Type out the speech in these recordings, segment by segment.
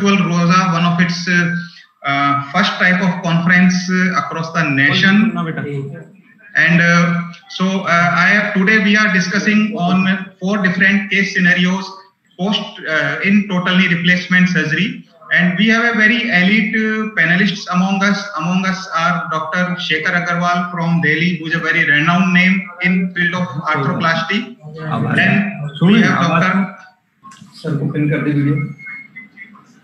virtual ROSA, one of its uh, uh first type of conference uh, across the nation. And uh, so I have, today we are discussing on four different case scenarios post in total knee replacement surgery and we have a very elite uh, panelists among us. Among us are Dr. Shekhar Agarwal from Delhi, who is a very renowned name in field of arthroplasty. Then we have Dr.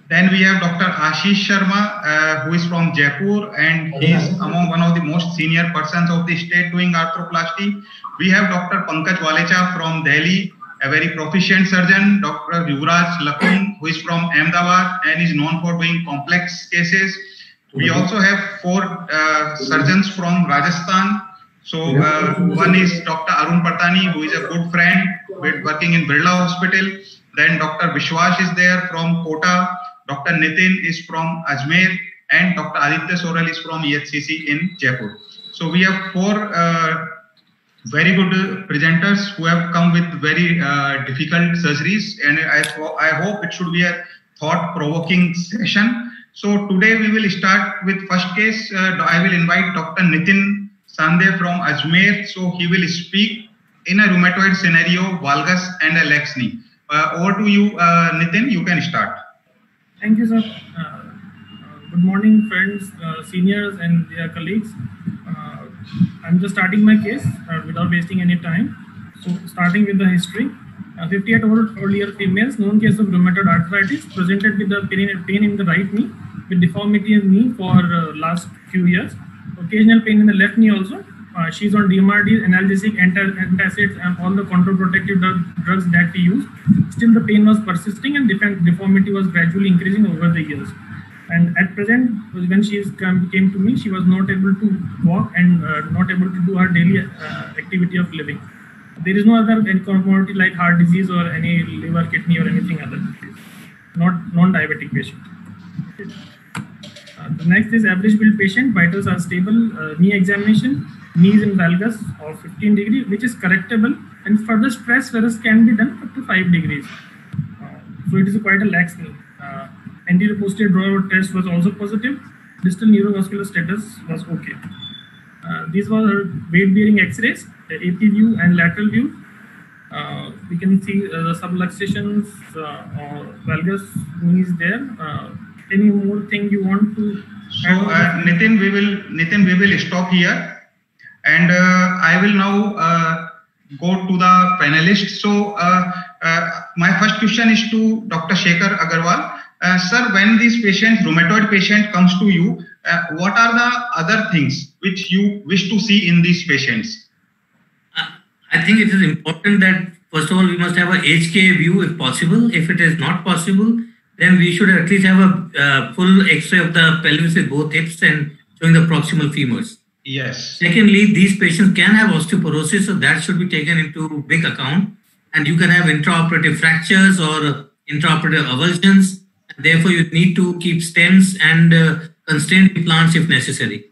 Then we have Dr. Ashish Sharma, uh, who is from Jaipur, and he is among one of the most senior persons of the state doing arthroplasty. We have Dr. Pankaj Walecha from Delhi, a very proficient surgeon, Dr. Yuvraj Lakun, who is from Ahmedabad and is known for doing complex cases. We also have four uh, surgeons from Rajasthan. So uh, one is Dr. Arun Partani, who is a good friend with working in Birla Hospital. Then Dr. Vishwas is there from Kota. Dr. Nitin is from Ajmer, and Dr. Aditya Soral is from EHCC in Jaipur. So we have four uh, very good presenters who have come with very uh, difficult surgeries and I, I hope it should be a thought-provoking session. So today we will start with first case. Uh, I will invite Dr. Nitin Sande from Ajmer. So he will speak in a rheumatoid scenario, valgus and a lax knee. Uh, over to you, uh, Nitin. You can start. Thank you, sir. Uh, good morning, friends, seniors and their colleagues. I'm just starting my case uh, without wasting any time. So starting with the history. Uh, 58 old earlier females, known case of rheumatoid arthritis, presented with the pain, pain in the right knee with deformity in knee for uh, last few years. Occasional pain in the left knee also. Uh, she's on DMARD, analgesic, antacids, and all the chondroprotective drugs that we use. Still, the pain was persisting and deformity was gradually increasing over the years. And at present, when she come, came to me, she was not able to walk and uh, not able to do her daily uh, activity of living. There is no other comorbidity like heart disease or any liver, kidney, or anything other. Not non-diabetic patient. Uh, the next is average build patient. Vitals are stable. Uh, knee examination. Knees in valgus or 15 degree, which is correctable. And further stress varus can be done up to 5 degrees. Uh, so it is quite a lax knee. Uh, anterior posterior drawer test was also positive. Distal neurovascular status was okay. Uh, these were weight bearing x-rays, the AP view and lateral view. Uh, we can see uh, the subluxations uh, or valgus knees there. Uh, any more thing you want to? So uh, Nitin, we will Nitin, we will stop here, and I will now go to the panelists. So my first question is to Dr. Shekhar Agarwal. Uh, sir, when this patient, rheumatoid patient comes to you, uh, what are the other things which you wish to see in these patients? Uh, I think it is important that first of all we must have a HK view if possible. If it is not possible, then we should at least have a uh, full X-ray of the pelvis with both hips and showing the proximal femurs. Yes. Secondly, these patients can have osteoporosis, so that should be taken into big account. And you can have intraoperative fractures or intraoperative avulsions Therefore, you need to keep stems and uh, constrained implants if necessary.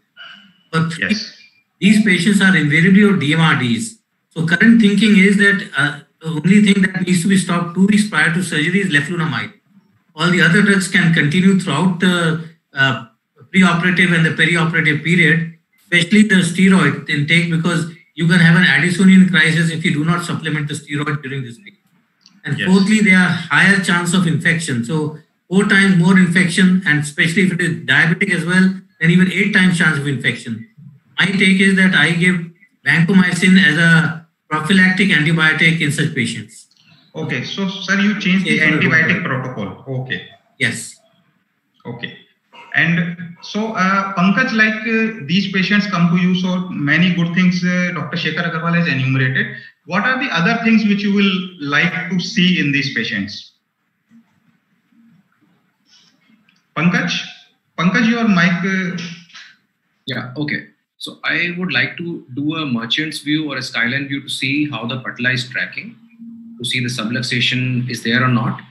But yes. these patients are invariably on DMARDs. So current thinking is that uh, the only thing that needs to be stopped two weeks prior to surgery is leflunomide. All the other drugs can continue throughout the uh, preoperative and the perioperative period, especially the steroid intake, because you can have an Addisonian crisis if you do not supplement the steroid during this period. And yes. fourthly, there are higher chance of infection. So four times more infection, and especially if it is diabetic as well, then even eight times chance of infection. My take is that I give vancomycin as a prophylactic antibiotic in such patients. Okay, so sir, you changed the antibiotic protocol. Okay. Yes. Okay. And so, uh, Pankaj, like uh, these patients come to you, so many good things uh, Dr. Shekhar Agarwal has enumerated. What are the other things which you will like to see in these patients? Pankaj, Pankaj, your mic. Uh... Yeah, okay. So I would like to do a merchant's view or a skyline view to see how the patella is tracking, to see the subluxation is there or not.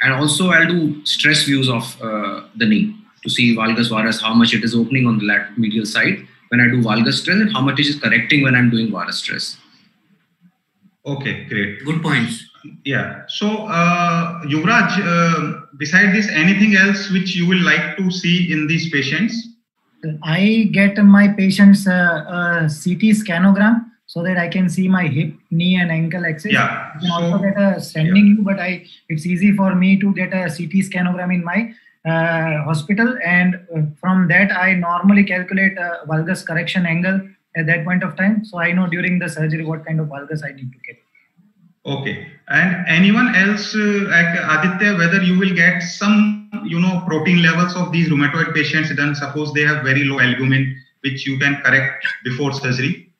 And also I'll do stress views of uh, the knee to see valgus varus, how much it is opening on the lat medial side when I do valgus stress and how much it is correcting when I'm doing varus stress. Okay, great. Good points. Yeah. So, uh, Yuvraj, uh, beside this, anything else which you will like to see in these patients? I get my patients uh, a CT scanogram so that I can see my hip, knee, and ankle axis. Yeah. I can So, also get a standing view, but I it's easy for me to get a CT scanogram in my hospital, and uh, from that I normally calculate a valgus correction angle at that point of time. So I know during the surgery what kind of valgus I need to get. okay. And anyone else, uh, like Aditya, whether you will get some, you know, protein levels of these rheumatoid patients done, suppose they have very low albumin, which you can correct before surgery?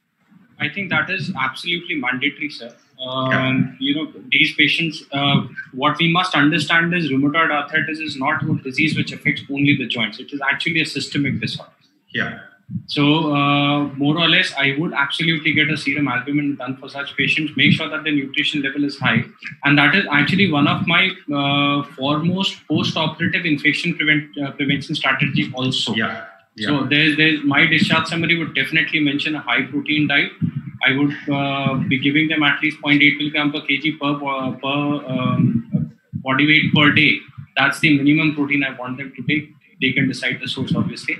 I think that is absolutely mandatory, sir. Um, You know, these patients, uh, what we must understand is rheumatoid arthritis is not a disease which affects only the joints. It is actually a systemic disorder. Yeah. So, uh, more or less, I would absolutely get a serum albumin done for such patients. Make sure that the nutrition level is high, and that is actually one of my uh, foremost post-operative infection prevent, uh, prevention strategy also. Yeah. Yeah. So there's, there's my discharge summary would definitely mention a high protein diet. I would uh, be giving them at least 0.8 milligram per kg per uh, per um, body weight per day. That's the minimum protein I want them to take. They can decide the source, obviously.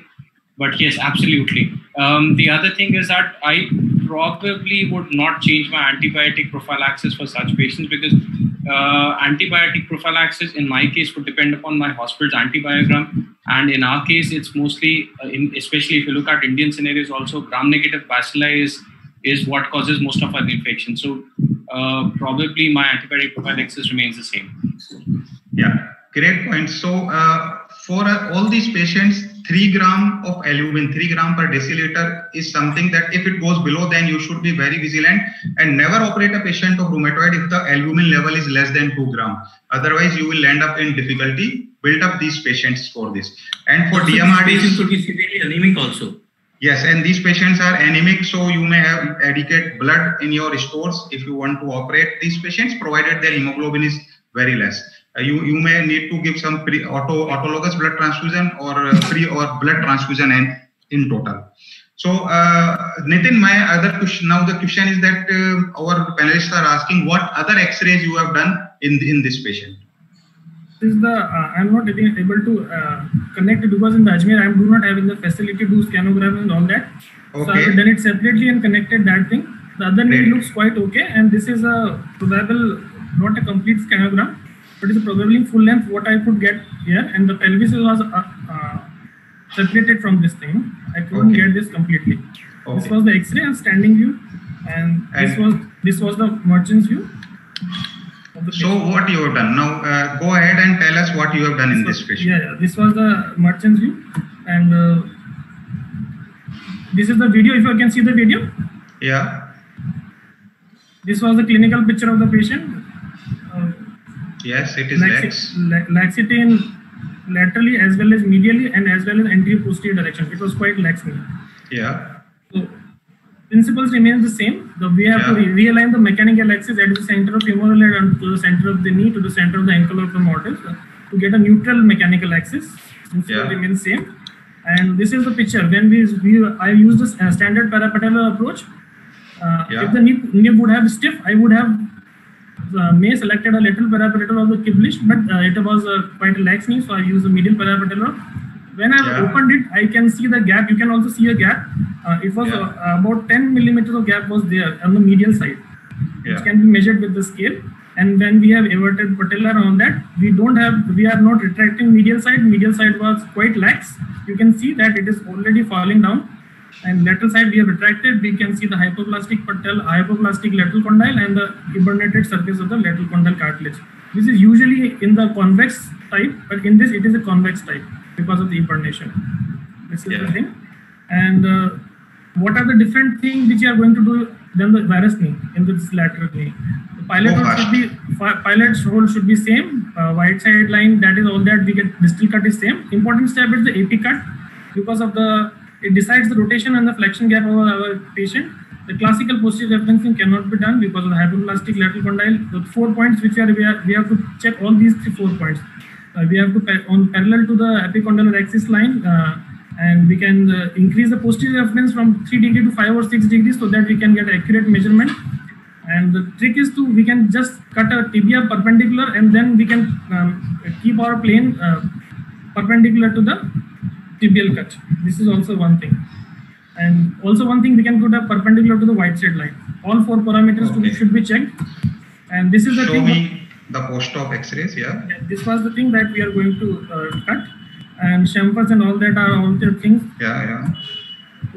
But yes, absolutely. Um, the other thing is that I probably would not change my antibiotic prophylaxis for such patients because uh, antibiotic prophylaxis in my case would depend upon my hospital's antibiogram and in our case it's mostly uh, in, especially if you look at indian scenarios also gram negative bacilli is is what causes most of our infection so uh, probably my antibiotic prophylaxis remains the same Yeah, great point. So, uh, for uh, all these patients, 3 gram of albumin, 3 gram per deciliter is something that if it goes below, then you should be very vigilant and never operate a patient of rheumatoid if the albumin level is less than 2 gram. Otherwise, you will end up in difficulty. Build up these patients for this. And for Also, these DMARDs, patients could be severely anemic also. Yes, and these patients are anemic, so you may have adequate blood in your stores if you want to operate these patients, provided their hemoglobin is very less. Uh, you you may need to give some pre auto autologous blood transfusion or uh, pre or blood transfusion and in total. So uh, Nitin, my other question now the question is that uh, our panelists are asking what other X-rays you have done in in this patient. Is the uh, I'm not able able to uh, connect it because in the Ajmer I do not having the facility to do scanogram and all that. So Okay. I've done it separately and connected that thing. The other Great. looks quite okay, and this is a probable not a complete scanogram, but it's probably full length what I could get here, and the pelvis was uh, uh, separated from this thing. I couldn't Okay. get this completely. Okay. This was the X-ray and standing view, and, this was this was the merchant's view. So what you have done now? Uh, go ahead and tell us what you have done in this was- patient. Yeah, yeah, this was the merchant's view, and uh, this is the video. If you can see the video, Yeah. this was the clinical picture of the patient. Uh, Yes, it is laxi- legs. la- laxity in laterally as well as medially and as well as anterior posterior direction. It was quite lax. Yeah. So principles remain the same. We have to re- realign the mechanical axis at the center of femoral head and to the center of the knee to the center of the ankle of the mortise uh, to get a neutral mechanical axis. Principle Yeah. remains same. And this is the picture. When we, we I used the uh, standard parapatellar approach. Uh, Yeah. If the knee, knee would have stiff, I would have uh, may selected a lateral parapatellar of the Keblish, but uh, it was uh, quite a lax knee, so I used the medial parapatellar. When I Yeah. opened it, I can see the gap. You can also see a gap. Uh, it was Yeah. uh, about 10 millimeters of gap was there on the medial side, which can be measured with the scale. And when we have inverted patella on that, we don't have, we are not retracting medial side. Medial side was quite lax. You can see that it is already falling down. And lateral side we have retracted. We can see the hypoplastic patel, hypoplastic lateral condyle, and the eburnated surface of the lateral condyle cartilage. This is usually in the convex type, but in this it is a convex type because of the eburnation. This is Yeah. the thing. And uh, what are the different things which you are going to do than the varus knee in this lateral knee? The pilot hole should be fi- pilot hole should be same. Uh, white side line that is all that we get distal cut is same. Important step is the AP cut because of the it decides the rotation and the flexion gap of our patient. The classical posterior referencing cannot be done because of the hypoplastic lateral condyle. The four points which are we, are, we have to check all these three four points. Uh, we have to on parallel to the epicondylar axis line, uh, and we can uh, increase the posterior reference from three degree to five or six degrees so that we can get accurate measurement. And the trick is to we can just cut a tibia perpendicular and then we can um, keep our plane uh, perpendicular to the tibial cut. This is also one thing. And also one thing we can put a perpendicular to the Whiteside line. All four parameters Okay. to, should be checked. And this is the Show thing. me the post-op X-rays. Yeah. Yeah, this was the thing that we are going to uh, cut. And chamfers and all that are all the things Yeah. Yeah.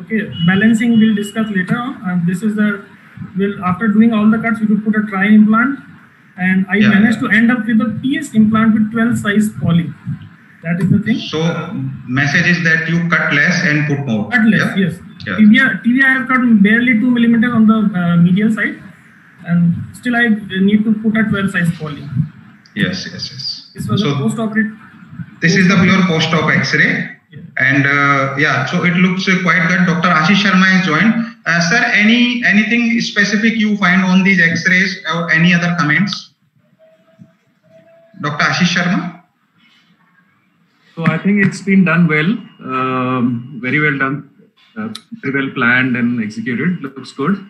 Okay, balancing we'll discuss later on. And this is the will after doing all the cuts, we could put a tri implant, and I Yeah, managed yeah. to end up with a PS implant with 12 size poly. That is the thing. So message is that you cut less and put more. Cut less, Yeah? yes. Yeah. Tibia, tibia I have cut barely two millimeters on the uh, medial side, and still I need to put a 12 size poly. Yes. Yes. Yes. This was a post operative. this is the pure post-op X-ray. And uh, yeah, so it looks uh, quite good. Dr. Ashish Sharma has joined. Uh, sir, any anything specific you find on these X-rays or any other comments? Dr. Ashish Sharma. So I think it's been done well, um, very well done, uh, very well planned and executed. Looks good.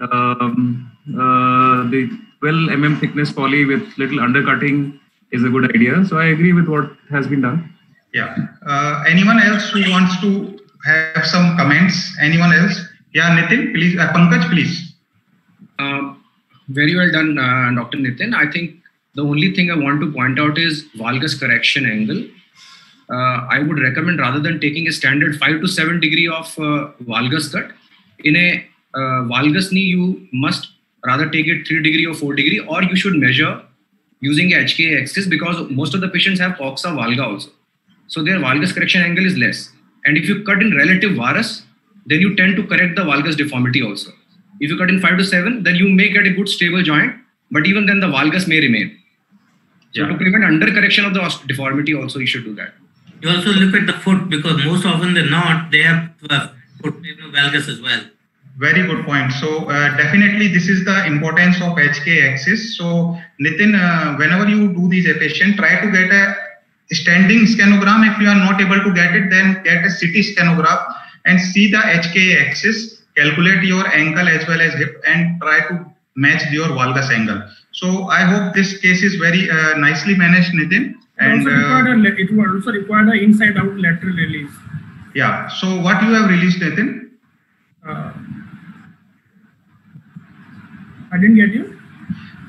Um, the 12 mm thickness poly with little undercutting is a good idea. So I agree with what has been done. Yeah. Uh, anyone else who wants to have some comments? Anyone else? Yeah, Nitin, please. Uh, Pankaj, please. Uh, very well done, uh, Dr. Nitin. I think the only thing I want to point out is valgus correction angle. Uh, I would recommend rather than taking a standard 5 to 7 degree of uh, valgus cut, in a uh, valgus knee, you must rather take it 3 degree or 4 degree, or you should measure using HK axis because most of the patients have coxa valga also. So their valgus correction angle is less. And if you cut in relative varus, then you tend to correct the valgus deformity also. If you cut in 5 to 7, then you may get a good stable joint, but even then the valgus may remain. So Yeah. to prevent under correction of the deformity also, you should do that. You also look at the foot because most often than not, they have uh, foot valgus as well. Very good point. So uh, definitely this is the importance of HK axis. So Nitin, uh, whenever you do these patient, try to get a standing scanogram. If you are not able to get it, then get a CT scanograph and see the HK axis, calculate your ankle as well as hip and try to match your valgus angle. So I hope this case is very uh, nicely managed, Nitin. It And also required uh, a, it would also required an inside out lateral release. yeah, so what you have released, Nitin? I didn't get you.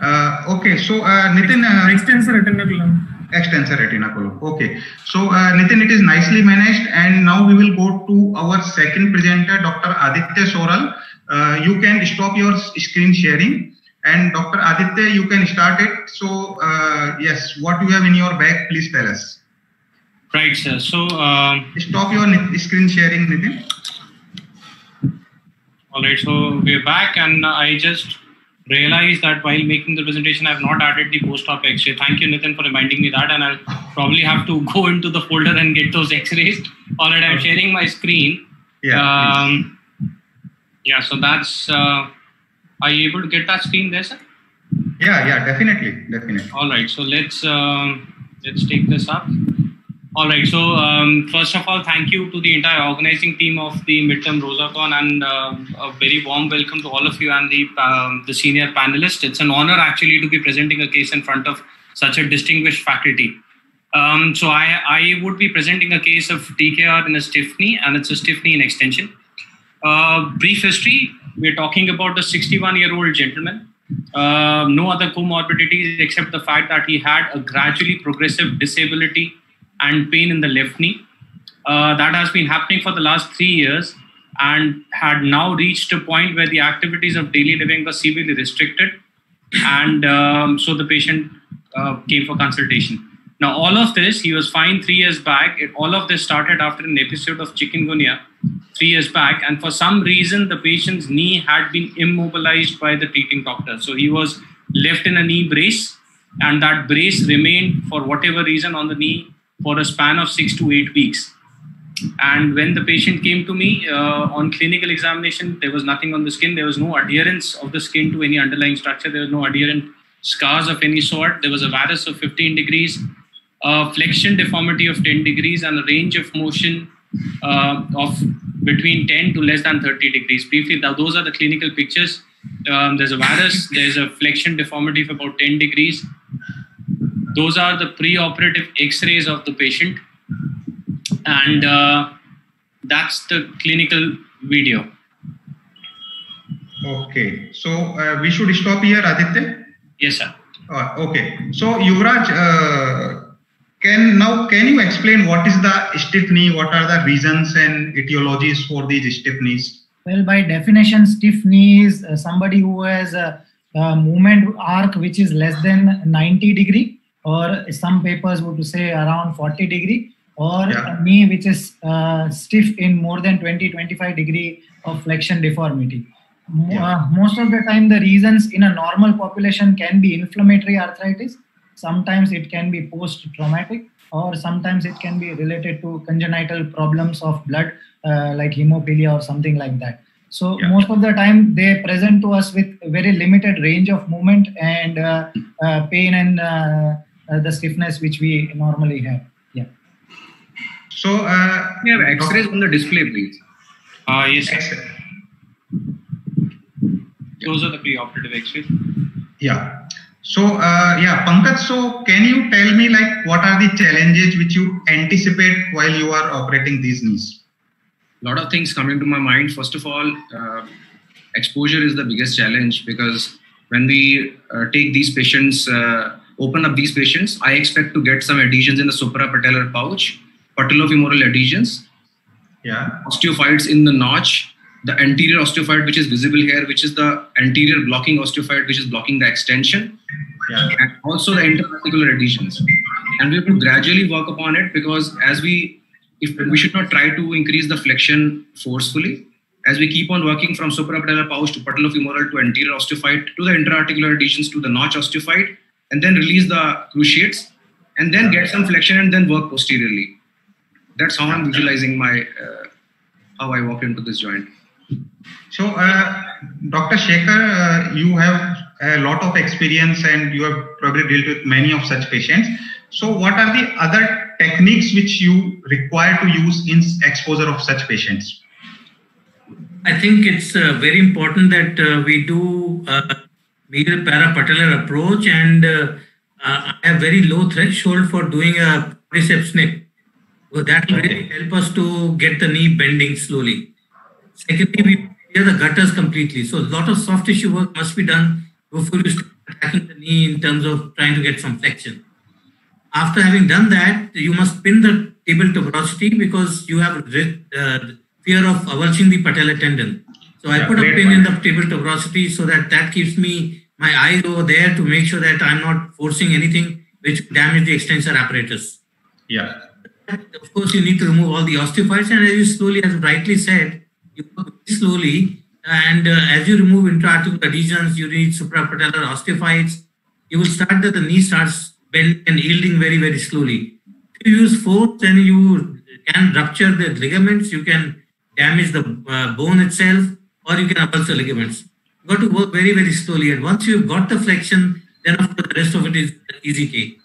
Uh, okay, so uh, Nitin, uh, Extensor retinaculum. extensor retinaculum. Okay. So, uh, Nitin, it is nicely managed. And now we will go to our second presenter, Dr. Aditya Soral. Uh, you can stop your screen sharing. And Dr. Aditya, you can start it. So, uh, yes, what you have in your bag, please tell us. Right, sir. So, um, Stop your screen sharing, Nitin. all right. So we're back, and I just realized that while making the presentation, I've not added the post-op X-ray. Thank you, Nitin, for reminding me that, and I'll probably have to go into the folder and get those X-rays. All right, I'm sharing my screen. Yeah. Um, yeah. So that's. Uh, are you able to get that screen there, sir? yeah, yeah, definitely. Definitely. All right, so let's um, let's take this up. All right, so um, first of all, thank you to the entire organizing team of the midterm Rosacon, and uh, a very warm welcome to all of you and the um, the senior panelists. It's an honor actually to be presenting a case in front of such a distinguished faculty. Um, so I I would be presenting a case of TKR in a stiff knee, and it's a stiff knee in extension. Uh, brief history: We're talking about a 61-year-old gentleman uh, no other comorbidities except the fact that he had a gradually progressive disability and pain in the left knee. Uh, that has been happening for the last three years and had now reached a point where the activities of daily living were severely restricted. And um, so the patient uh, came for consultation. Now, all of this, he was fine three years back. It, all of this started after an episode of chikungunya three years back. And for some reason, the patient's knee had been immobilized by the treating doctor. So he was left in a knee brace, and that brace remained for whatever reason on the knee for a span of six to eight weeks. And when the patient came to me uh, on clinical examination, there was nothing on the skin. There was no adherence of the skin to any underlying structure. There was no adherent scars of any sort. There was a varus of 15 degrees, a flexion deformity of 10 degrees, and a range of motion uh, of between 10 to less than 30 degrees. Briefly, th- those are the clinical pictures. um, there's a varus, there's a flexion deformity of about 10 degrees. Those are the pre-operative X-rays of the patient, and uh, that's the clinical video. Okay, so uh, we should stop here, Aditya. Yes, sir. Uh, okay, so Yuvraj, uh, can now can you explain what is the stiff knee? What are the reasons and etiologies for these stiff knees? Well, by definition, stiff knee is uh, somebody who has a, a movement arc which is less than 90 degree, or some papers would say around 40 degree, or Yeah. knee which is uh, stiff in more than 20 25 degree of flexion deformity. Yeah. uh, most of the time, the reasons in a normal population can be inflammatory arthritis. Sometimes it can be post traumatic, or sometimes it can be related to congenital problems of blood, uh, like hemophilia or something like that. So, Yeah. most of the time, they present to us with very limited range of movement and uh, uh, pain and uh, uh, the stiffness which we normally have. Yeah. So uh, We have X-rays on the display, please. Uh, yes, sir. X- Those are the pre-operative X-rays. Yeah. So uh, yeah, Pankaj. So can you tell me like what are the challenges which you anticipate while you are operating these knees? A lot of things coming to my mind. First of all, uh, exposure is the biggest challenge because when we uh, take these patients, uh, open up these patients, I expect to get some adhesions in the suprapatellar pouch, patellofemoral adhesions, Yeah. osteophytes in the notch, the anterior osteophyte which is visible here, which is the anterior blocking osteophyte which is blocking the extension, Yeah. and also the interarticular adhesions. And we have to gradually work upon it because as we, if we should not try to increase the flexion forcefully, as we keep on working from suprapatellar pouch to patellofemoral to anterior osteophyte to the interarticular adhesions to the notch osteophyte, and then release the cruciates, and then get some flexion and then work posteriorly. That's how I'm visualizing my uh, how I walk into this joint. So, uh, Dr. Shekhar, uh, you have a lot of experience and you have probably dealt with many of such patients. So, what are the other techniques which you require to use in exposure of such patients? I think it's uh, very important that uh, we do medial parapatellar approach and uh, uh, I have very low threshold for doing a quadriceps snip. So that will really help us to get the knee bending slowly. Secondly, we clear the gutters completely. So a lot of soft tissue work must be done before you start attacking the knee in terms of trying to get some flexion. After having done that, you must pin the tibial tuberosity because you have uh, fear of avulsing the patellar tendon. So I Yeah, put a pin in the tibial tuberosity so that that keeps me my eyes over there to make sure that I'm not forcing anything which damage the extensor apparatus. Yeah. Of course, you need to remove all the osteophytes, and as you slowly, as rightly said, you slowly. And uh, as you remove intra-articular adhesions, you need suprapatellar osteophytes. You will start that the knee starts bending and yielding very, very slowly. If you use force, then you can rupture the ligaments. You can damage the uh, bone itself, or you can the ligaments. You've got to work very, very slowly. And once you've got the flexion, then of course the rest of it is easy.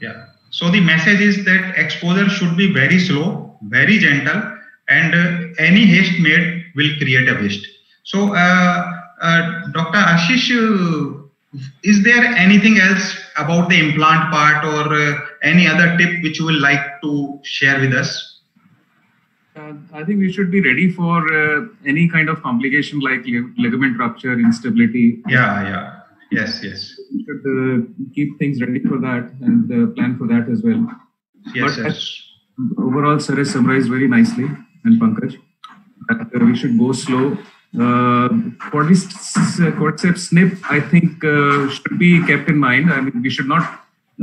Yeah. So the message is that exposure should be very slow, very gentle, and uh, any haste made will create a waste. So, uh, uh, Dr. Ashish, uh, is there anything else about the implant part or uh, any other tip which you would like to share with us? Uh, I think we should be ready for uh, any kind of complication like lig- ligament rupture, instability. Yeah, yeah. Yes, yes. We should uh, keep things ready for that and uh, plan for that as well. Yes, But- yes. Overall, sir has summarized very nicely, and Pankaj, that uh, we should go slow. Uh, quadriceps snip, I think, uh, should be kept in mind. I mean, we should not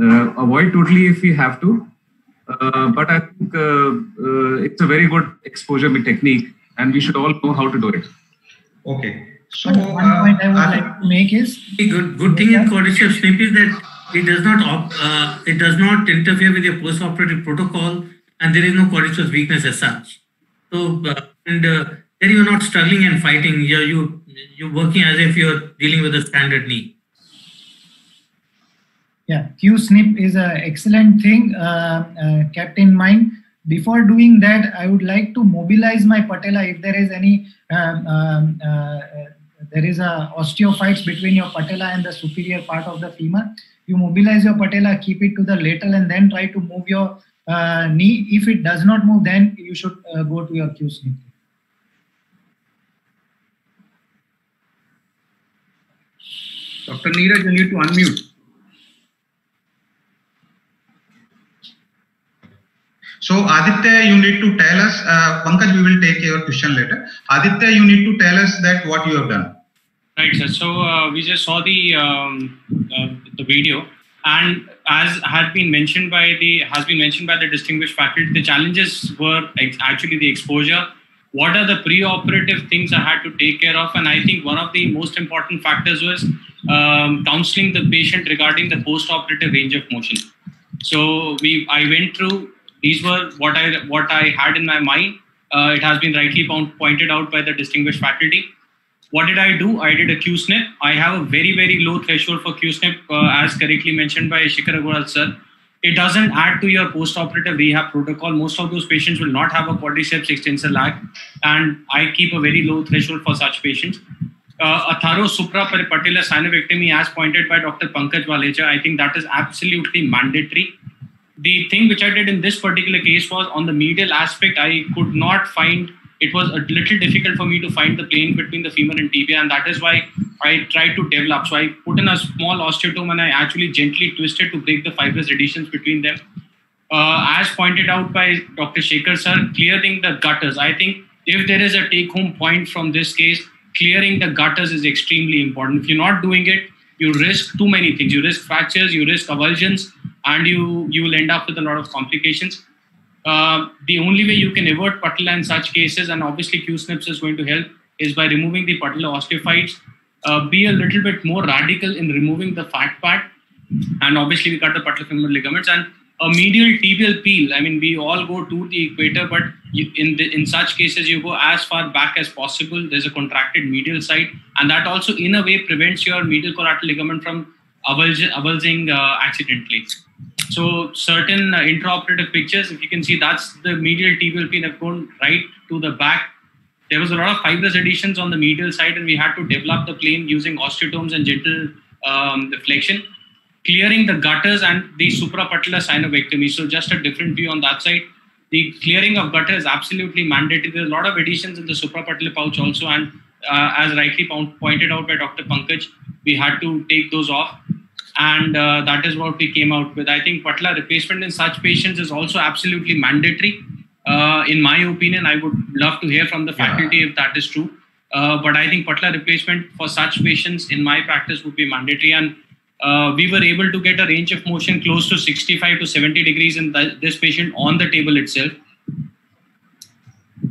uh, avoid totally if we have to. Uh, but I think uh, uh, it's a very good exposure technique, and we should all know how to do it. Okay. So, One one uh, point I would Adi- like to make is good good thing in quadriceps snip is that it does not op, uh, it does not interfere with your post-operative protocol, and there is no quadriceps weakness as such. So uh, and uh, then you're not struggling and fighting. You're you you're working as if you're dealing with a standard knee. Yeah, Q snip is an excellent thing uh, uh, kept in mind. Before doing that, I would like to mobilize my patella if there is any um, um, uh, there is a osteophytes between your patella and the superior part of the femur. You mobilize your patella, keep it to the lateral, and then try to move your uh, knee. If it does not move, then you should uh, go to your Q. Dr. Neeraj, you need to unmute. So Aditya, you need to tell us, uh, Pankaj, we will take your question later. Aditya, you need to tell us that what you have done. Right, sir. So uh, we just saw the um, uh, the video, and as had been mentioned by the has been mentioned by the distinguished faculty, the challenges were ex- actually the exposure. What are the pre-operative things I had to take care of? And I think one of the most important factors was um, counseling the patient regarding the post-operative range of motion. So we I went through these were what I what I had in my mind. Uh, it has been rightly pointed out by the distinguished faculty. What did I do? I did a Q-snip. I have a very very low threshold for Q-snip, uh, as correctly mentioned by Shekhar Agarwal sir. It doesn't add to your post-operative rehab protocol. Most of those patients will not have a quadriceps extensor lag, and I keep a very low threshold for such patients. Uh, a thorough suprapatellar synovectomy, as pointed by Dr. Pankaj Walecha, I think that is absolutely mandatory the thing which I did in this particular case was on the medial aspect, I could not find it was a little difficult for me to find the plane between the femur and tibia, and that is why I tried to develop. So I put in a small osteotome and I actually gently twisted to break the fibrous adhesions between them. Uh, as pointed out by Dr. Shekhar sir, clearing the gutters. I think if there is a take home point from this case, clearing the gutters is extremely important. If you're not doing it, you risk too many things. You risk fractures, you risk avulsions, and you you will end up with a lot of complications. Uh, the only way you can avert patella in such cases, and obviously Q-snips is going to help, is by removing the patellar osteophytes. Uh, be a little bit more radical in removing the fat part, and obviously we cut the patellofemoral ligaments and a medial tibial peel. I mean, we all go to the equator, but you, in the, in such cases, you go as far back as possible. There's a contracted medial side, and that also, in a way, prevents your medial collateral ligament from avulsing uh, accidentally. So, certain uh, intraoperative pictures, if you can see, that's the medial tibial peel have gone right to the back. There was a lot of fibrous adhesions on the medial side, and we had to develop the plane using osteotomes and gentle um, clearing the gutters and the suprapatellar synovectomy. So just a different view on that side. The clearing of gutter is absolutely mandated. There's a lot of adhesions in the suprapatellar pouch also, and uh, as rightly pointed out by Dr. Pankaj, we had to take those off, and uh, that is what we came out with. I think patellar replacement in such patients is also absolutely mandatory. Uh, in my opinion, I would love to hear from the faculty yeah. if that is true. Uh, but I think patellar replacement for such patients in my practice would be mandatory and uh, we were able to get a range of motion close to 65 to 70 degrees in the, this patient on the table itself.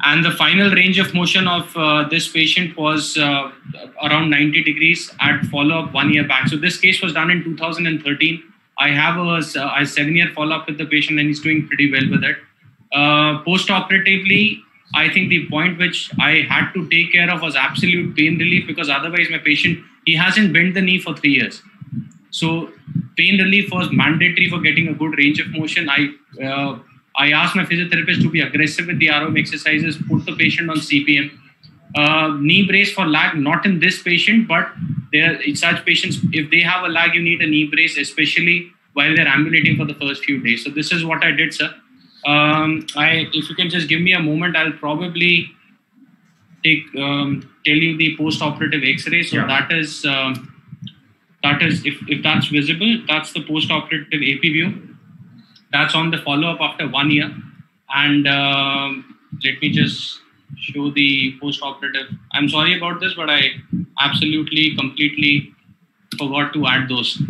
And the final range of motion of uh, this patient was uh, around 90 degrees at follow up one year back. So this case was done in 2013. I have a, a seven year follow up with the patient and he's doing pretty well with it. Uh, Post operatively, I think the point which I had to take care of was absolute pain relief because otherwise my patient, he hasn't bent the knee for three years so pain relief was mandatory for getting a good range of motion. I uh, I asked my physiotherapist to be aggressive with the ROM exercises, put the patient on CPM. Uh, knee brace for lag, not in this patient, but there in such patients, if they have a lag, you need a knee brace, especially while they're ambulating for the first few days. So this is what I did, sir. Um, I, if you can just give me a moment, I'll probably take um, tell you the post-operative X-ray. So yeah. that is. Um, that is, if, if that's visible, that's the post-operative AP view. That's on the follow-up after one year. And uh, let me just show the post-operative. I'm sorry about this, but I absolutely, completely forgot to add those.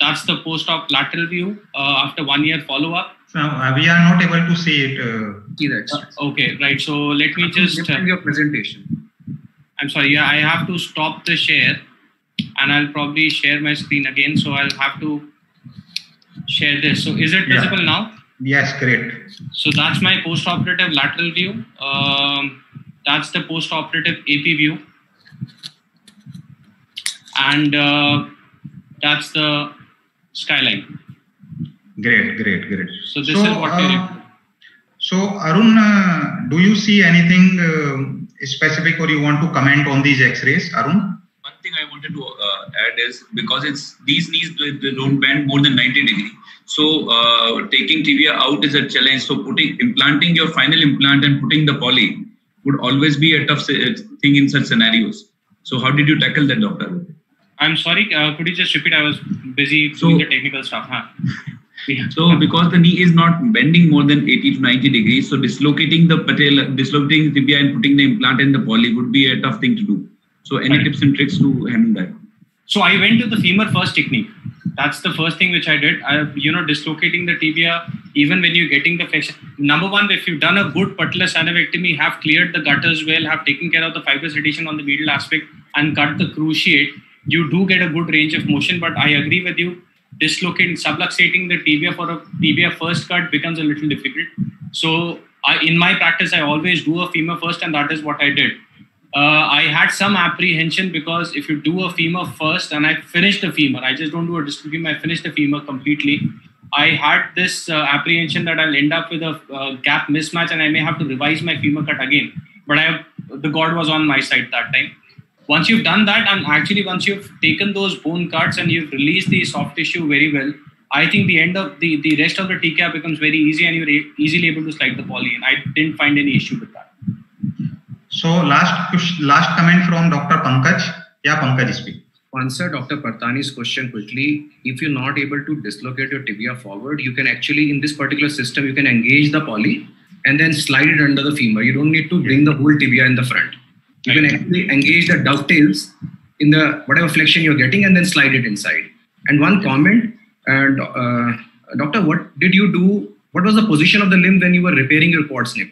That's the post-op lateral view uh, after one year follow-up. So uh, we are not able to see it. Uh, see that. Uh, okay, right. So let me just. Uh, your presentation. I'm sorry. Yeah, I have to stop the share and I'll probably share my screen again. So I'll have to share this. So is it visible yeah. now? Yes, great. So that's my post-operative lateral view. Um, that's the post-operative AP view. And uh, that's the skyline. Great, great, great. So this so, is what uh, So Arun, uh, do you see anything uh, specific or you want to comment on these X-rays, Arun? Wanted to uh, add is because it's these knees they, don't bend more than 90 degree. So uh, taking tibia out is a challenge. So putting implanting your final implant and putting the poly would always be a tough thing in such scenarios. So how did you tackle that, doctor? I'm sorry. Uh, could you just repeat? I was busy So- doing the technical stuff. Huh? Yeah. So because the knee is not bending more than 80 to 90 degrees, so dislocating the patella, dislocating the tibia and putting the implant in the poly would be a tough thing to do. So any Right. tips and tricks to handle that? So I went to the femur first technique. That's the first thing which I did. I, you know, dislocating the tibia, even when you're getting the flexion. Number one, if you've done a good patellar synovectomy, have cleared the gutters well, have taken care of the fibrous adhesion on the medial aspect, and cut the cruciate, you do get a good range of motion. But I agree with you. Dislocating, subluxating the tibia for a tibia first cut becomes a little difficult. So I, in my practice, I always do a femur first, and that is what I did uh, I had some apprehension because if you do a femur first and I finish the femur, I just don't do a distal femur, I finish the femur completely. I had this uh, apprehension that I'll end up with a uh, gap mismatch and I may have to revise my femur cut again. But I, the God was on my side that time. Once you've done that, and actually once you've taken those bone cuts and you've released the soft tissue very well, I think the end of the the rest of the TCAP becomes very easy and you're a- easily able to slide the poly. And I didn't find any issue with that. So last last comment from Dr. Pankaj. Yeah, Pankaj speak. To answer Dr. Partani's question quickly, if you're not able to dislocate your tibia forward, you can actually, in this particular system, you can engage the poly and then slide it under the femur. You don't need to bring the whole tibia in the front. You can actually engage the dovetails in the whatever flexion you're getting and then slide it inside. And one comment, and uh, doctor, what did you do? What was the position of the limb when you were repairing your quad snip?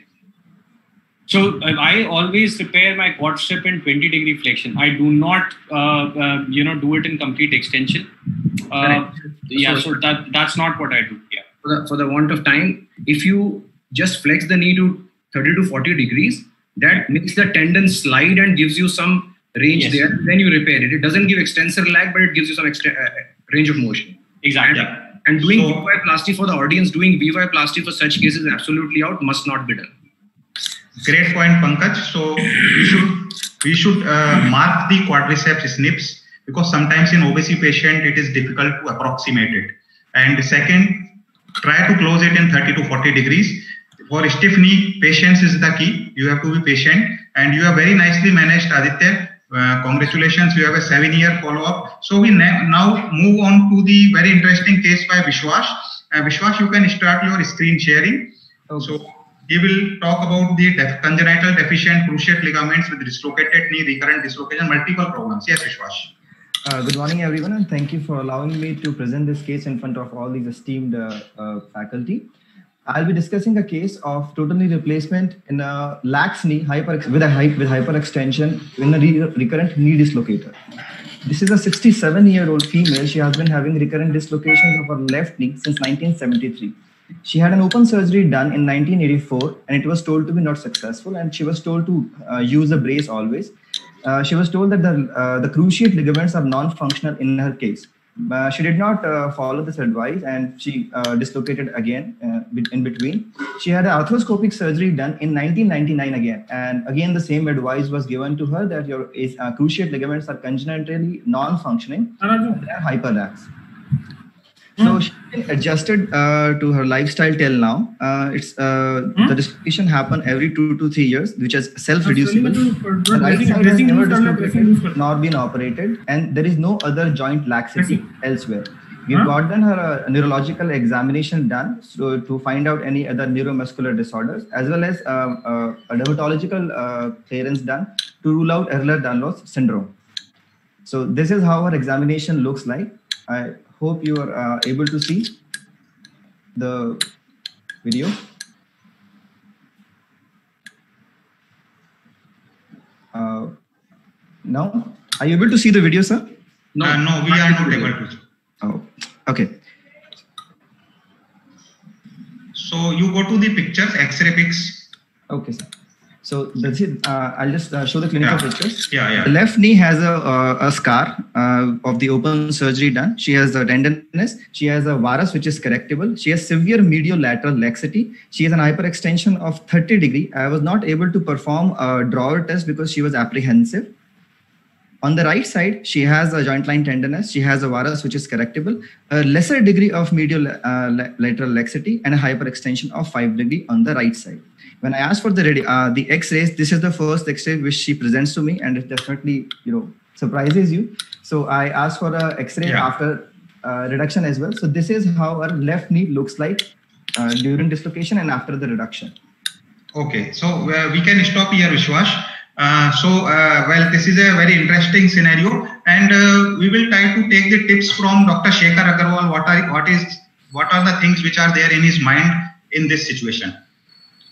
So uh, I always repair my quad snip in 20 degree flexion. I do not, uh, uh, you know, do it in complete extension. Uh, yeah, So- that that's not what I do. Yeah. for the, for the want of time, if you just flex the knee to 30 to 40 degrees, that makes the tendon slide and gives you some range Yes. there. Then you repair it. It doesn't give extensor lag, but it gives you some extra, uh, range of motion. Exactly. And, and doing So- VY plasty for the audience, doing VY plasty for such cases absolutely out, must not be done. Great point, Pankaj. So we should we should uh, mark the quadriceps snips because sometimes in obesity patient it is difficult to approximate it. And second, try to close it in 30 to 40 degrees. For stiff knee, patience is the key. You have to be patient, and you have very nicely managed, Aditya. Uh, congratulations, you have a seven-year follow-up. So we na- now move on to the very interesting case by Vishwas. Uh, Vishwas, you can start your screen sharing. So he will talk about the def- congenital deficient cruciate ligaments with dislocated knee, recurrent dislocation, multiple problems. Yes, Vishwas. Uh, good morning, everyone, and thank you for allowing me to present this case in front of all these esteemed uh, uh, faculty. I'll be discussing a case of total knee replacement in a lax knee hyper with a with hyperextension in a re- recurrent knee dislocator. This is a 67 year old female. She has been having recurrent dislocations of her left knee since 1973. She had an open surgery done in 1984 and it was told to be not successful and she was told to uh, use a brace always. Uh, she was told that the, uh, the cruciate ligaments are non-functional in her case. Uh, she did not uh, follow this advice and she uh, dislocated again uh, in between. She had an arthroscopic surgery done in 1999 again. And again, the same advice was given to her that your uh, cruciate ligaments are congenitally non-functioning. Are hyperlax. So she's been adjusted uh, to her lifestyle till now. Uh, it's uh, the dislocation happen every two to three years, which is self-reducible. The lifestyle has never nor been operated, and there is no other joint laxity elsewhere. We've huh? gotten her uh, neurological examination done so to find out any other neuromuscular disorders, as well as um, uh, a dermatological uh, clearance done to rule out Ehlers-Danlos syndrome. So this is how her examination looks like hope you are uh, able to see the video. Uh, now, are you able to see the video, sir? No, Uh, no, we are not able to. Oh, okay. So you go to the pictures, X-ray pics. Okay, sir. So that's it. Uh, I'll just uh, show the clinical Yeah. pictures. Yeah, yeah. The left knee has a, uh, a scar uh, of the open surgery done. She has a tenderness. She has a varus which is correctable. She has severe medial lateral laxity. She has an hyperextension of 30 degree. I was not able to perform a drawer test because she was apprehensive. On the right side, she has a joint line tenderness. She has a varus, which is correctable, a lesser degree of medial uh, lateral laxity, and a hyperextension of 5 degree on the right side. When I asked for the uh, the X-rays, this is the first X-ray which she presents to me, and it definitely you know surprises you. So I asked for a X-ray yeah. after uh, reduction as well. So this is how our left knee looks like uh, during dislocation and after the reduction. Okay, so uh, we can stop here, Vishwas. Uh, so, uh, well, this is a very interesting scenario, and uh, we will try to take the tips from Dr. Shekhar Agarwal. What are what is what are the things which are there in his mind in this situation?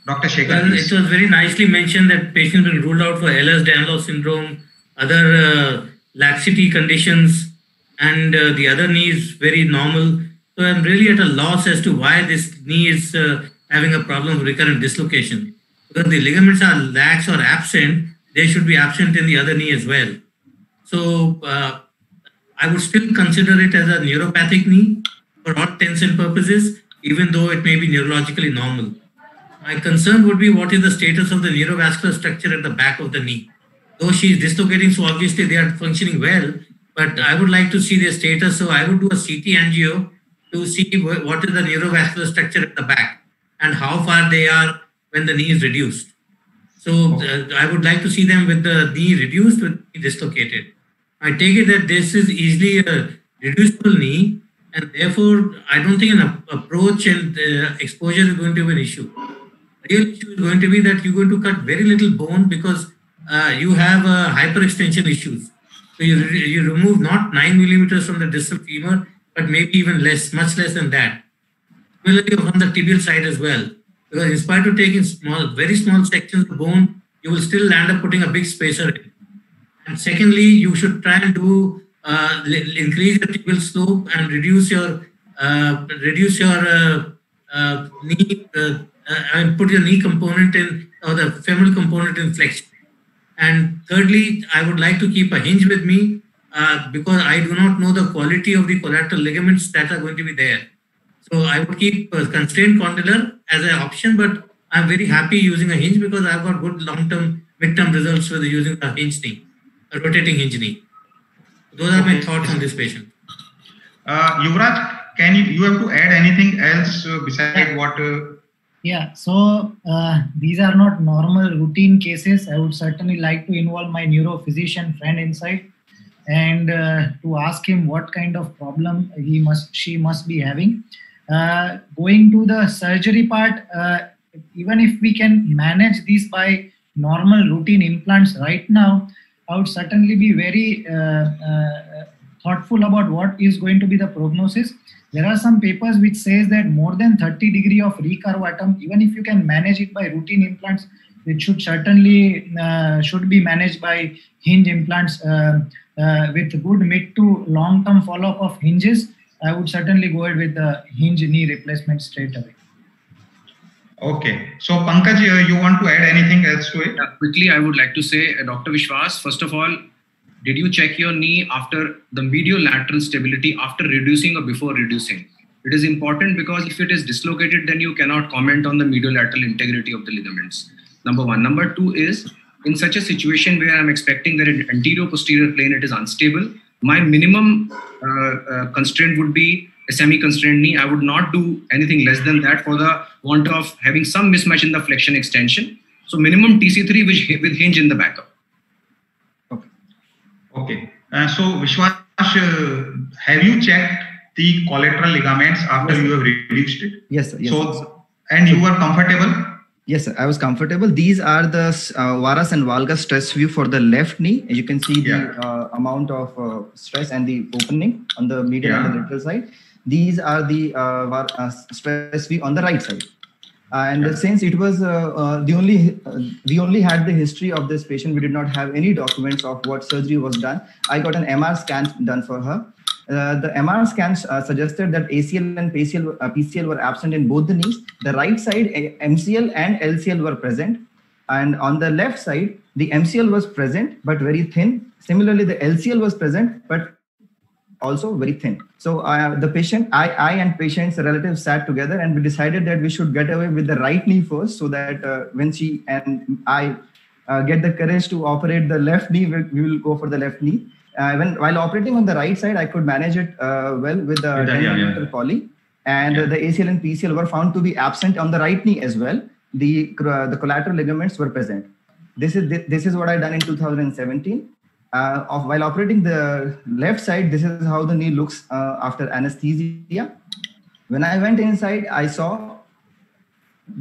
Dr. Shekhar. Well, it was very nicely mentioned that patients will ruled out for Ehlers-Danlos syndrome, other laxity conditions, and uh, the other knee is very normal. So I'm really at a loss as to why this knee is uh, having a problem of recurrent dislocation. Because the ligaments are lax or absent, they should be absent in the other knee as well. So uh, I would still consider it as a neuropathic knee for all intents and purposes, even though it may be neurologically normal. My concern would be what is the status of the neurovascular structure at the back of the knee. Though she is dislocating, so obviously they are functioning well, but I would like to see their status. So I would do a CT angio to see what is the neurovascular structure at the back and how far they are when the knee is reduced. So uh, I would like to see them with the knee reduced with knee dislocated. I take it that this is easily a reducible knee, and therefore I don't think an approach and uh, exposure is going to be an issue. Real issue is going to be that you're going to cut very little bone because uh, you have uh, hyperextension issues. So you, you remove not 9 millimeters from the distal femur, but maybe even less, much less than that. Similarly, from the tibial side as well. Because in spite of taking small, very small sections of bone, you will still land up putting a big spacer in. And secondly, you should try and do uh, increase your tibial slope and reduce your uh, reduce your uh, uh knee uh, and put your knee component in or the femoral component in flexion. And thirdly, I would like to keep a hinge with me uh, because I do not know the quality of the collateral ligaments that are going to be there. So I would keep a constrained condylar as an option, but I'm very happy using a hinge because I've got good long-term, mid-term results with using a hinge knee, a rotating hinge knee. Those are my thoughts on this patient. Uh, Yuvraj, can you you have to add anything else uh, besides what uh, yeah, so uh, these are not normal routine cases. I would certainly like to involve my neurophysician friend inside and uh, to ask him what kind of problem he must she must be having. Uh, going to the surgery part, uh, even if we can manage this by normal routine implants right now, I would certainly be very uh, uh, thoughtful about what is going to be the prognosis there are some papers which says that more than 30 degree of recurvatum, even if you can manage it by routine implants, it should certainly uh, should be managed by hinge implants uh, uh, with good mid to long term follow up of hinges. I would certainly go ahead with the hinge knee replacement straight away. Okay. So, Pankaj, uh, you want to add anything else to it? Yeah, quickly, I would like to say, uh, Dr. Vishwas, first of all, did you check your knee after the medial lateral stability after reducing or before reducing? It is important because if it is dislocated, then you cannot comment on the medial lateral integrity of the ligaments. Number one. Number two is in such a situation where I'm expecting that in anterior posterior plane it is unstable, my minimum uh, uh, constraint would be a semi-constrained knee. I would not do anything less than that for the want of having some mismatch in the flexion extension. So minimum TC3 with, with hinge in the backup. Okay. Uh, so, Vishwas, uh, have you checked the collateral ligaments after yes, you have reduced it? Yes, sir. Yes, so, sir. and you were comfortable? Yes, sir. I was comfortable. These are the uh, varus and valgus stress view for the left knee. You can see the yeah. uh, amount of uh, stress and the opening on the medial yeah. and the lateral side. These are the uh, uh, stress view on the right side and yeah. since it was uh, uh, the only uh, we only had the history of this patient we did not have any documents of what surgery was done i got an mr scan done for her uh, the MR scans uh, suggested that ACL and PCL, uh, PCL were absent in both the knees. The right side, MCL and LCL were present. And on the left side, the MCL was present, but very thin. Similarly, the LCL was present, but also very thin. So uh, the patient, I, I and patient's relatives sat together and we decided that we should get away with the right knee first so that uh, when she and I uh, get the courage to operate the left knee, we, we will go for the left knee. Uh, when while operating on the right side, I could manage it uh, well with the 10 yeah, yeah. poly, and Yeah. the ACL and PCL were found to be absent on the right knee as well. The uh, the collateral ligaments were present. This is this is what I done in 2017. Uh, of, while operating the left side, this is how the knee looks uh, after anesthesia. When I went inside, I saw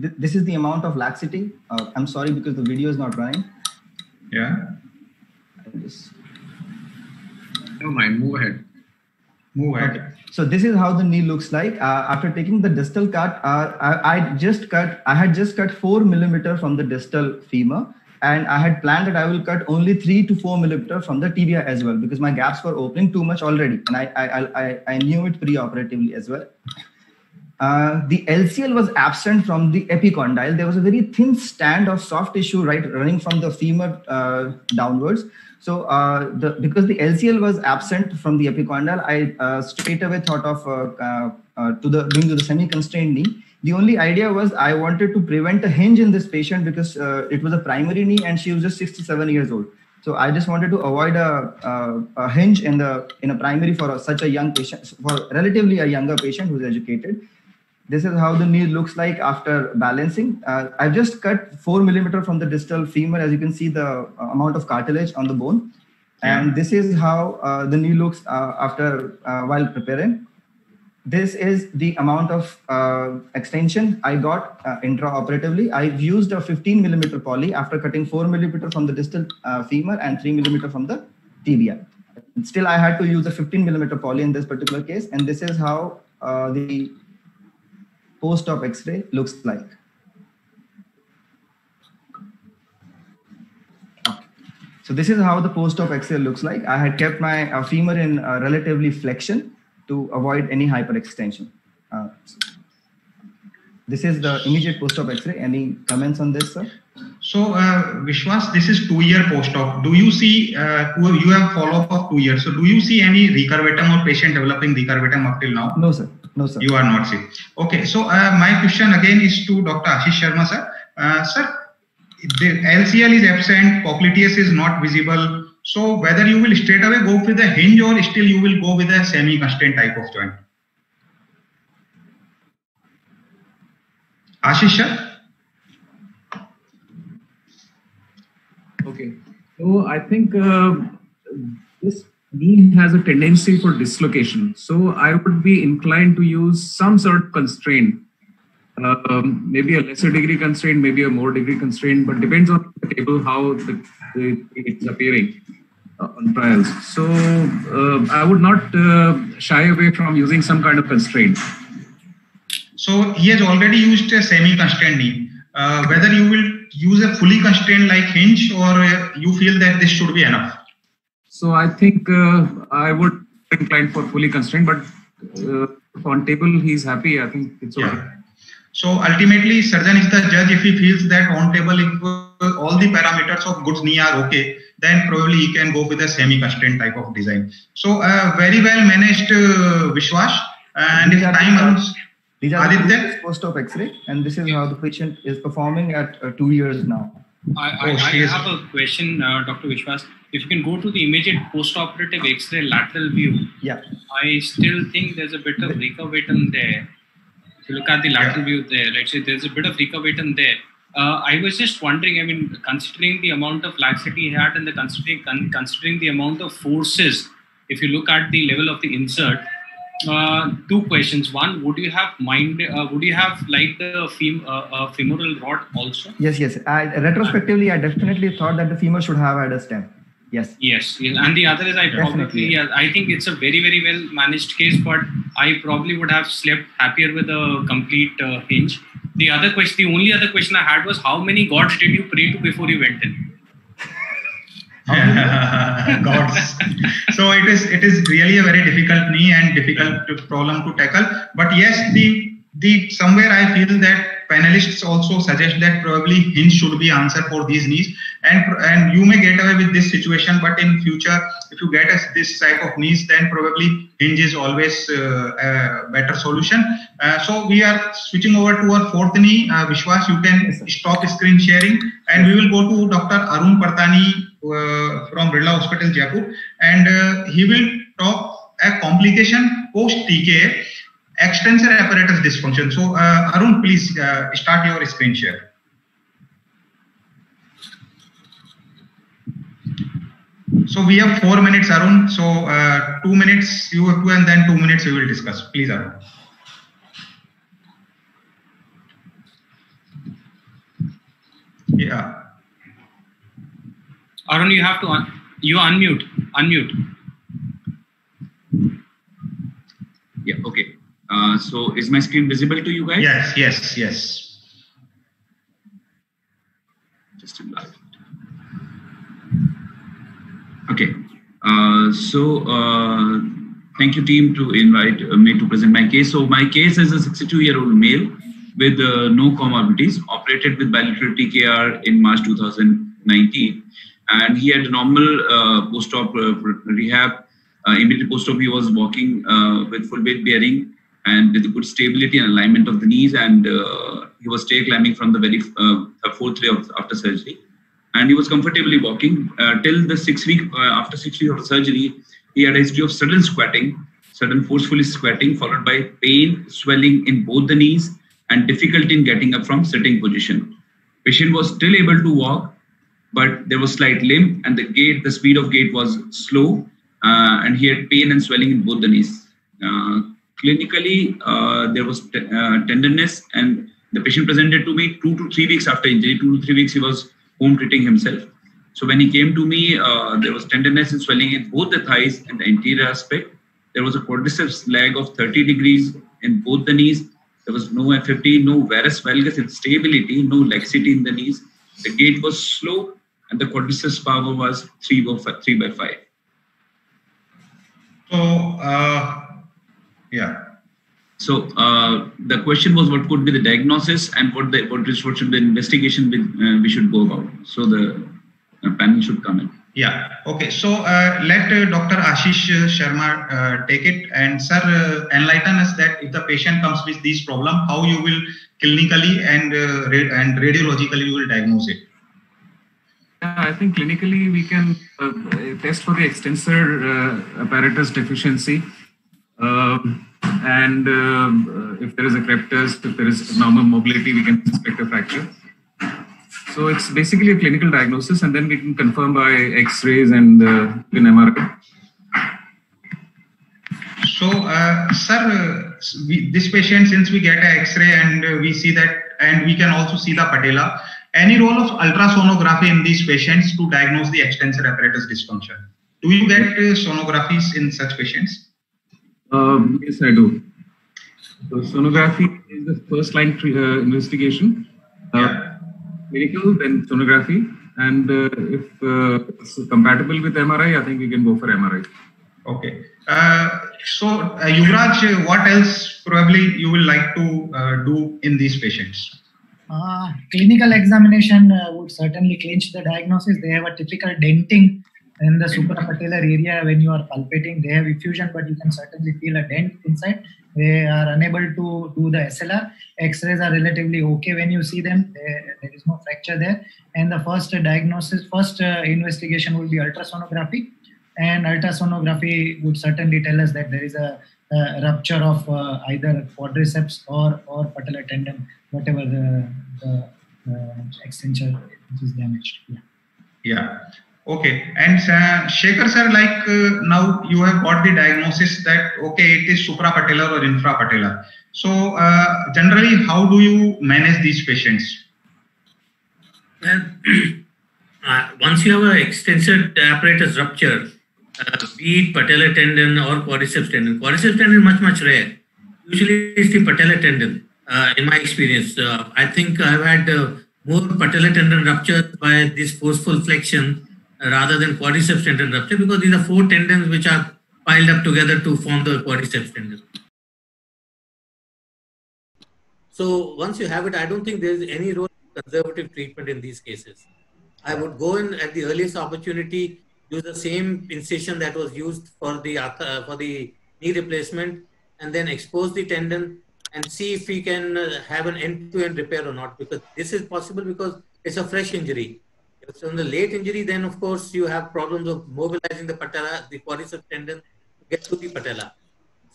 th- this is the amount of laxity. Uh, I'm sorry because the video is not running. Yeah. Just- Never mind. Move ahead. Move ahead. Okay. So this is how the knee looks like uh, after taking the distal cut. Uh, I, I just cut. I had just cut four millimeter from the distal femur, and I had planned that I will cut only three to four millimeter from the tibia as well because my gaps were opening too much already, and I I I, I- knew it pre-operatively as well. Uh, the LCL was absent from the epicondyle. There was a very thin stand of soft tissue right running from the femur uh, downwards. So uh, the, because the LCL was absent from the epicondyle, I uh, straight away thought of uh, uh, to the doing to the semi-constrained knee. The only idea was I wanted to prevent a hinge in this patient because uh, it was a primary knee and she was just 67 years old. So I just wanted to avoid a, a, a hinge in the in a primary for a, such a young patient, for relatively a younger patient who's educated. This is how the knee looks like after balancing. Uh, I've just cut four millimeter from the distal femur. As you can see, the uh, amount of cartilage on the bone. And this is how uh, the knee looks uh, after uh, while preparing. This is the amount of uh, extension I got uh, intraoperatively. I've used a 15 millimeter poly after cutting 4 millimeter from the distal uh, femur and 3 millimeter from the tibia. Still, I had to use a 15 millimeter poly in this particular case, and this is how uh, the post-op X-ray looks like. So this is how the post-op X-ray looks like. I had kept my uh, femur in uh, relatively flexion to avoid any hyperextension. Uh, this is the immediate post-op X-ray. Any comments on this, sir? So, uh, Vishwas, this is two-year post-op. Do you see, uh, you have follow-up of two years. So, do you see any recurvatum or patient developing recurvatum up till now? No, sir. No, sir. You are not sick. Okay. So, uh, my question again is to Dr. Ashish Sharma, sir. Uh, sir, the LCL is absent, popliteus is not visible. So, whether you will straight away go with a hinge or still you will go with a semi-constrained type of joint? Ashish, sir? Okay. So I think uh, this knee has a tendency for dislocation. So I would be inclined to use some sort of constraint. Um, maybe a lesser degree constraint, maybe a more degree constraint, but depends on the table how the, the it's appearing on trials. So uh, I would not uh, shy away from using some kind of constraint. So he has already used a semi-constrained knee. Uh, whether you will use a fully constrained like hinge or uh, you feel that this should be enough. So I think uh, I would incline for fully constrained, but uh, on table he's happy. I think it's okay. Yeah. So ultimately, surgeon is the judge. If he feels that on table, if uh, all the parameters of good knee are okay, then probably you can go with a semi-constrained type of design. So uh, very well managed, uh, Vishwas. And if These are time the- allows, These are Aditya? previous post-op X-ray, and this is how the patient is performing at uh, two years now. I, I, Oh, I have a question, uh, Dr. Vishwas. If you can go to the immediate post-operative X-ray lateral view, Yeah. I still think there's a bit of recurvatum there. If you look at the lateral view there, right, so there's a bit of recurvatum there. Uh, I was just wondering, I mean, considering the amount of laxity he had and the considering con- considering the amount of forces, if you look at the level of the insert, uh, two questions. One, would you have mind? Uh, would you have like the fem- uh, uh, femoral rod also? Yes, yes. I, retrospectively, I definitely thought that the femur should have had a stem. Yes. Yes, yes. and the other is I probably yeah, I think it's a very very well managed case, but I probably would have slept happier with a complete uh, hinge. The other question, the only other question I had was how many gods did you pray to before you went in? gods. so it is it is really a very difficult knee and difficult to- problem to tackle. But yes, the the somewhere I feel that panelists also suggest that probably hinge should be answer for these knees and and you may get away with this situation but in future if you get us this type of knees then probably hinge is always uh, a better solution. Uh, so we are switching over to our fourth knee uh, vishwas you can yes, stop screen sharing. And we will go to dr arun partani uh, from birla hospital jaipur. And uh, he will talk a complication post tk extensor apparatus dysfunction. So uh, Arun, please uh, start your screen share. So we have four minutes, Arun. So uh, two minutes you have to, and then two minutes we will discuss. Please, Arun. Yeah. Arun, you have to un you unmute. Unmute. Yeah. Okay. Uh, so is my screen visible to you guys? Yes, yes, yes. Just in live. Okay. Uh, so uh, thank you team to invite me to present my case. So my case is a 62 year old male with uh, no comorbidities, operated with bilateral TKR in March 2019. And he had normal uh, post-op rehab. immediately post-op, he was walking with full weight bearing and with good stability and alignment of the knees. And uh, he was stair climbing from the very uh, fourth day of, after surgery. And he was comfortably walking uh, till the six week after six weeks of surgery. He had a history of sudden squatting, sudden forcefully squatting, followed by pain, swelling in both the knees, and difficulty in getting up from sitting position. Patient was still able to walk, but there was slight limp, and the gait, the speed of gait was slow, uh, and he had pain and swelling in both the knees. Clinically, uh, there was t- uh, tenderness, and the patient presented to me two to three weeks after injury. Two to three weeks, he was home treating himself. So when he came to me, uh, there was tenderness and swelling in both the thighs and the anterior aspect. There was a quadriceps lag of 30 degrees in both the knees. There was no FFD, no varus valgus instability, no laxity in the knees. The gait was slow, and the quadriceps power was three by five. Three by five. So uh, yeah. So uh, the question was, what could be the diagnosis and what the what, is, what should the investigation be, uh, we should go about? So the uh, panel should come in. Yeah. Okay. So uh, let uh, Dr. Ashish Sharma take it, and sir, enlighten us that if the patient comes with this problem, how you will clinically and and radiologically you will diagnose it. Yeah, I think clinically we can test for the extensor apparatus deficiency and um, uh, if there is a crepitus, if there is normal mobility, we can suspect a fracture. So it's basically a clinical diagnosis, and then we can confirm by X-rays and uh, in MRI. So, uh, sir, uh, we, this patient, since we get an X-ray and uh, we see that, and we can also see the patella, any role of ultrasonography in these patients to diagnose the extensor apparatus dysfunction? Do you get uh, sonographies in such patients? Um, yes, I do. So sonography is the first line uh, investigation. Uh, yeah. Medical, then sonography. And uh, if uh, it's compatible with MRI, I think we can go for MRI. Okay. Uh, so, uh, Yuvraj, what else probably you will like to uh, do in these patients? clinical examination would certainly clinch the diagnosis. They have a typical denting in the suprapatellar area when you are palpating they have effusion but you can certainly feel a dent inside. They are unable to do the slr x-rays are relatively okay when you see them. There, is no fracture there. And the first diagnosis first uh, investigation will be ultrasonography. And ultrasonography would certainly tell us that there is a, a rupture of uh, either quadriceps or or patellar tendon whatever the, the uh, extension is damaged. Yeah. Yeah Okay, and uh, Shekhar sir, like uh, now you have got the diagnosis that okay, it is suprapatellar or infrapatellar. So uh, generally, how do you manage these patients? Uh, once you have an extensor apparatus rupture, uh, be it patellar tendon or quadriceps tendon, quadriceps tendon is much much rare. Usually, it's the patellar tendon. Uh, in my experience, I think I've had more patellar tendon rupture by this forceful flexion rather than quadriceps tendon rupture because these are four tendons which are piled up together to form the quadriceps tendon. So once you have it, I don't think there is any role in conservative treatment in these cases. I would go in at the earliest opportunity, use the same incision that was used for the uh, for the knee replacement, and then expose the tendon and see if we can uh, have an end-to-end repair or not. Because this is possible because it's a fresh injury. It's on the late injury, then of course you have problems of mobilizing the patella, the quadriceps tendon to get to the patella.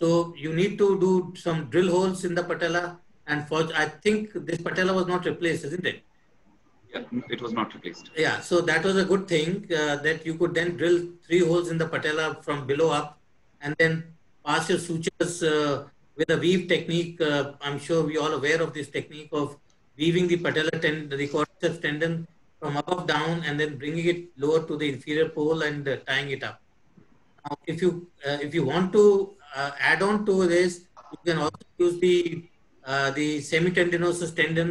So you need to do some drill holes in the patella. And for I think this patella was not replaced, isn't it? Yeah, it was not replaced. Yeah, so that was a good thing uh, that you could then drill three holes in the patella from below up, and then pass your sutures uh, with a weave technique. Uh, I'm sure we all aware of this technique of weaving the patella tendon, the quadriceps tendon from above down, and then bringing it lower to the inferior pole and uh, tying it up. Now, if you uh, if you want to uh, add on to this, you can also use the the semitendinosus tendon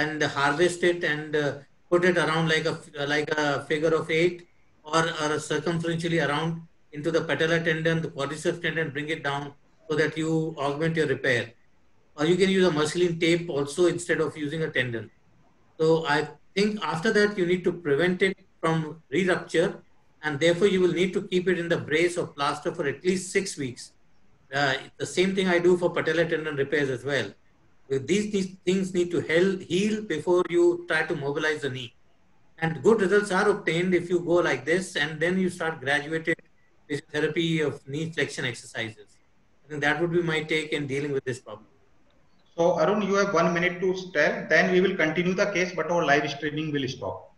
and harvest it and uh, put it around like a like a figure of eight or, or circumferentially around into the patellar tendon, the quadriceps tendon, bring it down so that you augment your repair. Or you can use a Mersilene tape also instead of using a tendon. So I think after that you need to prevent it from re-rupture and therefore you will need to keep it in the brace or plaster for at least six weeks. Uh, the same thing I do for patellar tendon repairs as well these, these things need to heal before you try to mobilize the knee. And good results are obtained if you go like this and then you start graduated therapy of knee flexion exercises. I think that would be my take in dealing with this problem. So Arun, you have one minute to tell. Then we will continue the case, but our live streaming will stop.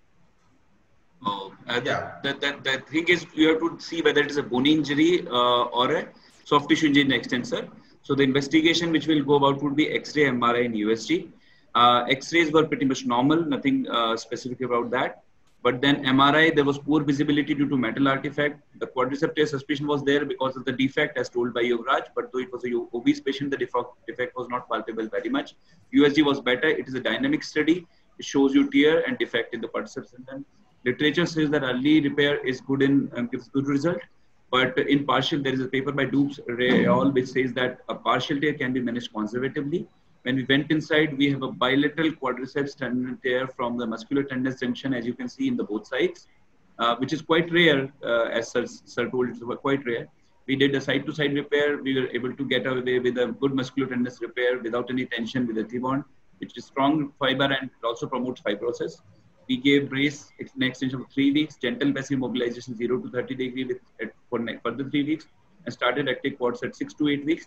Oh, uh, yeah. The, the, the thing is, you have to see whether it is a bone injury uh, or a soft tissue injury in extensor. So the investigation which will go about would be X-ray, MRI, and USG. Uh, X-rays were pretty much normal, nothing uh, specific about that. But then MRI, there was poor visibility due to metal artifact. The quadriceps suspicion was there because of the defect, as told by Yuvraj. But though it was a obese patient, the defect was not palpable very much. USG was better. It is a dynamic study. It shows you tear and defect in the quadriceps tendon. Literature says that early repair is good in um, gives good result. But in partial, there is a paper by Dupes Reol which says that a partial tear can be managed conservatively. When we went inside, we have a bilateral quadriceps tendon tear from the muscular tendon junction, as you can see in the both sides, uh, which is quite rare, uh, as Sir, Sir told, it's quite rare. We did a side-to-side repair. We were able to get away with a good muscular tendon repair without any tension with a T-bond, which is strong fiber and also promotes fibrosis. We gave brace an extension of three weeks, gentle passive mobilization 0 to 30 degree with for further three weeks, and started active quads at six to eight weeks.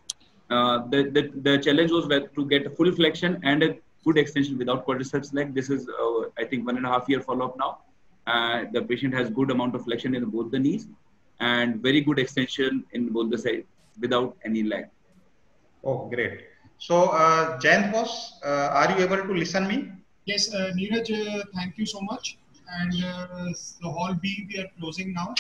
Uh, the, the, the challenge was to get a full flexion and a good extension without quadriceps leg. This is, uh, I think, one and a half year follow up now. Uh, the patient has good amount of flexion in both the knees and very good extension in both the sides without any lag. Oh, great. So, uh, Jayant boss, uh, are you able to listen me? Yes, uh, Neeraj, uh, thank you so much. And uh, the hall B, we are closing now.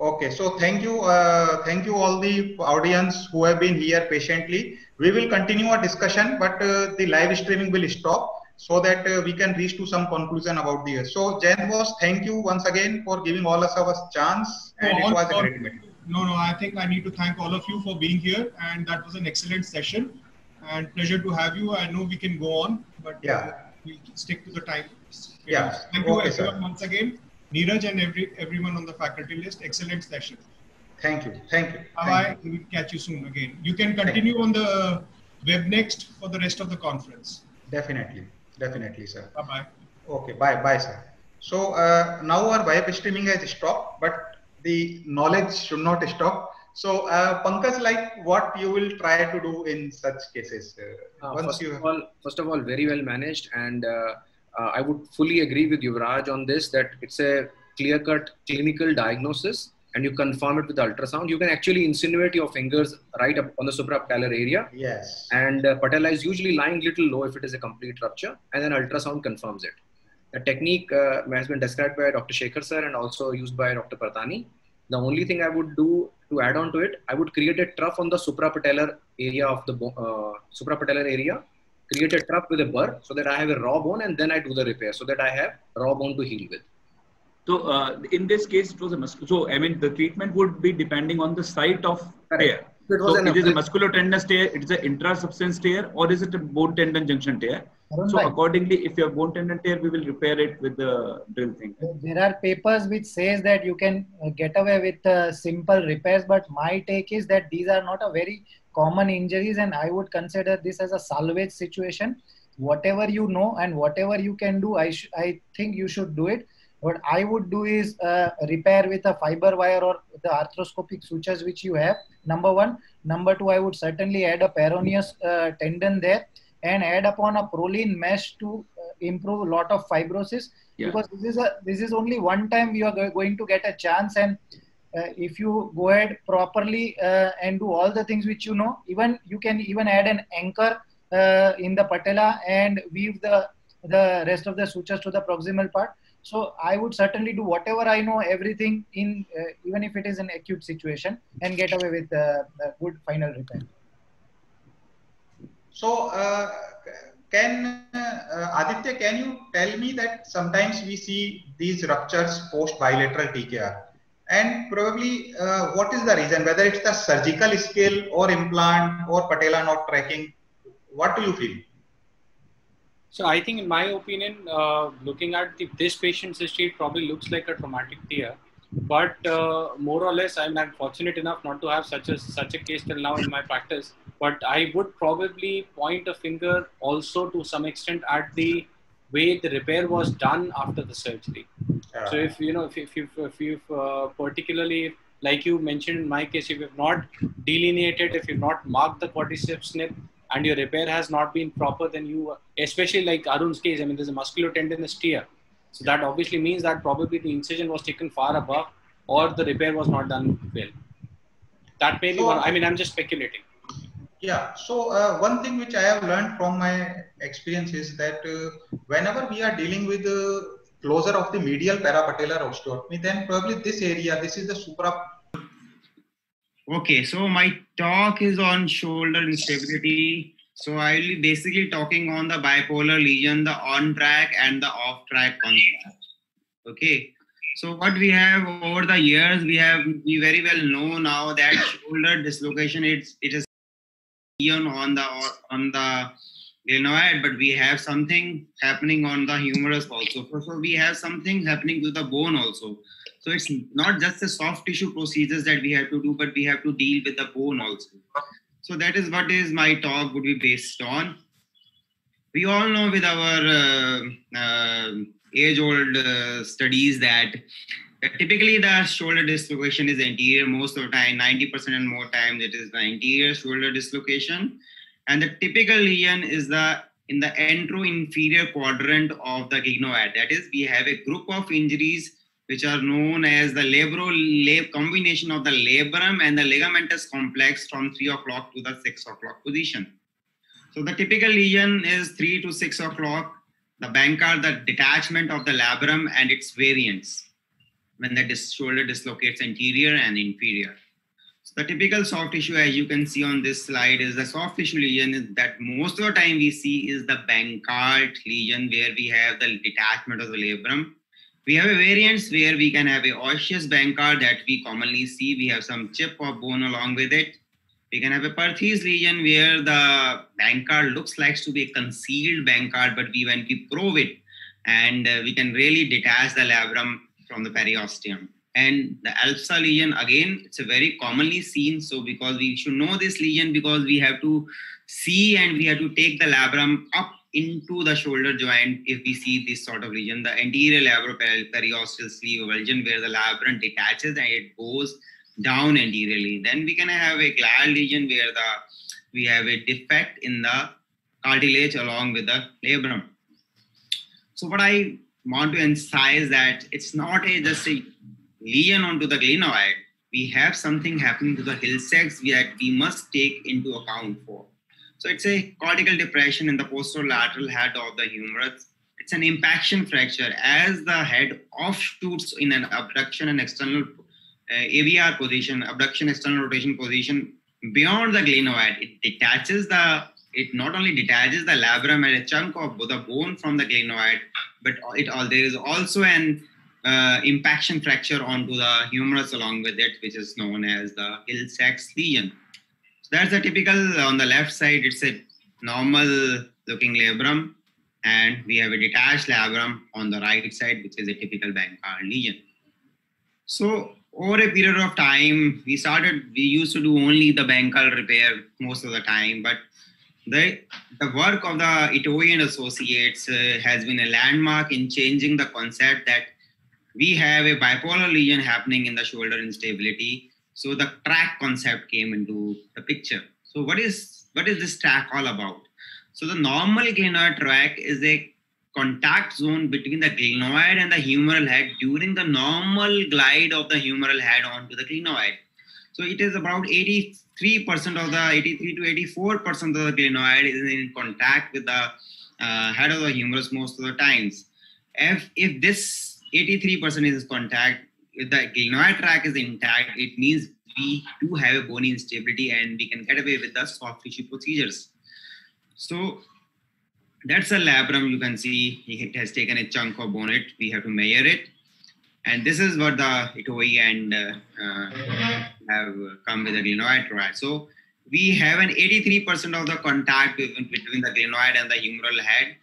Okay, so thank you, uh, thank you all the audience who have been here patiently. We will continue our discussion, but uh, the live streaming will stop so that uh, we can reach to some conclusion about the. So, Jen was thank you once again for giving all of us our chance, and no, it was all, a great meeting. No, no, I think I need to thank all of you for being here, and that was an excellent session, and pleasure to have you. I know we can go on, but yeah we'll stick to the time. Yeah. Thank you okay, everyone sir. once again. Neeraj and every everyone on the faculty list. Excellent session. Thank you. Thank you. Bye bye. We'll catch you soon again. You can continue on the Webex for the rest of the conference. Definitely. Definitely, sir. Bye bye. Okay. Bye. Bye, sir. So uh, now our web streaming has stopped, but the knowledge should not stop. So, uh, Pankaj, like what you will try to do in such cases? Uh, uh first you... of all, first of all, very well managed, and uh, uh, I would fully agree with Yuvraj on this that it's a clear-cut clinical diagnosis, and you confirm it with ultrasound. You can actually insinuate your fingers right up on the suprapatellar area. Yes. And uh, patella is usually lying little low if it is a complete rupture, and then ultrasound confirms it. The technique has been described by Dr. Shekhar sir and also used by Dr. Partani the only thing I would do to add on to it, I would create a trough on the suprapatellar area of the uh, suprapatellar area, create a trough with a burr so that I have a raw bone and then I do the repair so that I have raw bone to heal with. So uh, in this case, it was a muscle. So I mean, the treatment would be depending on the site of tear. It was so it is a muscular tendon tear, it is an intra-substance tear, or is it a bone tendon junction tear? So bhai. accordingly, if you have bone tendon tear, we will repair it with the drill thing. there are papers which says that you can uh, get away with uh, simple repairs but my take is that these are not a very common injuries and i would consider this as a salvage situation. Whatever you know and whatever you can do i sh- i think you should do it. What i would do is uh, repair with a fiber wire or the arthroscopic sutures which you have number one. Number two i would certainly add a peroneus uh, tendon there and add upon a Prolene mesh to uh, improve a lot of fibrosis. Yeah. because this is a this is only one time you are go- going to get a chance and if you go ahead properly uh, and do all the things which you know even you can even add an anchor uh, in the patella and weave the the rest of the sutures to the proximal part. So i would certainly do whatever i know everything in uh, even if it is an acute situation and get away with uh, the good final repair. So, uh, can uh, Aditya, can you tell me that sometimes we see these ruptures post bilateral TKR, and probably uh, what is the reason? Whether it's the surgical skill or implant or patella not tracking, what do you feel? So I think, in my opinion, uh, looking at the, this patient's history, probably looks like a traumatic tear. But uh, more or less, I'm, I'm fortunate enough not to have such a such a case till now in my practice. But I would probably point a finger also to some extent at the way the repair was done after the surgery. So if you know, if if you if you've uh, particularly like you mentioned in my case, if you've not delineated, if you've not marked the quadriceps snip, and your repair has not been proper, then you, especially like Arun's case, I mean, there's a muscular musculotendinous tear. So that obviously means that probably the incision was taken far above, or the repair was not done well. That may be So- one. I mean, I'm just speculating. Yeah. So uh, one thing which I have learned from my experience is that uh, whenever we are dealing with the closure of the medial parapatellar osteotomy, then probably this area, this is the supra. Okay, so my talk is on shoulder instability. So I will be basically talking on the bipolar lesion, the on track and the off track concept. Okay, so what we have over the years, we have we very well know now that shoulder dislocation it's it is lesion on the on the glenoid, but we have something happening on the humerus also. So, we have something happening to the bone also. So it's not just the soft tissue procedures that we have to do, but we have to deal with the bone also. So that is what is my talk would be based on. We all know with our uh, uh, age-old uh, studies that typically the shoulder dislocation is anterior most of the time, 90% and more times it is the anterior shoulder dislocation. And the typical lesion is the in the antero-inferior quadrant of the glenoid. That is, we have a group of injuries which are known as the labro lab combination of the labrum and the ligamentous complex from 3 o'clock to the 6 o'clock position. So the typical lesion is 3 to 6 o'clock. The Bankart, the detachment of the labrum and its variants when the dis- shoulder dislocates anterior and inferior. So the typical soft tissue, as you can see on this slide, is the soft tissue lesion that most of the time we see is the Bankart lesion where we have the detachment of the labrum we have a variants where we can have a osseous Bankart that we commonly see. We have some chip of bone along with it. We can have a Perthes lesion where the Bankart looks like to be a concealed Bankart, but we when we probe it, and uh, we can really detach the labrum from the periosteum. And the ALPSA lesion again, it's a very commonly seen. So because we should know this lesion because we have to see and we have to take the labrum up into the shoulder joint if we see this sort of region, the anterior labroperiosteal sleeve avulsion where the labrum detaches and it goes down anteriorly. Then we can have a glial lesion where the we have a defect in the cartilage along with the labrum. So what I want to emphasize that it's not a just a lesion onto the glenoid. We have something happening to the Hill-Sachs that we must take into account for. So it's a cortical depression in the posterolateral head of the humerus. It's an impaction fracture as the head offshoots in an abduction and external uh, AVR position, abduction external rotation position beyond the glenoid. It detaches the, it not only detaches the labrum and a chunk of the bone from the glenoid, but it all there is also an uh, impaction fracture onto the humerus along with it, which is known as the Hill-Sachs lesion. So that's a typical on the left side, it's a normal looking labrum, and we have a detached labrum on the right side, which is a typical Bankart lesion. So over a period of time, we started, we used to do only the Bankart repair most of the time, but the, the work of the Itoi and Associates uh, has been a landmark in changing the concept that we have a bipolar lesion happening in the shoulder instability. So the track concept came into the picture. So what is what is this track all about? So the normal glenoid track is a contact zone between the glenoid and the humeral head during the normal glide of the humeral head onto the glenoid. So it is about 83% of the 83 to 84% of the glenoid is in contact with the uh, head of the humerus most of the times. If, if this 83% is in contact, if the glenoid tract is intact, it means we do have a bony instability and we can get away with the soft tissue procedures. So that's a labrum. You can see it has taken a chunk of bone. It we have to measure it, and this is what the Itoi and uh, uh, have uh, come with the glenoid right. So we have an 83% of the contact between, the glenoid and the humeral head.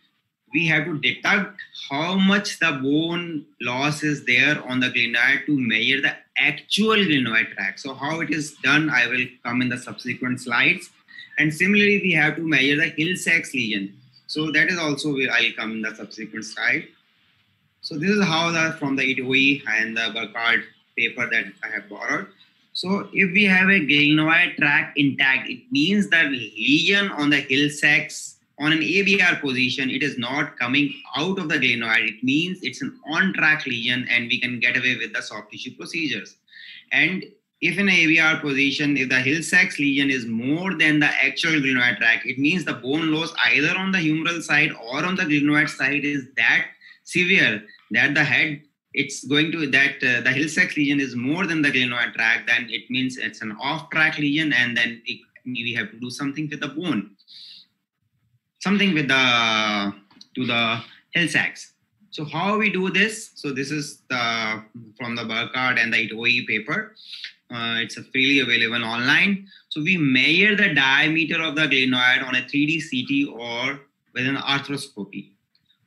We have to detect how much the bone loss is there on the glenoid to measure the actual glenoid tract. So how it is done, I will come in the subsequent slides. And similarly, we have to measure the Hill-Sachs lesion. So that is also where I'll come in the subsequent slide. So this is how the from the Itoi and the Burkhart paper that I have borrowed. So if we have a glenoid tract intact, it means that lesion on the Hill-Sachs on an ABR position, it is not coming out of the glenoid. It means it's an on-track lesion and we can get away with the soft tissue procedures. And if in a ABR position, if the Hill-Sachs lesion is more than the actual glenoid tract, it means the bone loss either on the humeral side or on the glenoid side is that severe that the head it's going to that uh, the Hill-Sachs lesion is more than the glenoid tract, then it means it's an off-track lesion, and then it, we have to do something with the bone, something with the to the Hill-Sachs. So how we do this? So this is the from the Burkhart and the Itoi paper. Uh, it's freely available online. So we measure the diameter of the glenoid on a 3D CT or with an arthroscopy.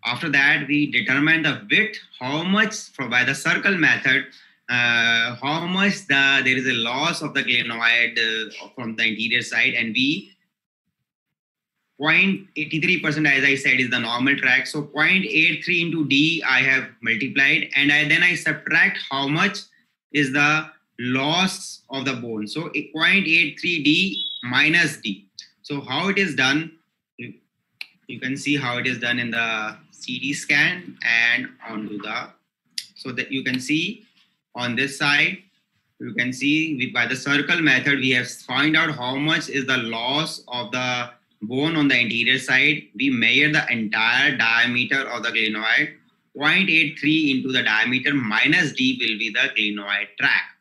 After that, we determine the width, how much for by the circle method, uh, how much the there is a loss of the glenoid uh, from the interior side, and we 0.83% as I said is the normal track. So 0.83 into D I have multiplied, and I then I subtract how much is the loss of the bone. So 0.83D minus D. So how it is done, you can see how it is done in the CT scan and onto the, so that you can see on this side, you can see we, by the circle method, we have found out how much is the loss of the bone on the interior side. We measure the entire diameter of the glenoid. 0.83 into the diameter minus D will be the glenoid tract.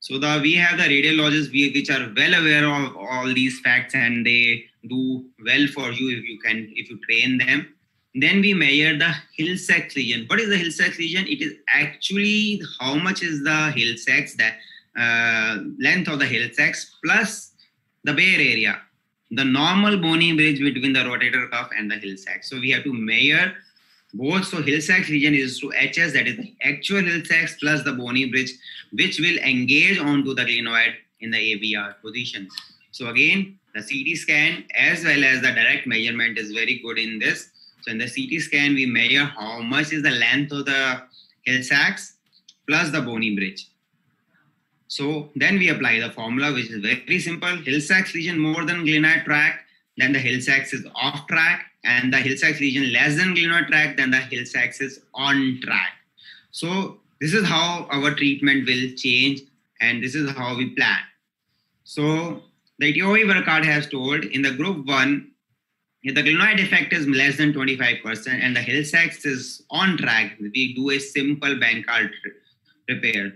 So the we have the radiologists we, which are well aware of all these facts and they do well for you if you can if you train them. Then we measure the Hill-Sachs region What is the Hill-Sachs region It is actually how much is the Hill-Sachs that uh, length of the Hill-Sachs plus the bare area, the normal bony bridge between the rotator cuff and the Hill-Sachs. So we have to measure both. So Hill-Sachs region is to HS, that is the actual Hill-Sachs plus the bony bridge, which will engage onto the glenoid in the ABR position. So again, the CT scan as well as the direct measurement is very good in this. So in the CT scan, we measure how much is the length of the Hill-Sachs plus the bony bridge. So then we apply the formula, which is very simple. Hill-Sachs region more than glenoid tract, then the Hill-Sachs is off track, and the Hill-Sachs region less than glenoid tract, then the Hill-Sachs is on track. So this is how our treatment will change, and this is how we plan. So the Itoi Burkhart has told in the group one, if the glenoid defect is less than 25% and the Hill-Sachs is on track, we do a simple Bankart repair.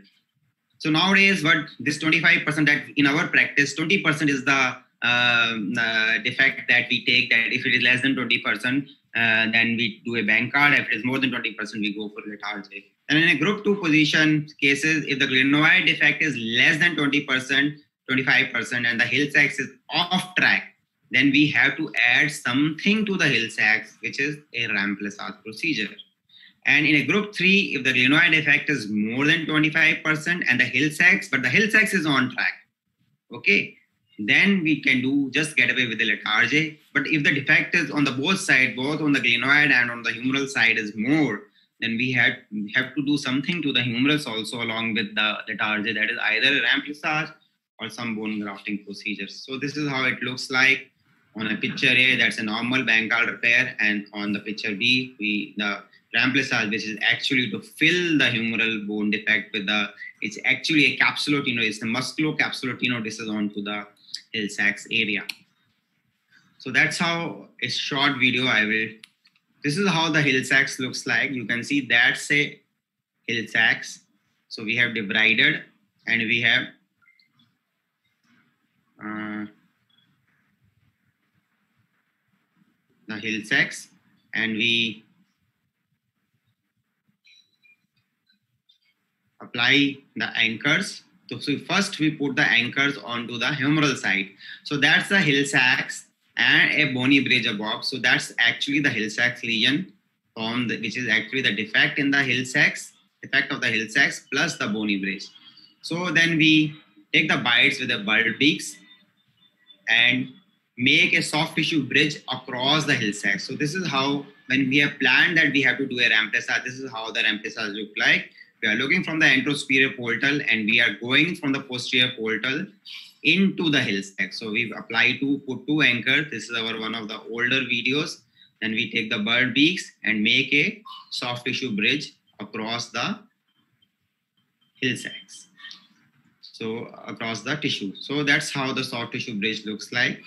So nowadays, what this 25% that in our practice, 20% is the uh, defect that we take that if it is less than 20%, uh, then we do a Bankart. If it is more than 20%, we go for Latarjet. And in a group two position cases, if the glenoid defect is less than 20%, 25% and the Hill Sachs is off track, then we have to add something to the Hill Sachs, which is a remplissage procedure. And in a group three, if the glenoid effect is more than 25% and the Hill Sachs, but the Hill Sachs is on track, okay, then we can do just get away with the Latarjet. But if the defect is on the both side, both on the glenoid and on the humeral side is more, then we have, have to do something to the humerus also along with the Latarjet. That is either a remplissage or some bone grafting procedures. So this is how it looks like on a picture A. That's a normal Bankart repair, and on the picture B, we the remplissage, which is actually to fill the humeral bone defect with the. It's actually a capsulotino. It's the musculocapsulotino. This is onto the Hill Sachs area. So that's how a short video I will. This is how the Hill Sachs looks like. You can see that's a Hill Sachs. So we have debrided and we have uh, the Hill Sachs and we apply the anchors so, so first we put the anchors onto the humeral side. So that's the Hill Sachs and a bony bridge above. So that's actually the Hill Sachs lesion from the, which is actually the defect in the Hill Sachs, effect of the Hill Sachs plus the bony bridge. So then we take the bites with the bird beaks and make a soft tissue bridge across the Hill Sachs. So this is how when we have planned that we have to do a remplissage, this is how the remplissage look like we are looking from the anterosuperior portal and we are going from the posterior portal into the Hill Sachs. So we've applied to put two anchors. This is our one of the older videos. Then we take the bird beaks and make a soft tissue bridge across the Hill Sachs. So across the tissue. So that's how the soft tissue bridge looks like.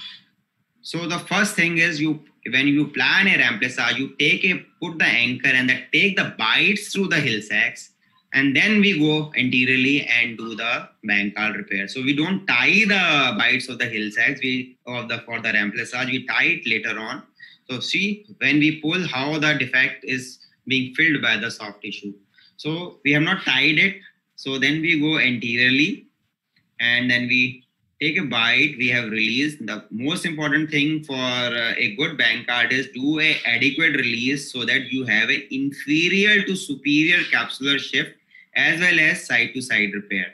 So the first thing is you when you plan a remplissage, you take a put the anchor and then take the bites through the Hill Sachs and then we go anteriorly and do the Bankart repair. So we don't tie the bites of the Hill Sachs we of the for the remplissage, we tie it later on. So see when we pull how the defect is being filled by the soft tissue. So we have not tied it. So then we go anteriorly and then we take a bite we have released the most important thing for uh, a good Bankart is do a adequate release so that you have an inferior to superior capsular shift as well as side to side repair.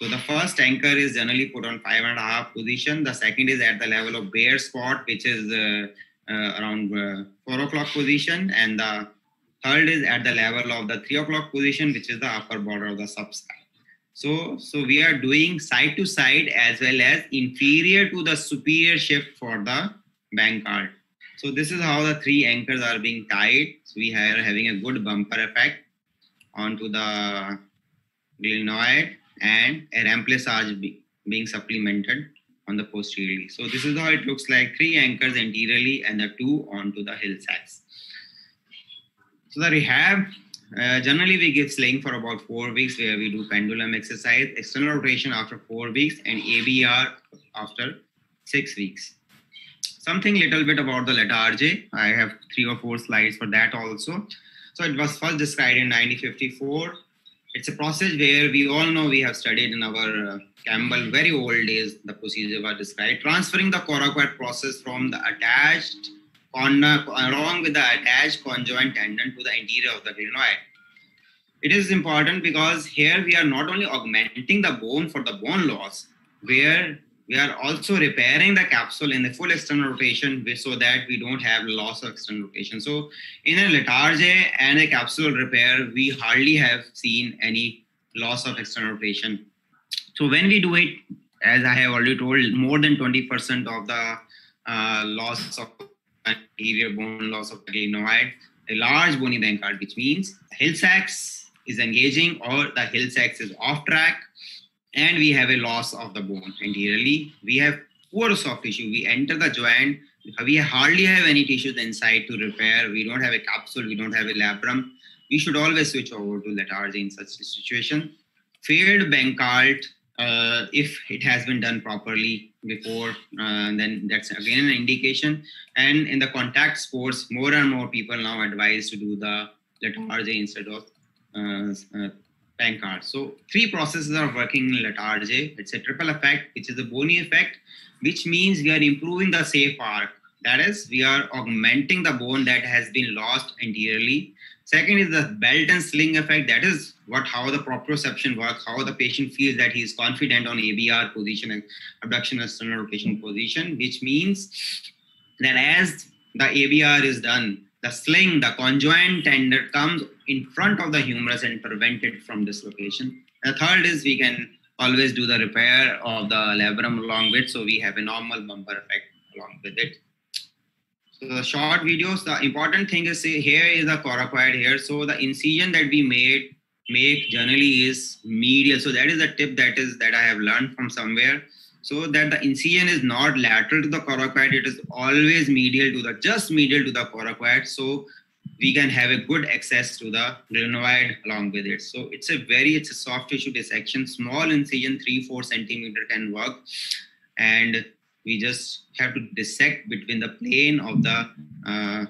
So the first anchor is generally put on five and a half position. The second is at the level of bare spot, which is uh, uh, around uh, four o'clock position. And the third is at the level of the three o'clock position, which is the upper border of the subscap. So, so we are doing side to side as well as inferior to the superior shift for the Bankart. So this is how the three anchors are being tied. So we are having a good bumper effect onto the glenoid and a remplissage be, being supplemented on the posteriorly. So this is how it looks like three anchors anteriorly and the two onto the Hill Sachs. So the rehab, uh, generally we give sling for about four weeks where we do pendulum exercise, external rotation after four weeks and ABR after six weeks. Something little bit about the Latarjet. I have three or four slides for that also. So it was first described in 1954. It's a process where we all know we have studied in our uh, Campbell very old days. The procedure was described transferring the coracoid process from the attached corner along with the attached conjoint tendon to the interior of the glenoid. It is important because here we are not only augmenting the bone for the bone loss, where we are also repairing the capsule in the full external rotation so that we don't have loss of external rotation. So in a Latarjet and a capsule repair, we hardly have seen any loss of external rotation. So when we do it, as I have already told, more than 20% of the uh, loss of anterior bone loss of the glenoid, a large bony Bankart, which means Hill Sachs is engaging or the Hill Sachs is off track and we have a loss of the bone anteriorly. We have poor soft tissue. We enter the joint. We hardly have any tissues inside to repair. We don't have a capsule. We don't have a labrum. We should always switch over to Latarjet in such a situation. Failed Bankart, uh, if it has been done properly before, uh, then that's again an indication. And in the contact sports, more and more people now advise to do the Latarjet instead of uh, uh Bankart. So three processes are working in Latarjet. It's a triple effect, which is the bony effect, which means we are improving the safe arc. That is, we are augmenting the bone that has been lost anteriorly. Second is the belt and sling effect. That is what how the proprioception works, how the patient feels that he is confident on ABR position and abduction external rotation position, which means that as the ABR is done, the sling, the conjoint tendon comes in front of the humerus and prevent it from dislocation. The third is we can always do the repair of the labrum along with, so we have a normal bumper effect along with it. So the short videos, the important thing is here is the coracoid here. So the incision that we made make generally is medial. So that is the tip that is that I have learned from somewhere. So that the incision is not lateral to the coracoid, it is always medial to the just medial to the coracoid. So we can have a good access to the glenoid along with it. So it's a very it's a soft tissue dissection. Small incision, three four centimeter can work, and we just have to dissect between the plane of the uh,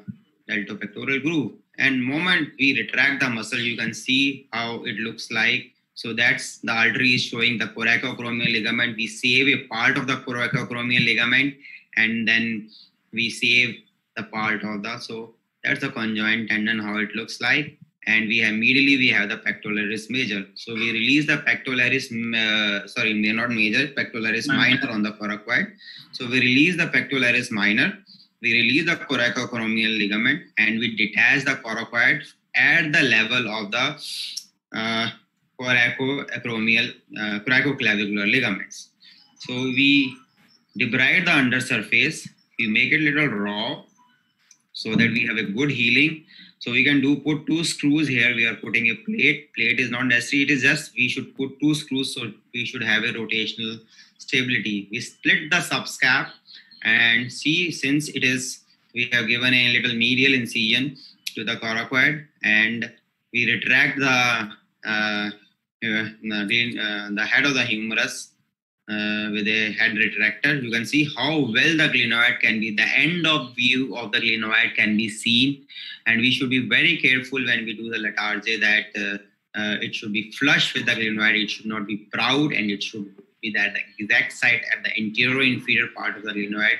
deltopectoral groove. And moment we retract the muscle, you can see how it looks like. So that's the artery is showing the coracoacromial ligament. We save a part of the coracoacromial ligament, and then we save the part of the so that's the conjoint tendon how it looks like and we have immediately we have the pectoralis major. So we release the pectoralis uh, sorry not major pectoralis minor. on the coracoid so we release the pectoralis minor we release the coracoacromial ligament and we detach the coracoid at the level of the uh, coracoacromial uh, coracoclavicular ligaments. So we debride the undersurface we make it a little raw so that we have a good healing. So we can do put two screws here. We are putting a plate. Plate is not necessary. It is just we should put two screws so we should have a rotational stability. We split the subscap and see since it is we have given a little medial incision to the coracoid and we retract the uh, uh, the, uh, the head of the humerus uh, with a head retractor, you can see how well the glenoid can be. The end of view of the glenoid can be seen, and we should be very careful when we do the Latarjet that uh, uh, it should be flush with the glenoid. It should not be proud, and it should be that the exact site at the anterior inferior part of the glenoid.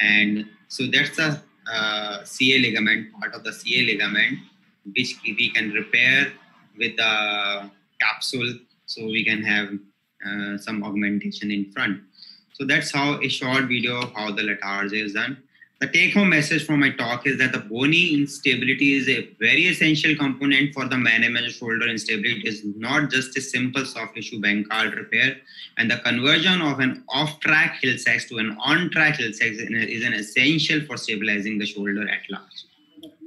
And so that's the uh, CA ligament, part of the CA ligament, which we can repair with the capsule, so we can have uh, some augmentation in front. So that's how a short video of how the Latarjet is done. The take home message from my talk is that the bony instability is a very essential component for the management shoulder instability. It is not just a simple soft tissue Bankart repair. And the conversion of an off track Hill-Sachs to an on track Hill-Sachs is an essential for stabilizing the shoulder at large.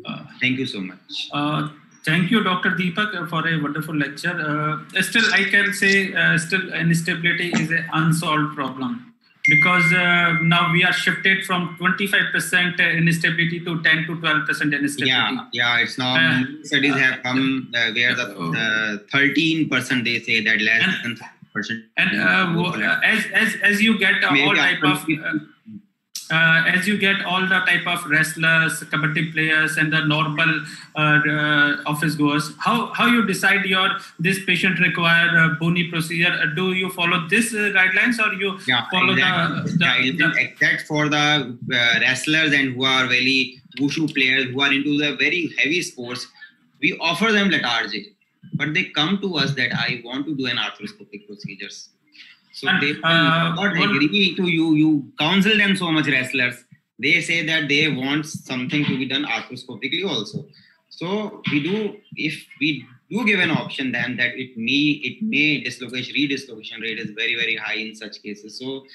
Uh, thank you so much. Uh, Thank you, Dr. Deepak, for a wonderful lecture. Uh, still, I can say uh, still instability is an unsolved problem because uh, now we are shifted from 25% instability to 10 to 12% instability. Yeah, yeah, it's now uh, studies have come uh, where the 13% they say that less and, than percent. And uh, as, as, as you get all type of uh, as you get all the type of wrestlers, kabaddi players, and the normal uh, uh, office goers, how how you decide your this patient require a bony procedure? Uh, do you follow this uh, guidelines or you yeah, follow exactly. the, the, the except for the uh, wrestlers and who are very wushu players who are into the very heavy sports, we offer them Latarjet, but they come to us that I want to do an arthroscopic procedures so and, they uh, not agree to you. You counsel them so much wrestlers. They say that they want something to be done arthroscopically also. So we do if we do give an option then that it may it may dislocation redislocation rate is very very high in such cases. So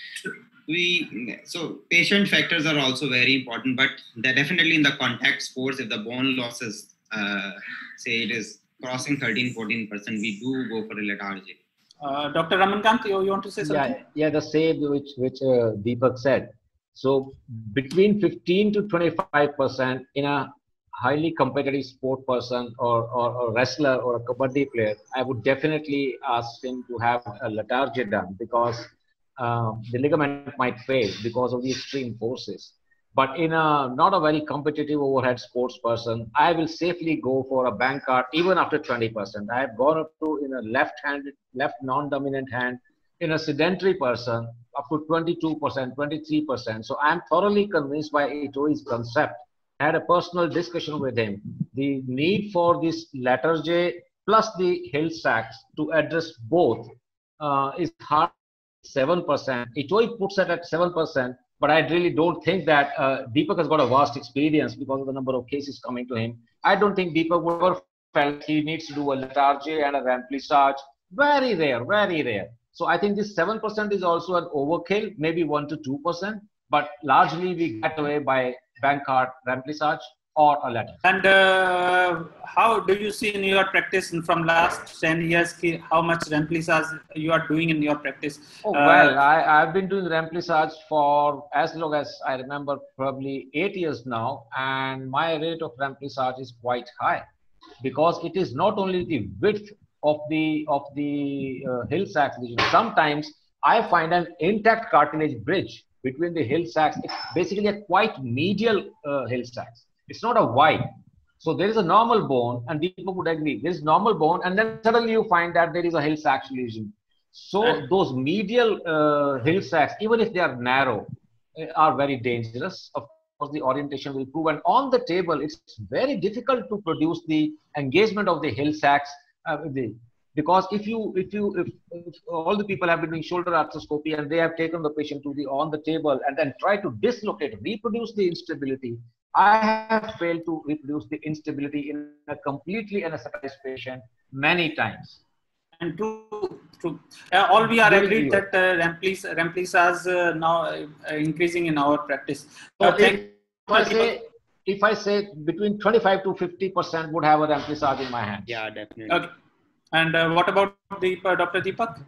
we so patient factors are also very important, but they're definitely in the contact sports if the bone losses uh, say it is crossing 13 14 percent, we do go for a Latarjet. Uh, Dr. Ramakant, you, you want to say something? Yeah, yeah the same which which uh, Deepak said. So between 15 to 25 percent in a highly competitive sport person or, or, or, wrestler or a kabaddi player, I would definitely ask him to have a Latarjet done because um, the ligament might fail because of the extreme forces. But in a not a very competitive overhead sports person, I will safely go for a Bankart even after 20%. I have gone up to in a left-handed, left non-dominant hand, in a sedentary person up to 22%, 23%. So I'm thoroughly convinced by Itoi's concept. I had a personal discussion with him. The need for this Latarjet plus the Hill-Sachs to address both uh, is hard 7%. Itoi puts it at 7%, but I really don't think that uh, Deepak has got a vast experience because of the number of cases coming to him. I don't think Deepak would ever felt he needs to do a Latarjet and a remplissage. Very rare, very rare. So I think this 7% is also an overkill, maybe 1 to 2%, but largely we get away by Bankart remplissage or a letter. And uh, how do you see in your practice from last 10 years, how much remplissage you are doing in your practice? Oh, well, uh, I, I've been doing remplissage for as long as I remember, probably eight years now, and my rate of remplissage is quite high because it is not only the width of the of the uh, Hill-Sachs. Sometimes I find an intact cartilage bridge between the Hill-Sachs. It's basically a quite medial uh, Hill-Sachs. It's not a wide. So there is a normal bone, and people would agree there is normal bone, and then suddenly you find that there is a Hill-Sachs lesion. So those medial uh, Hill-Sachs, even if they are narrow, uh, are very dangerous. Of course, the orientation will prove. And on the table, it's very difficult to produce the engagement of the Hill-Sachs uh, the, because if you if you if, if, all the people have been doing shoulder arthroscopy and they have taken the patient to the on the table and then try to dislocate reproduce the instability i have failed to reproduce the instability in a completely anesthetized patient many times and true, true. Uh, all we are agreed that uh, Remplis, Remplisas uh, now uh, increasing in our practice. So uh, if, if, I say, if I say between 25 to 50 percent would have a Remplissage in my hand. Yeah, definitely. Okay. And uh, what about the uh, Dr. Deepak?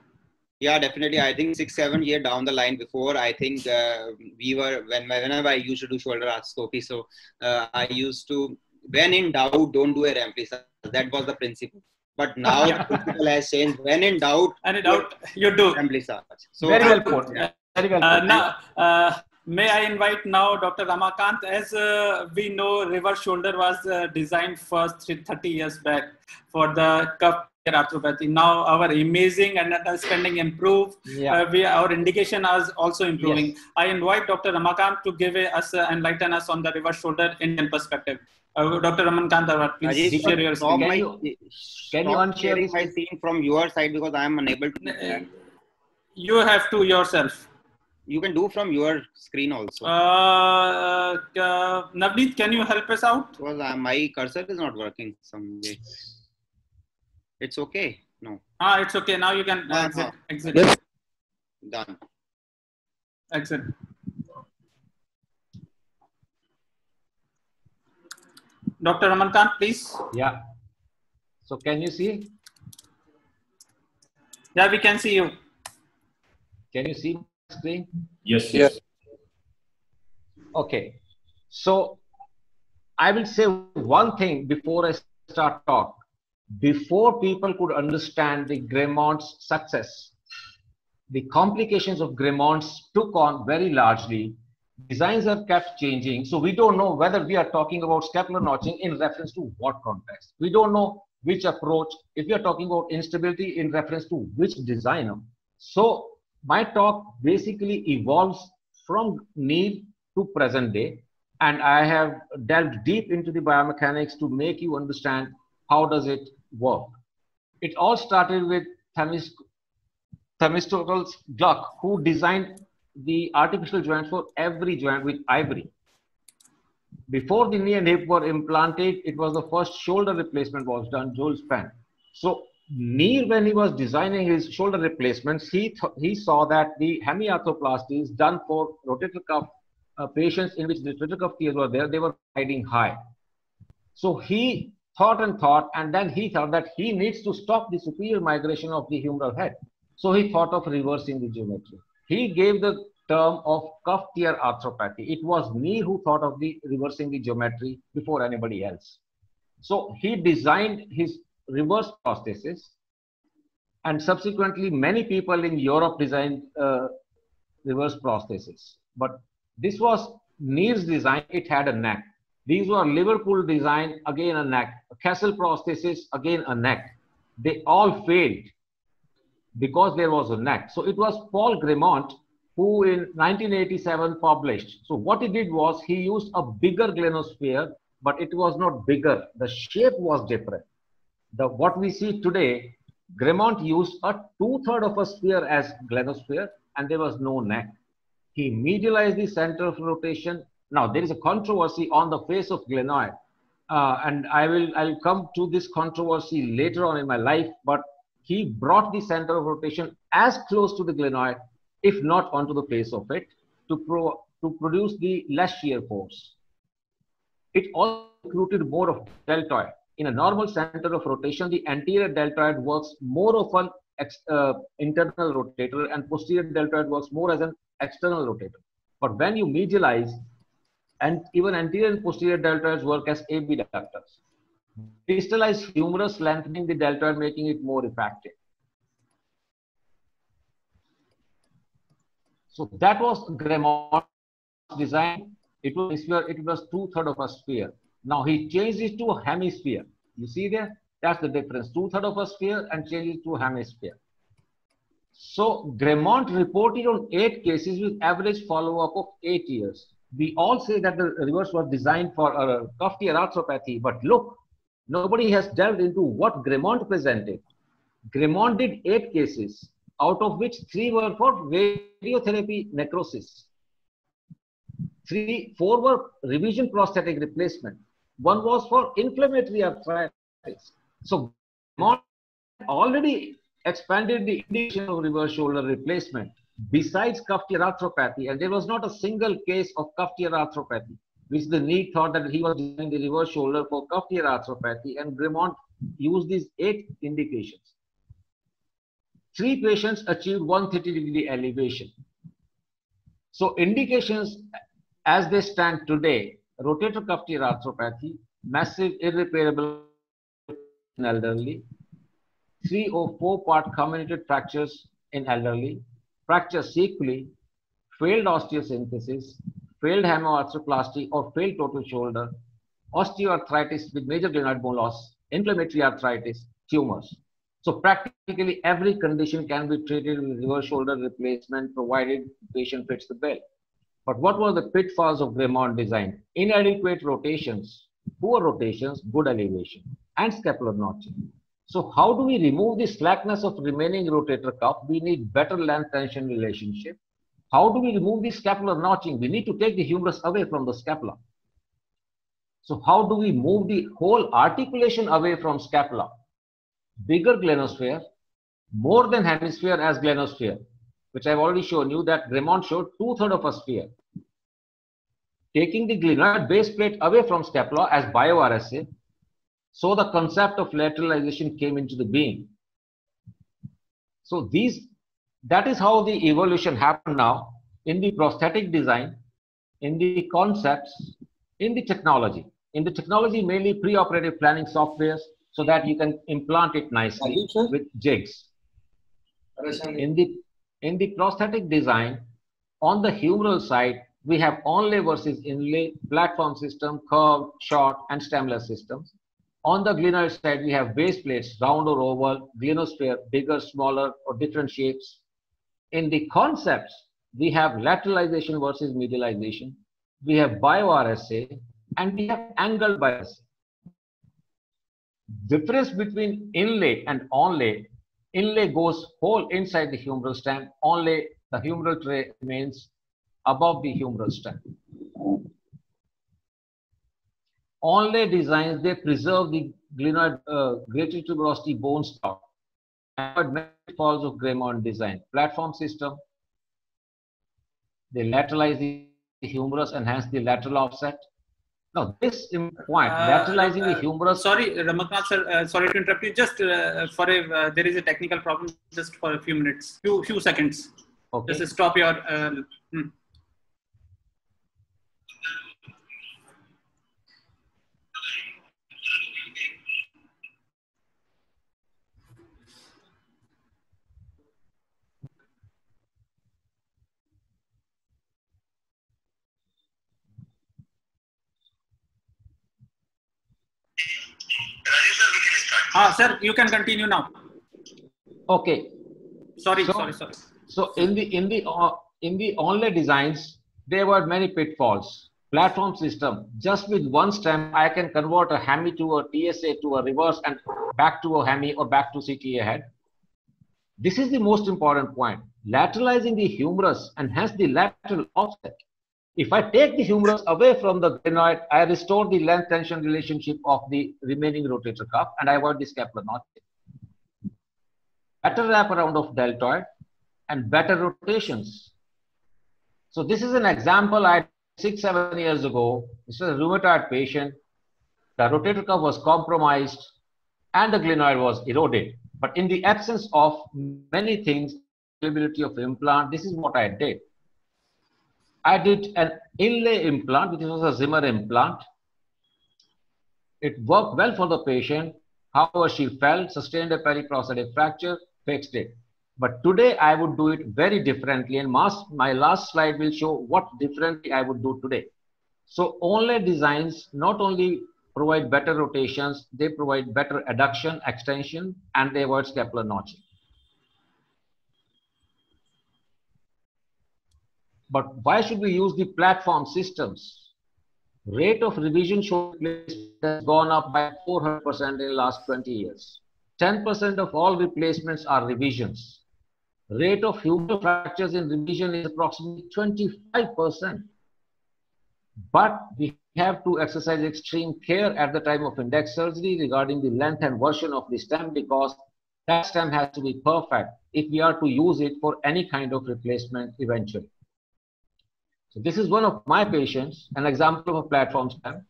Yeah, definitely. I think six, seven year down the line before, I think uh, we were when whenever I used to do shoulder arthroscopy, so uh, I used to when in doubt, don't do a Remplissage. That was the principle. But now yeah. the principle has changed. When in doubt, and in doubt, you do Remplissage. So very well put. Yeah. Very well uh, put. now, May I invite now Dr. Ramakant? As uh, we know, reverse shoulder was uh, designed first 30 years back for the cuff arthropathy. Now our imaging and spending improve. Yeah. Uh, we, our indication is also improving. Yes. I invite Dr. Ramakant to give us uh, enlighten us on the reverse shoulder Indian perspective. Uh, Dr. Ramakant, please Ajit, share your screen. Can you, can you unshare my screen from your side because I am unable to. You have to yourself you can do from your screen also. Uh, uh, Navneet, can you help us out? Because uh, my cursor is not working some way. It's okay. No. Ah, it's okay. Now you can uh, exit. Exit. Yes. Done. Exit. Dr. Ramakant, please. Yeah. So can you see? Yeah, we can see you. Can you see screen? Yes. Yes. Okay. So I will say one thing before I start talk. Before people could understand the Grammont's success, the complications of Grammont's took on very largely. Designs have kept changing. So we don't know whether we are talking about scapular notching in reference to what context. We don't know which approach, if we are talking about instability in reference to which designer. So my talk basically evolves from need to present day and i have delved deep into the biomechanics to make you understand how does it work. It all started with themistocles gluck who designed the artificial joints for every joint with ivory. Before the knee and hip were implanted it was the first shoulder replacement was done jules Péan so Neer, when he was designing his shoulder replacements, he, he saw that the hemiarthroplasty is done for rotator cuff uh, patients in which the rotator cuff tears were there, they were riding high. So he thought and thought, and then he thought that he needs to stop the superior migration of the humeral head. So he thought of reversing the geometry. He gave the term of cuff tear arthropathy. It was me who thought of the reversing the geometry before anybody else. So he designed his reverse prosthesis. And subsequently, many people in Europe designed uh, reverse prosthesis. But this was Neer's design, it had a neck. These were Liverpool design, again a neck. Kessel prosthesis, again a neck. They all failed because there was a neck. So it was Paul Grammont who in 1987 published. So what he did was he used a bigger glenosphere, but it was not bigger. The shape was different. The what we see today, Grammont used a two-third of a sphere as glenosphere, and there was no neck. He medialized the center of rotation. Now there is a controversy on the face of glenoid, uh, and I will I'll come to this controversy later on in my life. But he brought the center of rotation as close to the glenoid if not onto the face of it, to, pro to produce the less shear force. It also recruited more of deltoid. In a normal center of rotation, the anterior deltoid works more of an uh, internal rotator and posterior deltoid works more as an external rotator. But when you medialize, and even anterior and posterior deltoids work as abductors. Distalized humerus lengthening the deltoid, making it more effective. So that was Grammont's design. It was sphere, it was two-thirds of a sphere. Now he changed it to a hemisphere. You see there? That's the difference. Two-thirds of a sphere and changed it to a hemisphere. So Gremont reported on eight cases with average follow-up of eight years. We all say that the reverse was designed for a tear arthropathy, but look, nobody has delved into what Grammont presented. Grammont did eight cases out of which three were for radiotherapy necrosis. Three, four were revision prosthetic replacement. One was for inflammatory arthritis. So already expanded the indication of reverse shoulder replacement besides cuff tear arthropathy, and there was not a single case of cuff tear arthropathy, which the knee thought that he was doing the reverse shoulder for cuff tear arthropathy, and Grammont used these eight indications. Three patients achieved 130 degree elevation. So indications as they stand today, rotator cuff tear arthropathy, massive irreparable in elderly, three or four part comminuted fractures in elderly, fractures sequelae, failed osteosynthesis, failed hemarthroplasty or failed total shoulder, osteoarthritis with major glenoid bone loss, inflammatory arthritis, tumors. So practically every condition can be treated with reverse shoulder replacement provided the patient fits the bill. But what were the pitfalls of Grammont design? Inadequate rotations, poor rotations, good elevation, and scapular notching. So how do we remove the slackness of remaining rotator cuff? We need better length tension relationship. How do we remove the scapular notching? We need to take the humerus away from the scapula. So how do we move the whole articulation away from scapula? bigger glenosphere, more than hemisphere as glenosphere, which I've already shown you that Grammont showed two-thirds of a sphere. Taking the glenoid base plate away from scapula as bio-RSA, so the concept of lateralization came into the being. So these, that is how the evolution happened now in the prosthetic design, in the concepts, in the technology. In the technology, mainly pre-operative planning softwares, so that you can implant it nicely with jigs. In the, in the prosthetic design, on the humeral side, we have onlay versus inlay, platform system, curved, short, and stemless systems. On the glenoid side, we have base plates, round or oval, glenosphere, bigger, smaller, or different shapes. In the concepts, we have lateralization versus medialization. We have bio-RSA, and we have angled RSA difference between inlay and onlay, inlay goes whole inside the humeral stem, onlay the humeral tray remains above the humeral stem. Onlay designs, they preserve the glenoid, uh, greater tuberosity bone stock and falls of Grammont design. Platform system, they lateralize the humerus and hence the lateral offset. Now, this point, uh, lateralizing uh, the humerus. Sorry, Ramakant sir, uh, sorry to interrupt you. Just uh, for a, uh, there is a technical problem. Just for a few minutes, few few seconds. Okay. Just stop your. Uh, hmm. Ah, sir, you can continue now. Okay. Sorry, So- sorry, sorry. So in the in the uh, in the only designs, there were many pitfalls. Platform system, just with one stem, I can convert a hemi to a TSA to a reverse and back to a hemi or back to CTA head. This is the most important point. Lateralizing the humerus and hence the lateral offset. If I take the humerus away from the glenoid, I restore the length tension relationship of the remaining rotator cuff and I avoid the scapular notch. Better wraparound of deltoid and better rotations. So this is an example I six, seven years ago. This was a rheumatoid patient. The rotator cuff was compromised and the glenoid was eroded. But in the absence of many things, availability of implant, this is what I did. I did an inlay implant, which was a Zimmer implant. It worked well for the patient. However, she fell, sustained a periprosthetic fracture, fixed it. But today I would do it very differently. And my last slide will show what differently I would do today. So onlay designs not only provide better rotations, they provide better adduction, extension, and they avoid scapular notching. But why should we use the platform systems? Rate of revision should has gone up by 400% in the last 20 years. 10% of all replacements are revisions. Rate of humeral fractures in revision is approximately 25%. But we have to exercise extreme care at the time of index surgery regarding the length and version of the stem because that stem has to be perfect if we are to use it for any kind of replacement eventually. So this is one of my patients, an example of a platform stem.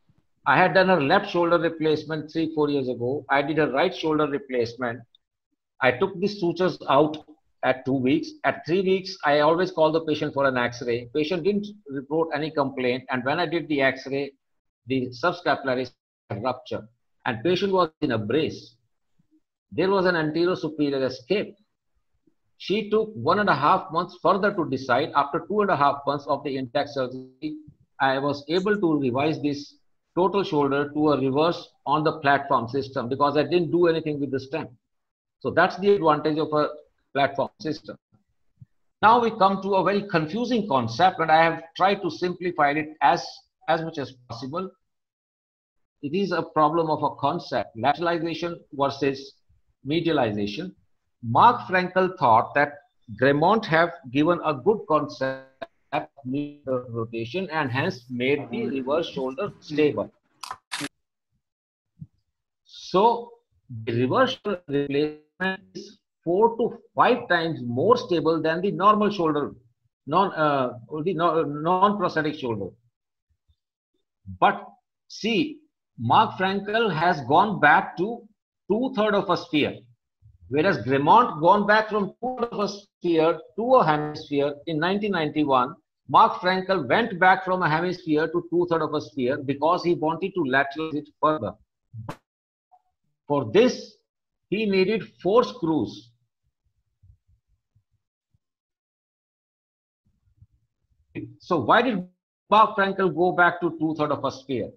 I had done a left shoulder replacement three, four years ago. I did a right shoulder replacement. I took the sutures out at two weeks. At three weeks, I always call the patient for an X-ray. Patient didn't report any complaint. And when I did the X-ray, the subscapularis rupture and patient was in a brace. There was an anterior superior escape. She took one and a half months further to decide. After two and a half months of the intact surgery, I was able to revise this total shoulder to a reverse on the platform system because I didn't do anything with the stem. So that's the advantage of a platform system. Now we come to a very confusing concept and I have tried to simplify it as, as much as possible. It is a problem of a concept, lateralization versus medialization. Mark Frankle thought that Grammont have given a good concept of rotation and hence made the reverse shoulder stable. So the reverse replacement is four to five times more stable than the normal shoulder, non uh, the non prosthetic shoulder. But see, Mark Frankle has gone back to two third of a sphere, whereas Grammont gone back from two of a sphere to a hemisphere in 1991. Mark Frankle went back from a hemisphere to two third of a sphere because he wanted to lateralize it further. For this, he needed four screws. So why did Mark Frankle go back to two third of a sphere?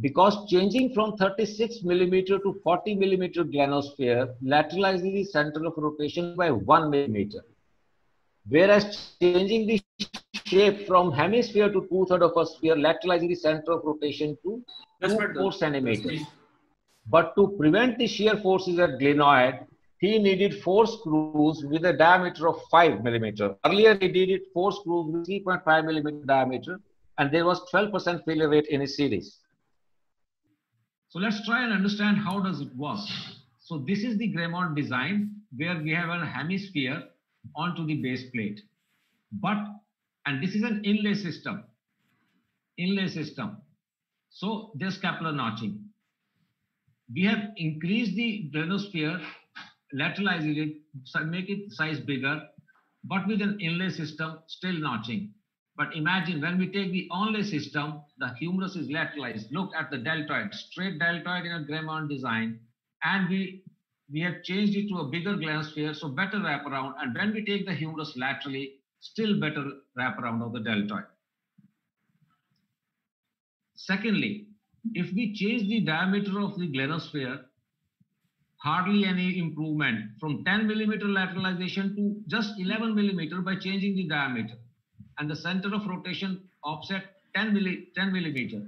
Because changing from 36 millimeter to 40 millimeter glenosphere lateralizes the center of rotation by one millimeter. Whereas changing the shape from hemisphere to two third of a sphere lateralizes the center of rotation to two, four centimeters. But to prevent the shear forces at glenoid, he needed four screws with a diameter of 5 millimeter. Earlier, he did it four screws with 3.5 millimeter diameter, and there was 12% failure rate in his series. So let's try and understand how does it work. So this is the Grammont design where we have a hemisphere onto the base plate. But, and this is an inlay system, inlay system. So there's scapular notching. We have increased the glenosphere, lateralized it, make it size bigger, but with an inlay system, still notching. But imagine when we take the onlay system, the humerus is lateralized. Look at the deltoid, straight deltoid in a Grammont design, and we we have changed it to a bigger glenosphere, so better wraparound. And when we take the humerus laterally, still better wraparound of the deltoid. Secondly, if we change the diameter of the glenosphere, hardly any improvement from 10 millimeter lateralization to just 11 millimeter by changing the diameter and the center of rotation offset 10, milli, 10 millimeter.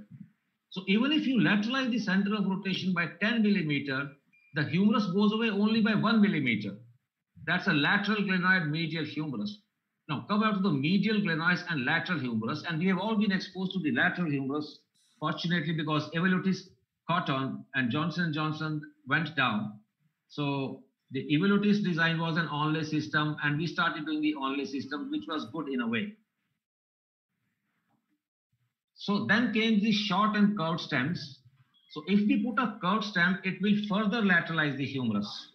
So even if you lateralize the center of rotation by 10 millimeter, the humerus goes away only by one millimeter. That's a lateral glenoid medial humerus. Now come out to the medial glenoid and lateral humerus, and we have all been exposed to the lateral humerus, fortunately because evolutis caught on and Johnson Johnson went down. So the evolutis design was an onlay system, and we started doing the onlay system, which was good in a way. So then came the short and curved stems. So if we put a curved stem, it will further lateralize the humerus.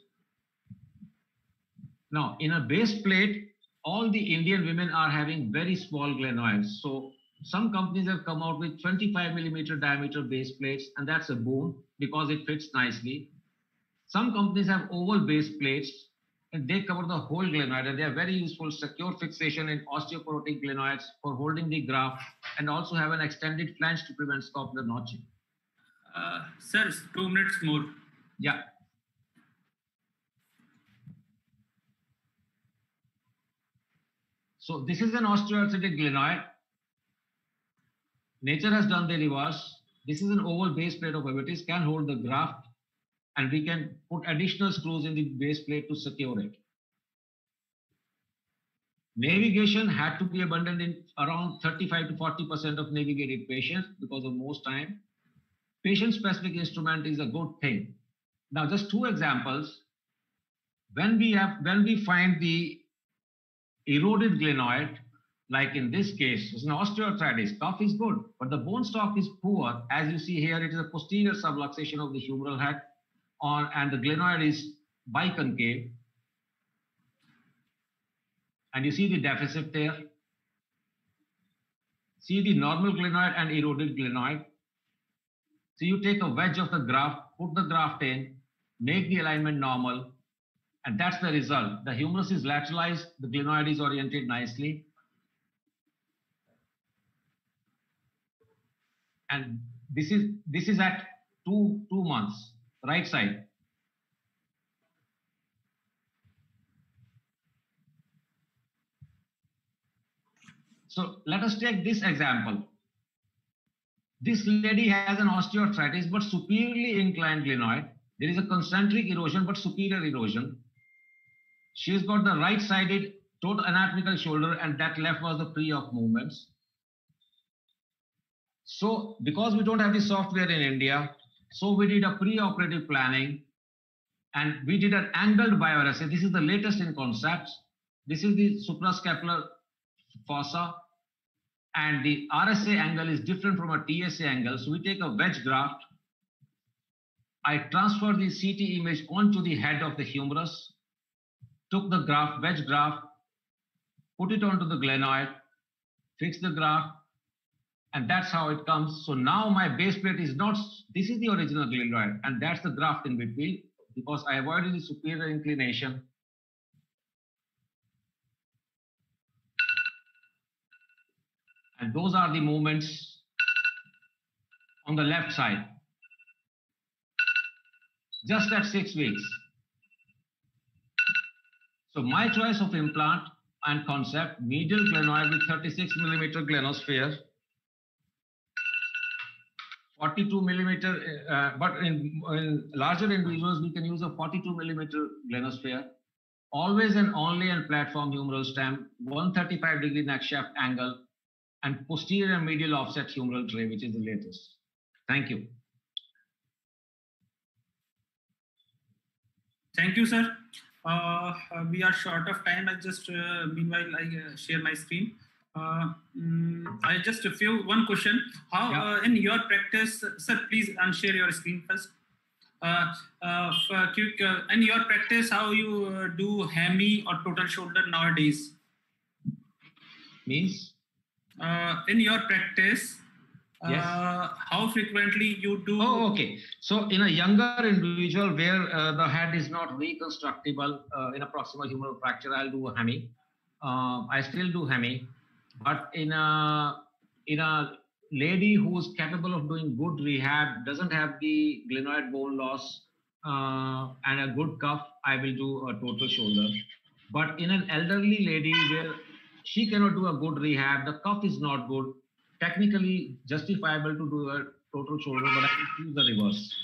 Now, in a base plate, all the Indian women are having very small glenoids. So some companies have come out with 25 millimeter diameter base plates, and that's a boon because it fits nicely. Some companies have oval base plates, and they cover the whole glenoid, and they are very useful secure fixation in osteoporotic glenoids for holding the graft, and also have an extended flange to prevent scapular notching. Uh, sir, two minutes more. Yeah. So this is an osteoarthritic glenoid. Nature has done the reverse. This is an oval base plate of Avitis, can hold the graft, and we can put additional screws in the base plate to secure it. Navigation had to be abandoned in around 35 to 40% of navigated patients because of most time. Patient-specific instrument is a good thing. Now, just two examples. When we have when we find the eroded glenoid, like in this case, it's an osteoarthritis. Cuff is good, but the bone stock is poor. As you see here, it is a posterior subluxation of the humeral head, and the glenoid is biconcave. And you see the deficit there. See the normal glenoid and eroded glenoid. So you take a wedge of the graft, put the graft in, make the alignment normal, and that's the result. The humerus is lateralized, the glenoid is oriented nicely. And this is this is at two two months, right side. So let us take this example. This lady has an osteoarthritis but superiorly inclined glenoid. There is a concentric erosion but superior erosion. She's got the right-sided total anatomical shoulder and that left was the pre-op movements. So because we don't have the software in India, so we did a pre-operative planning and we did an angled bioRSA. This is the latest in concepts. This is the suprascapular fossa and the RSA angle is different from a TSA angle. So we take a wedge graft. I transfer the CT image onto the head of the humerus, took the graft, wedge graft, put it onto the glenoid, fix the graft, and that's how it comes. So now my base plate is not, this is the original glenoid, and that's the graft in between because I avoided the superior inclination And those are the movements on the left side. Just at six weeks. So my choice of implant and concept, medial glenoid with 36 millimeter glenosphere, 42 millimeter, uh, but in, in, larger individuals, we can use a 42 millimeter glenosphere. Always an onlay and platform humeral stem, 135 degree neck shaft angle, and posterior and medial offset humeral tray, which is the latest. Thank you. Thank you, sir. Uh, we are short of time. I just, uh, meanwhile, I uh, share my screen. Um, I just a few one question. How yeah. Uh, in your practice, sir? Please unshare your screen first. Uh, uh, quick, in your practice, how you do hemi or total shoulder nowadays? Means uh, in your practice yes. Uh, how frequently you do oh okay so in a younger individual where uh, the head is not reconstructible uh, in a proximal humeral fracture i'll do a hemi uh, i still do hemi but in a in a lady who's capable of doing good rehab doesn't have the glenoid bone loss uh, and a good cuff, I will do a total shoulder. But in an elderly lady where she cannot do a good rehab, the cuff is not good, technically justifiable to do a total shoulder, but I will choose the reverse.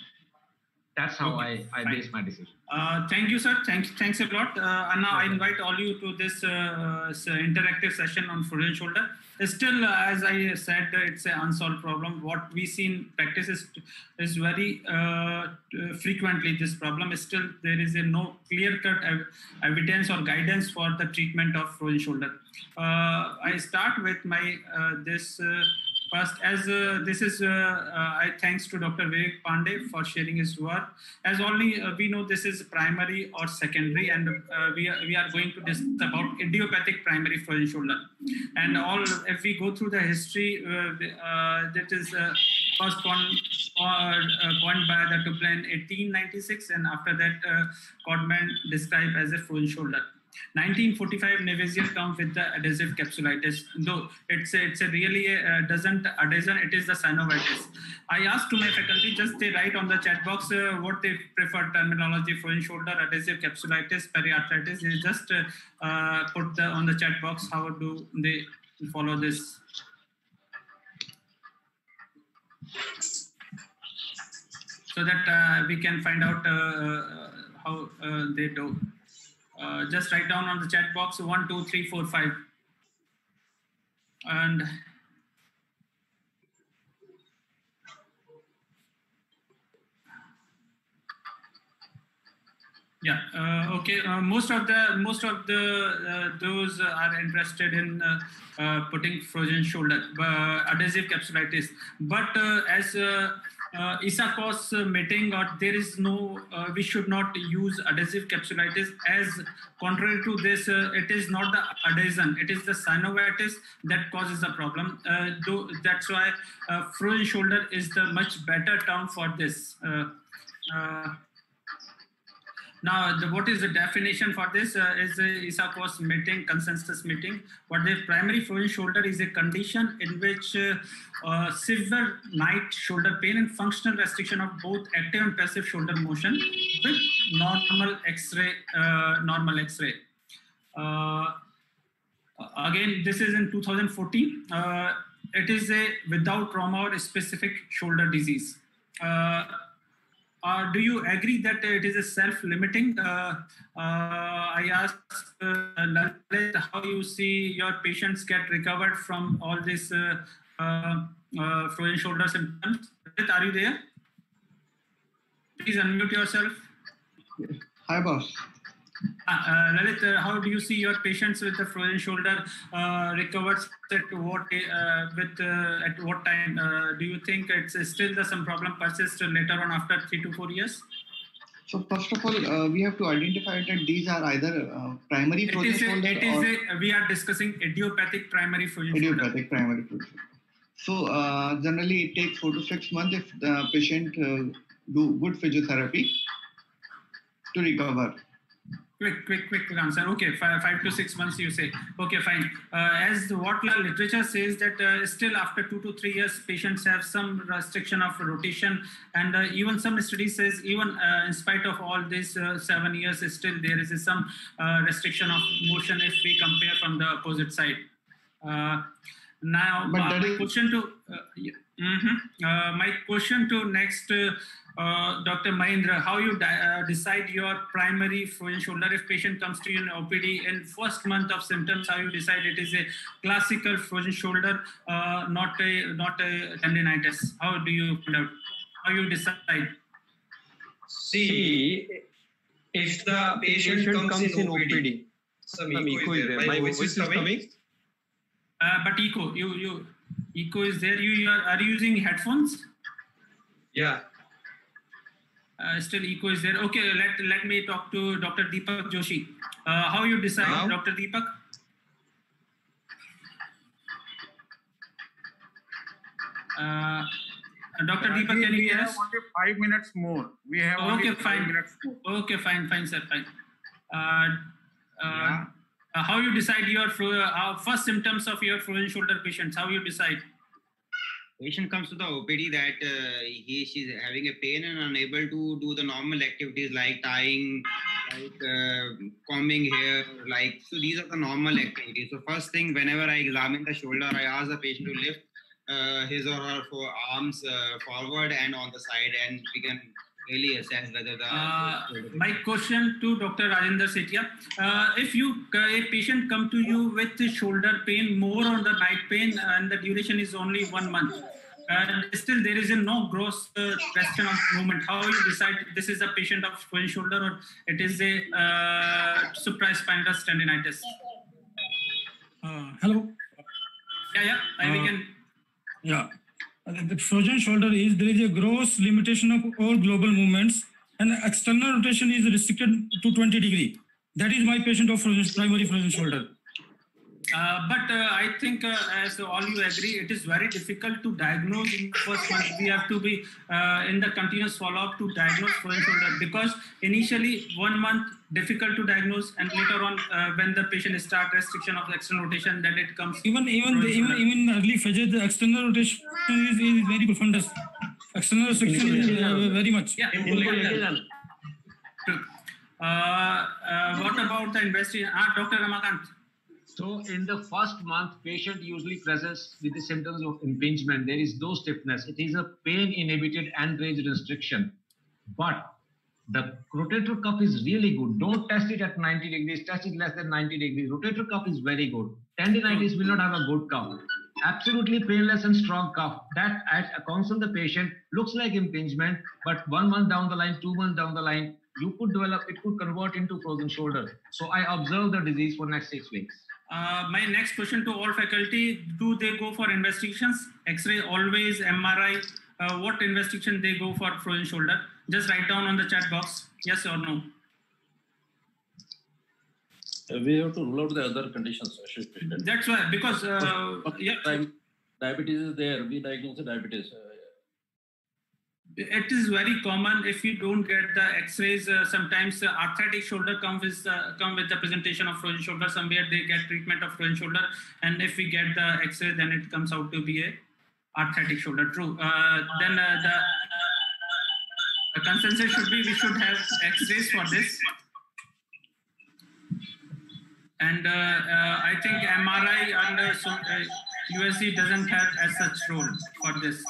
That's how I, I base my decision. Uh, thank you, sir. Thanks, thanks a lot. Uh, and now I invite all you to this uh, interactive session on frozen shoulder. Still, uh, as I said, it's an unsolved problem. What we see in practice is, is very uh, frequently this problem. Still, there is a no clear-cut ev- evidence or guidance for the treatment of frozen shoulder. Uh, I start with my uh, this. First, as uh, this is, uh, uh, I thanks to Dr. Vivek Pandey for sharing his work. As only uh, we know, this is primary or secondary, and uh, we are we are going to discuss about idiopathic primary frozen shoulder. And all, if we go through the history, uh, that is first one coined by the Dublin 1896, and after that, Codman described as a frozen shoulder. 1945 Neviaser comes with the adhesive capsulitis. Though it's a, it's a really uh, doesn't adhesion, it is the synovitis. I asked to my faculty just they write on the chat box uh, what they prefer terminology frozen shoulder, adhesive capsulitis, periarthritis. They just uh, uh, put the, on the chat box how do they follow this. So that uh, we can find out uh, how they do. Uh, just write down on the chat box one, two, three, four, five, and yeah. Uh, okay. Uh, most of the most of the uh, those are interested in uh, putting frozen shoulder adhesive capsulitis, but as uh, Isakos uh, meeting or there is no uh, we should not use adhesive capsulitis. As contrary to this uh, it is not the adhesion it is the synovitis that causes the problem. Uh, though that's why uh, frozen shoulder is the much better term for this. Uh, now, the, what is the definition for this? Uh, is a Isakos meeting, consensus meeting. What the primary frozen shoulder is a condition in which uh, uh, severe night shoulder pain and functional restriction of both active and passive shoulder motion with normal X-ray. Uh, normal X-ray. Uh, again, this is in 2014. Uh, it is a without trauma or specific shoulder disease. Uh, uh, do you agree that it is a self-limiting? Uh, uh, I asked uh, Lalit how you see your patients get recovered from all these uh, uh, uh, frozen shoulder symptoms. Are you there? Please unmute yourself. Hi, boss. Uh, uh, Lalit, uh, how do you see your patients with the frozen shoulder uh, recovered at what uh, with uh, at what time? Uh, do you think it's still the some problem persists later on after three to four years? So first of all, uh, we have to identify that these are either uh, primary It frozen is, a, shoulder it is or a, we are discussing idiopathic primary frozen shoulder. idiopathic primary frozen. So uh, generally, it takes four to six months if the patient uh, do good physiotherapy to recover. Quick, quick, quick answer. Okay, five, five to six months, you say. Okay, fine. Uh, as what the literature says that uh, still after two to three years, patients have some restriction of rotation, and uh, even some studies says even uh, in spite of all these uh, seven years, still there is some uh, restriction of motion if we compare from the opposite side. Uh, now, But my question to yeah, mhm. uh, my question to next uh, uh, Dr. Mahindra, how you di- uh, decide your primary frozen shoulder if patient comes to you in OPD in first month of symptoms, how you decide it is a classical frozen shoulder, uh, not a not a tendinitis. How do you find out? How you decide? See, if the patient, comes, in OPD, some echo is there. My voice is coming. Uh, but echo, you you echo is there. You, you are, are you using headphones? Yeah. Uh, still echo is there. Okay, let let me talk to Dr. Deepak Joshi. Uh, how you decide, Now? Dr. Deepak? Uh, Dr. Deepak, can you we hear have us? only five minutes more. We have only Okay, five fine. minutes more. Okay, fine, fine, sir, fine. Uh, uh, uh, how you decide your uh, first symptoms of your frozen shoulder patients? How you decide? Patient comes to the OPD that uh, he she's having a pain and unable to do the normal activities like tying, like uh, combing hair, like so these are the normal activities. So first thing, whenever I examine the shoulder, I ask the patient to lift uh, his or her arms uh, forward and on the side, and we can really assess whether the. Uh, my question to Dr. Rajendra Setia: uh, If you a patient come to you with shoulder pain, more on the night pain, and the duration is only one month, and still there is a no gross uh, question of movement, how you decide this is a patient of frozen shoulder or it is a uh, supraspinatus tendinitis? Uh, hello. Yeah, yeah, I we Uh, can. Yeah. The frozen shoulder is there is a gross limitation of all global movements and external rotation is restricted to 20 degree. That is my patient of frozen, primary frozen shoulder. Uh, but uh, I think, uh, as all you agree, it is very difficult to diagnose in first month. We have to be uh, in the continuous follow-up to diagnose frozen shoulder because initially one month difficult to diagnose, and later on uh, when the patient start restriction of external rotation, then it comes. Even even the, even even early phases, the external rotation is, is very profundous. External restriction is uh, very much. Yeah. Uh, uh, what about the investigation? Ah, Dr. Ramakant. So in the first month, patient usually presents with the symptoms of impingement. There is no stiffness. It is a pain inhibited and range restriction. But the rotator cuff is really good. Don't test it at 90 degrees. Test it less than 90 degrees. Rotator cuff is very good. Tendinitis will not have a good cuff. Absolutely painless and strong cuff. That at a consult the patient looks like impingement, but one month down the line, two months down the line, you could develop, it could convert into frozen shoulder. So I observe the disease for next six weeks. Uh, my next question to all faculty: Do they go for investigations? X-ray always, MRI. Uh, what investigation they go for frozen shoulder? Just write down on the chat box. Yes or no. Uh, we have to rule out the other conditions. That's why because uh, yeah, Diabetes is there. We diagnose the diabetes. Uh, it is very common if you don't get the X-rays. Uh, sometimes uh, arthritic shoulder comes with uh, come with the presentation of frozen shoulder. Somewhere they get treatment of frozen shoulder, and if we get the X-ray, then it comes out to be a arthritic shoulder. True. Uh, then uh, the, the consensus should be we should have X-rays for this. And uh, uh, I think MRI under so, uh, USG doesn't have as such role for this.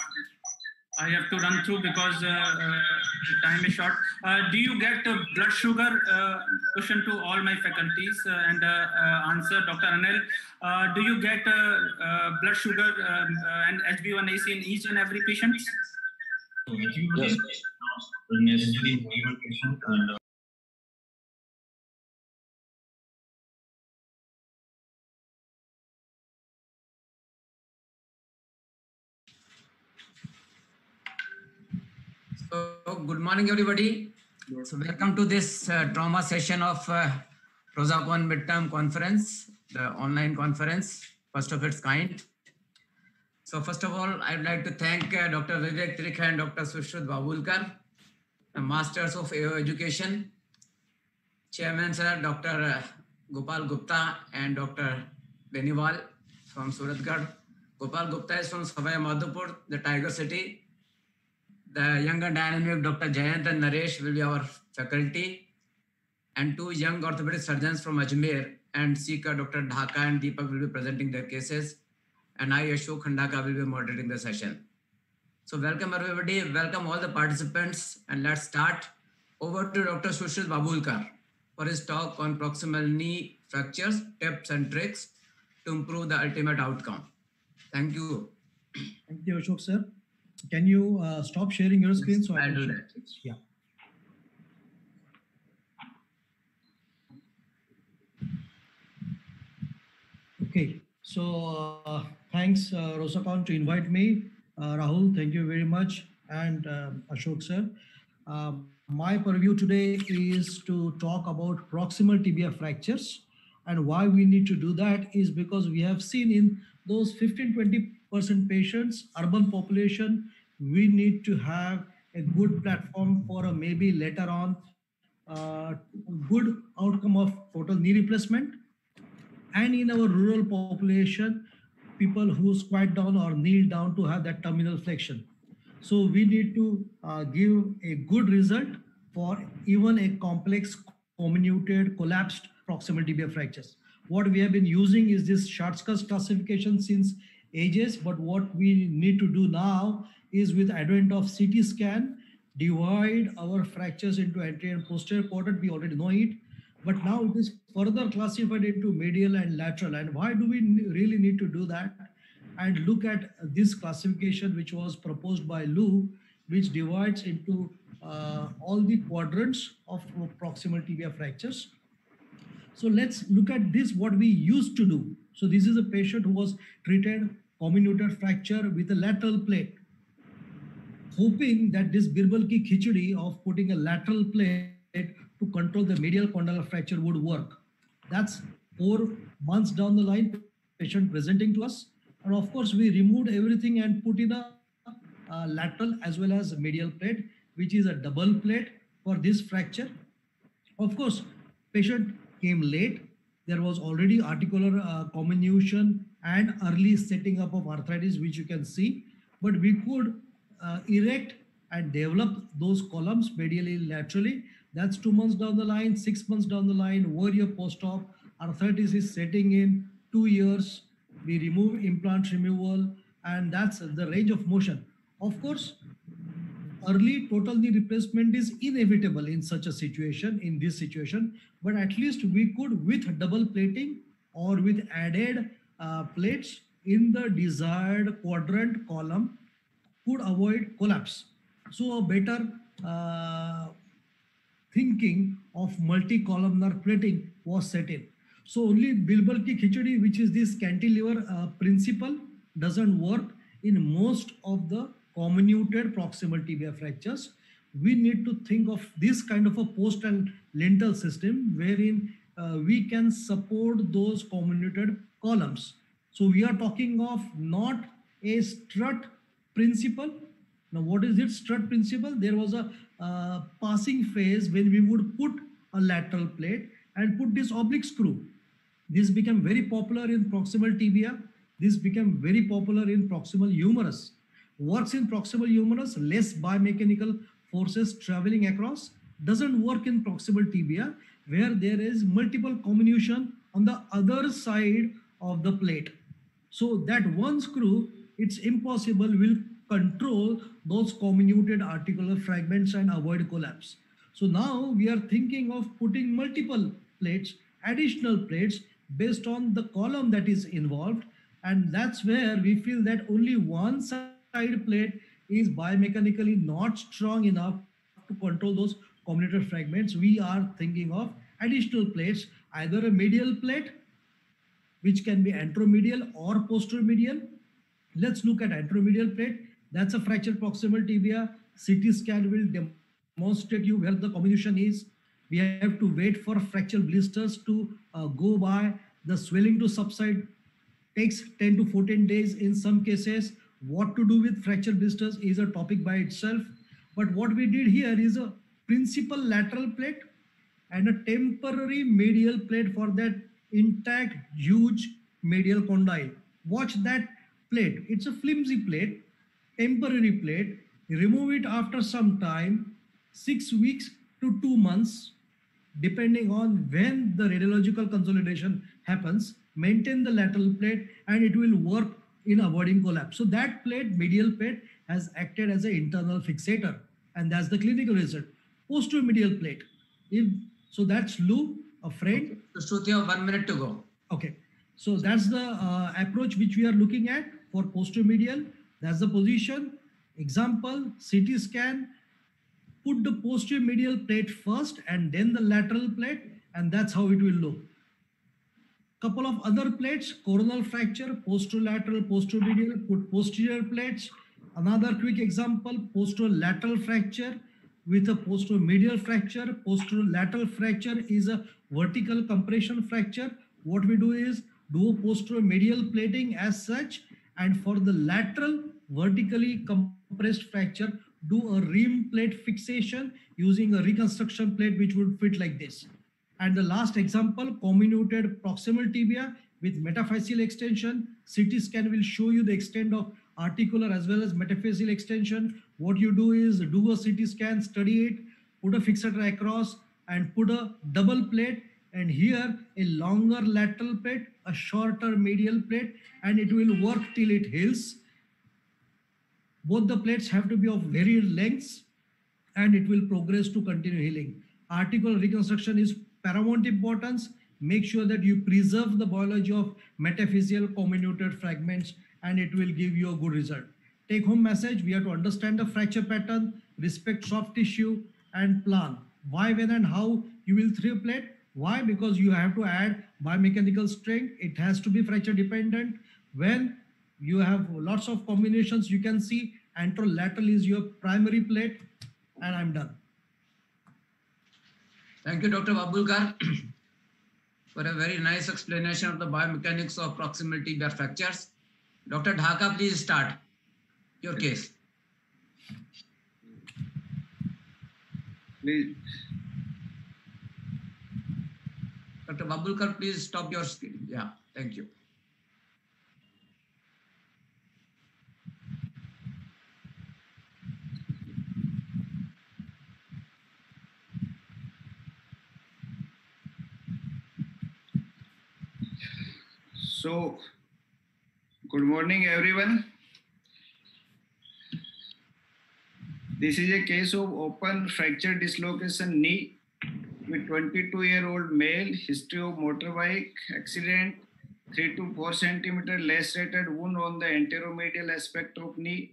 I have to run through because uh, uh, the time is short. Uh, do you get blood sugar? Question to all my faculties and answer, Dr. Anil. Do you get blood sugar um, and HbA1c in each and every patient? yes. And, So, good morning, everybody. So, welcome to this uh, trauma session of uh, Rosacon Midterm Conference, the online conference, first of its kind. So, first of all, I'd like to thank uh, Dr. Vivek Trikha and Dr. Sushrut Babulkar, Masters of AO Education, Chairman Sir Dr. Uh, Gopal Gupta and Dr. Beniwal from Suratgarh. Gopal Gupta is from Sawai Madhopur, the Tiger City, the young and dynamic Dr. Jayant and Naresh will be our faculty, and two young orthopedic surgeons from Ajmer and Sikar, Dr. Dhaka and Deepak will be presenting their cases, and I, Ashok Khandaka, will be moderating the session. So, welcome everybody, welcome all the participants, and let's start. Over to Dr. Sushil Babulkar for his talk on proximal knee fractures, tips and tricks to improve the ultimate outcome. Thank you. Thank you, Ashok sir. Can you uh, stop sharing your screen so I I'll can do that. Yeah. Okay. So uh, thanks, uh, Rosacon, to invite me. Uh, Rahul, thank you very much, and um, Ashok sir. Um, my purview today is to talk about proximal tibia fractures. And why we need to do that is because we have seen in those 15 20% patients, urban population, we need to have a good platform for a maybe later on uh, good outcome of total knee replacement. And in our rural population, people who squat down or kneel down to have that terminal flexion. So we need to uh, give a good result for even a complex comminuted collapsed proximal tibia fractures. What we have been using is this Schatzker's classification since ages, but what we need to do now is with advent of CT scan, divide our fractures into anterior and posterior quadrant. We already know it, but now it is further classified into medial and lateral. And why do we really need to do that? And look at this classification, which was proposed by Luo, which divides into uh, all the quadrants of proximal tibia fractures. So let's look at this, what we used to do. So this is a patient who was treated comminuted fracture with a lateral plate, hoping that this Birbal ki khichdi of putting a lateral plate to control the medial condylar fracture would work. That's four months down the line, patient presenting to us. And of course, we removed everything and put in a, a lateral as well as medial plate, which is a double plate for this fracture. Of course, patient came late. There was already articular uh, comminution and early setting up of arthritis, which you can see. But we could uh, erect and develop those columns medially, laterally. That's two months down the line, six months down the line, one year post-op, arthritis is setting in, two years, we remove implant removal, and that's the range of motion. Of course, early total knee replacement is inevitable in such a situation, in this situation, but at least we could, with double plating or with added uh, plates in the desired quadrant column, could avoid collapse. So a better uh, thinking of multi-columnar plating was set in. So only Birbal ki khichdi, which is this cantilever uh, principle, doesn't work in most of the comminuted proximal tibia fractures. We need to think of this kind of a post and lintel system wherein uh, we can support those comminuted columns. So we are talking of not a strut principle. Now, what is it strut principle? There was a uh, passing phase when we would put a lateral plate and put this oblique screw. This became very popular in proximal tibia. This became very popular in proximal humerus. Works in proximal humerus, less biomechanical forces traveling across. Doesn't work in proximal tibia where there is multiple comminution on the other side of the plate. So that one screw, it's impossible, will control those comminuted articular fragments and avoid collapse. So now we are thinking of putting multiple plates, additional plates based on the column that is involved. And that's where we feel that only one side plate is biomechanically not strong enough to control those comminuted fragments. We are thinking of additional plates, either a medial plate, which can be anteromedial or posteromedial. Let's look at anteromedial plate. That's a fractured proximal tibia. CT scan will demonstrate you where the comminution is. We have to wait for fracture blisters to uh, go by. The swelling to subside takes 10 to 14 days in some cases. What to do with fracture blisters is a topic by itself. But what we did here is a principal lateral plate and a temporary medial plate for that intact, huge medial condyle. Watch that plate. It's a flimsy plate, temporary plate. Remove it after some time, six weeks to two months, depending on when the radiological consolidation happens. Maintain the lateral plate and it will work in avoiding collapse. So that plate, medial plate, has acted as an internal fixator, and that's the clinical result. Posterior medial plate. If so, that's Luo, a friend. So, Shruti, one minute to go. Okay. So that's the uh, approach which we are looking at for posteromedial. That's the position. Example, CT scan, put the posterior medial plate first and then the lateral plate, and that's how it will look. Couple of other plates, coronal fracture, posterolateral, posteromedial, put posterior plates. Another quick example, posterolateral fracture, with a posteromedial fracture. Posterolateral fracture is a vertical compression fracture. What we do is do a posteromedial plating as such, and for the lateral vertically compressed fracture, do a rim plate fixation using a reconstruction plate which would fit like this. And the last example, comminuted proximal tibia with metaphyseal extension. CT scan will show you the extent of articular as well as metaphyseal extension. What you do is do a CT scan, study it, put a fixator across and put a double plate and here a longer lateral plate, a shorter medial plate and it will work till it heals. Both the plates have to be of varied lengths and it will progress to continue healing. Articular reconstruction is paramount importance. Make sure that you preserve the biology of metaphyseal comminuted fragments and it will give you a good result. Take home message, we have to understand the fracture pattern, respect soft tissue and plan why, when and how you will throw plate. Why? Because you have to add biomechanical strength. It has to be fracture dependent. When you have lots of combinations, you can see anterolateral is your primary plate and I'm done. Thank you, Dr. Babulkar, for a very nice explanation of the biomechanics of proximal tibial fractures. Dr. Dhaka, please start your case. Please. Dr. Babulkar, please stop your screen. Yeah, thank you. So, good morning, everyone. This is a case of open fracture dislocation knee with 22 year old male, history of motorbike accident, 3 to 4 centimeter lacerated wound on the anteromedial aspect of knee.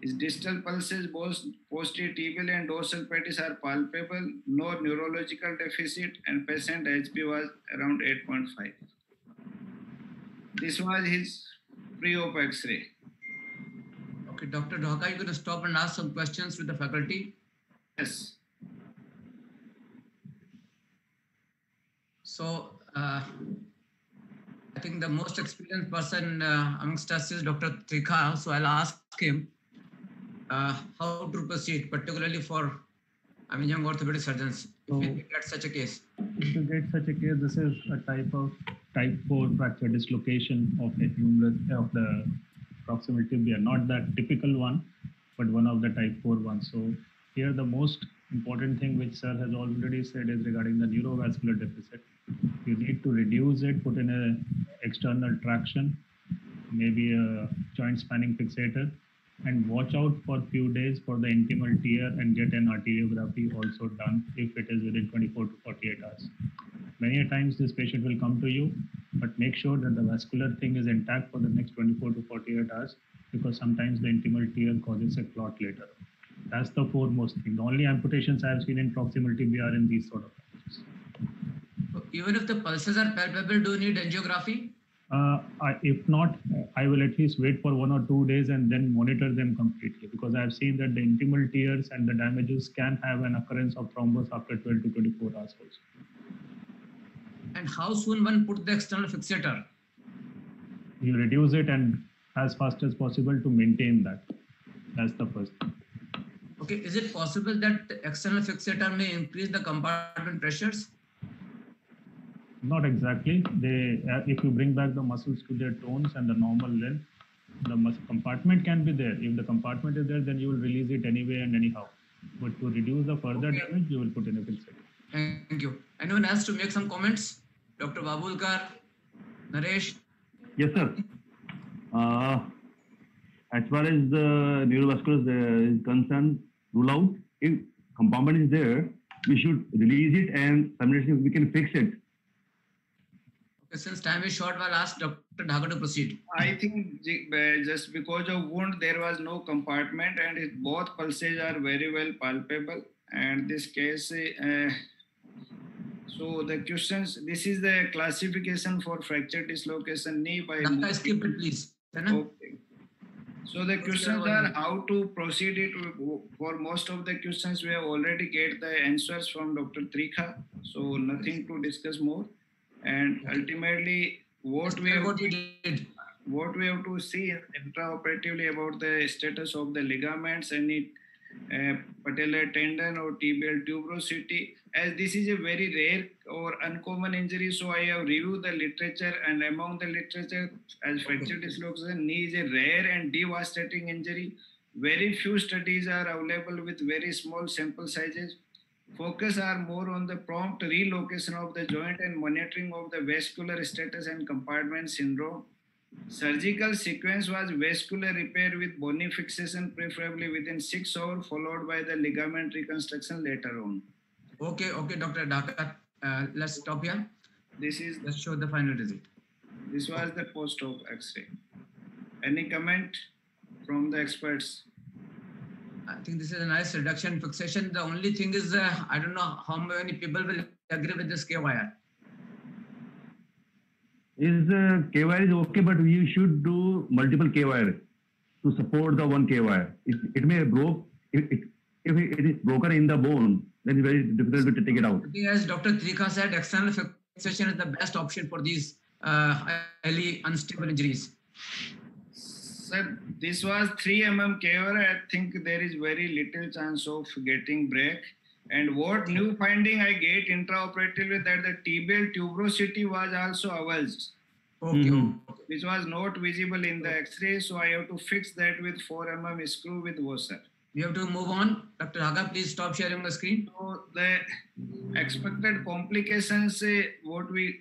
His distal pulses, both posterior tibial and dorsalis pedis are palpable, no neurological deficit, and patient Hb was around 8.5. This was his pre-op X-ray. Okay, Dr. Dhaka, you're going to stop and ask some questions with the faculty? Yes. So, uh, I think the most experienced person uh, amongst us is Dr. Trikha. So, I'll ask him uh, how to proceed, particularly for I mean, young orthopedic surgeons, So- if we get such a case. If you get such a case, this is a type of type 4 fracture dislocation of the humerus of the proximal tibia, not that typical one, but one of the type 4 ones. So here the most important thing which sir has already said is regarding the neurovascular deficit. You need to reduce it, put in a external traction, maybe a joint spanning fixator, and watch out for few days for the intimal tear and get an arteriography also done if it is within 24 to 48 hours. Many times this patient will come to you, but make sure that the vascular thing is intact for the next 24 to 48 hours because sometimes the intimal tear causes a clot later. That's the foremost thing. The only amputations I have seen in proximal tibia are in these sort of cases. Even if the pulses are palpable, do you need angiography? Uh, I, if not, I will at least wait for one or two days and then monitor them completely because I have seen that the intimal tears and the damages can have an occurrence of thrombus after 12 to 24 hours also. And how soon one put the external fixator? You reduce it and as fast as possible to maintain that. That's the first. thing. Okay, is it possible that the external fixator may increase the compartment pressures? Not exactly. They, uh, if you bring back the muscles to their tones and the normal length, the mus- compartment can be there. If the compartment is there, then you will release it anyway and anyhow. But to reduce the further damage, you will put in a fixator. Thank you. Anyone else to make some comments? Dr. Babulkar, Naresh? Yes, sir. Uh, as far as the neurovascular is concerned, rule out. If compartment is there, we should release it and simultaneously we can fix it. Since time is short, I'll ask Dr. Dhaka to proceed. I think uh, just because of wound, there was no compartment, and it, both pulses are very well palpable. And this case, uh, so the questions. This is the classification for fracture dislocation knee by. Dhaka, skip it, please. Okay. So the questions are how to proceed it. For most of the questions, we have already get the answers from Dr. Trikha. So nothing to discuss more. And ultimately, what we have what what we have to see intraoperatively about the status of the ligaments, any uh, patellar tendon or tibial tuberosity. As this is a very rare or uncommon injury, so I have reviewed the literature and among the literature, as fracture dislocation, knee is a rare and devastating injury. Very few studies are available with very small sample sizes. Focus are more on the prompt relocation of the joint and monitoring of the vascular status and compartment syndrome. Surgical sequence was vascular repair with bony fixation, preferably within six hours, followed by the ligament reconstruction later on. Okay, okay, Dr. Dhaka. Uh, let's stop here. This is let's show the final result. This was the post-op X-ray. Any comment from the experts? I think this is a nice reduction fixation. The only thing is, uh, I don't know how many people will agree with this K wire. Is uh, K wire is okay, but you should do multiple K wire to support the one K wire. It, it may broke. It, it, if it is broken in the bone, then it's very difficult to take it out. As Dr. Trikha said, external fixation is the best option for these uh, highly unstable injuries. Sir, this was 3 mm cover. I think there is very little chance of getting break. And what new finding I get intraoperatively that the tibial tuberosity was also avulsed. Okay. Which was not visible in the X-ray, so I have to fix that with 4 mm screw with washer. We have to move on. Dr. Dhaka, please stop sharing the screen. So the expected complications, uh, what we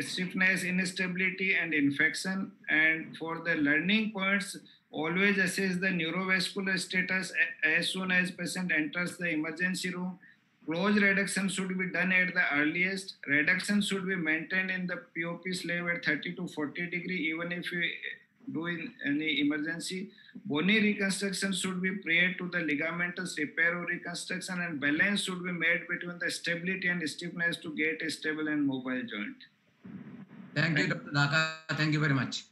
stiffness, instability, and infection. And for the learning points, always assess the neurovascular status as soon as patient enters the emergency room. Close reduction should be done at the earliest. Reduction should be maintained in the POP slab at 30 to 40 degree, even if you eh, do in any emergency. Bony reconstruction should be prior to the ligamentous repair or reconstruction, and balance should be made between the stability and stiffness to get a stable and mobile joint. Thank you, Dr. Dhaka. Thank you very much.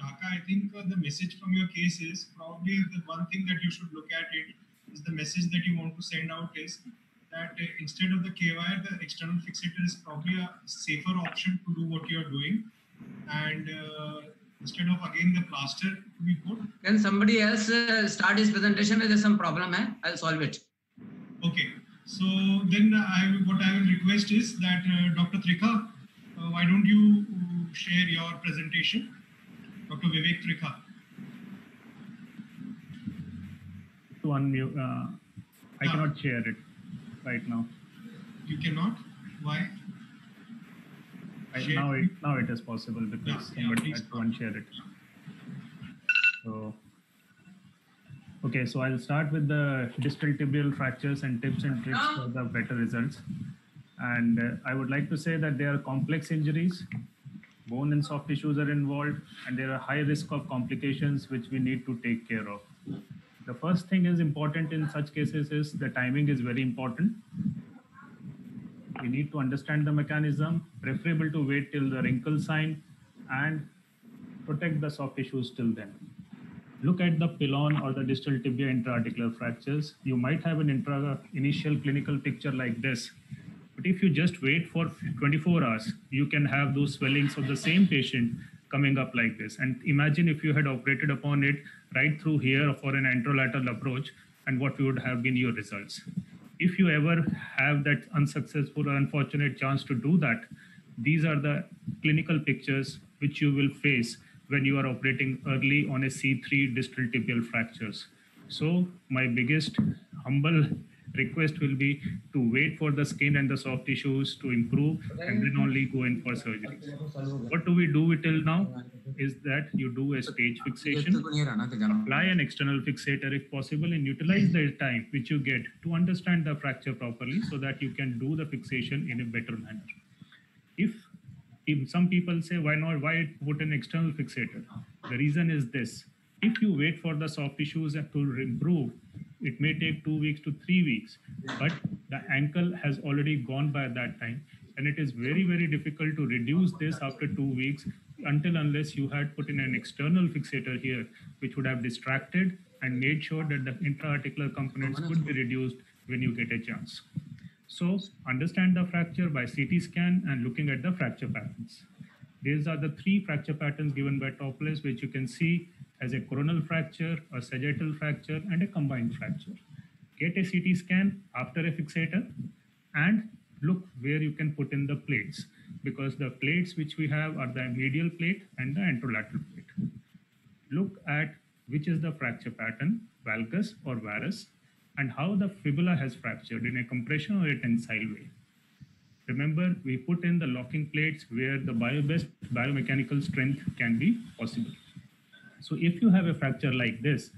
Dhaka, I think uh, the message from your case is probably the one thing that you should look at it is the message that you want to send out is that uh, instead of the K-wire, the external fixator is probably a safer option to do what you are doing. And uh, instead of again the plaster to be put. Can somebody else uh, start his presentation? There's some problem, eh? I'll solve it. Okay. So then I what I will request is that uh, Dr. Trikha, uh, why don't you uh, share your presentation? Dr. Vivek Trikha. To unmute, uh, I cannot share it right now. You cannot? Why? Share now, it, now it is possible because Yeah, yeah, somebody please. had to unshare it. So, okay, so I'll start with the distal tibial fractures and tips and tricks for the better results. And uh, I would like to say that they are complex injuries. Bone and soft tissues are involved, and there are high risk of complications which we need to take care of. The first thing is important in such cases is the timing is very important. We need to understand the mechanism, preferable to wait till the wrinkle sign and protect the soft tissues till then. Look at the pilon or the distal tibia intra-articular fractures. You might have an intra initial clinical picture like this, but if you just wait for 24 hours, you can have those swellings of the same patient coming up like this. And imagine if you had operated upon it right through here for an anterolateral approach and what would have been your results. If you ever have that unsuccessful or unfortunate chance to do that, these are the clinical pictures which you will face when you are operating early on a C3 distal tibial fractures. So my biggest humble request will be to wait for the skin and the soft tissues to improve and then only go in for surgery. What do we do till now is that you do a stage fixation, apply an external fixator if possible and utilize the time which you get to understand the fracture properly so that you can do the fixation in a better manner. If some people say why not? Why put an external fixator? The reason is this. If you wait for the soft tissues to improve it may take two weeks to three weeks but the ankle has already gone by that time and it is very very difficult to reduce this after two weeks until unless you had put in an external fixator here which would have distracted and made sure that the intra-articular components could be reduced when you get a chance so understand the fracture by CT scan and looking at the fracture patterns. These are the three fracture patterns given by Topliss, which you can see as a coronal fracture, a sagittal fracture, and a combined fracture. Get a CT scan after a fixator and look where you can put in the plates because the plates which we have are the medial plate and the anterolateral plate. Look at which is the fracture pattern, valgus or varus, and how the fibula has fractured in a compression or a tensile way. Remember, we put in the locking plates where the bio best biomechanical strength can be possible. So if you have a fracture like this,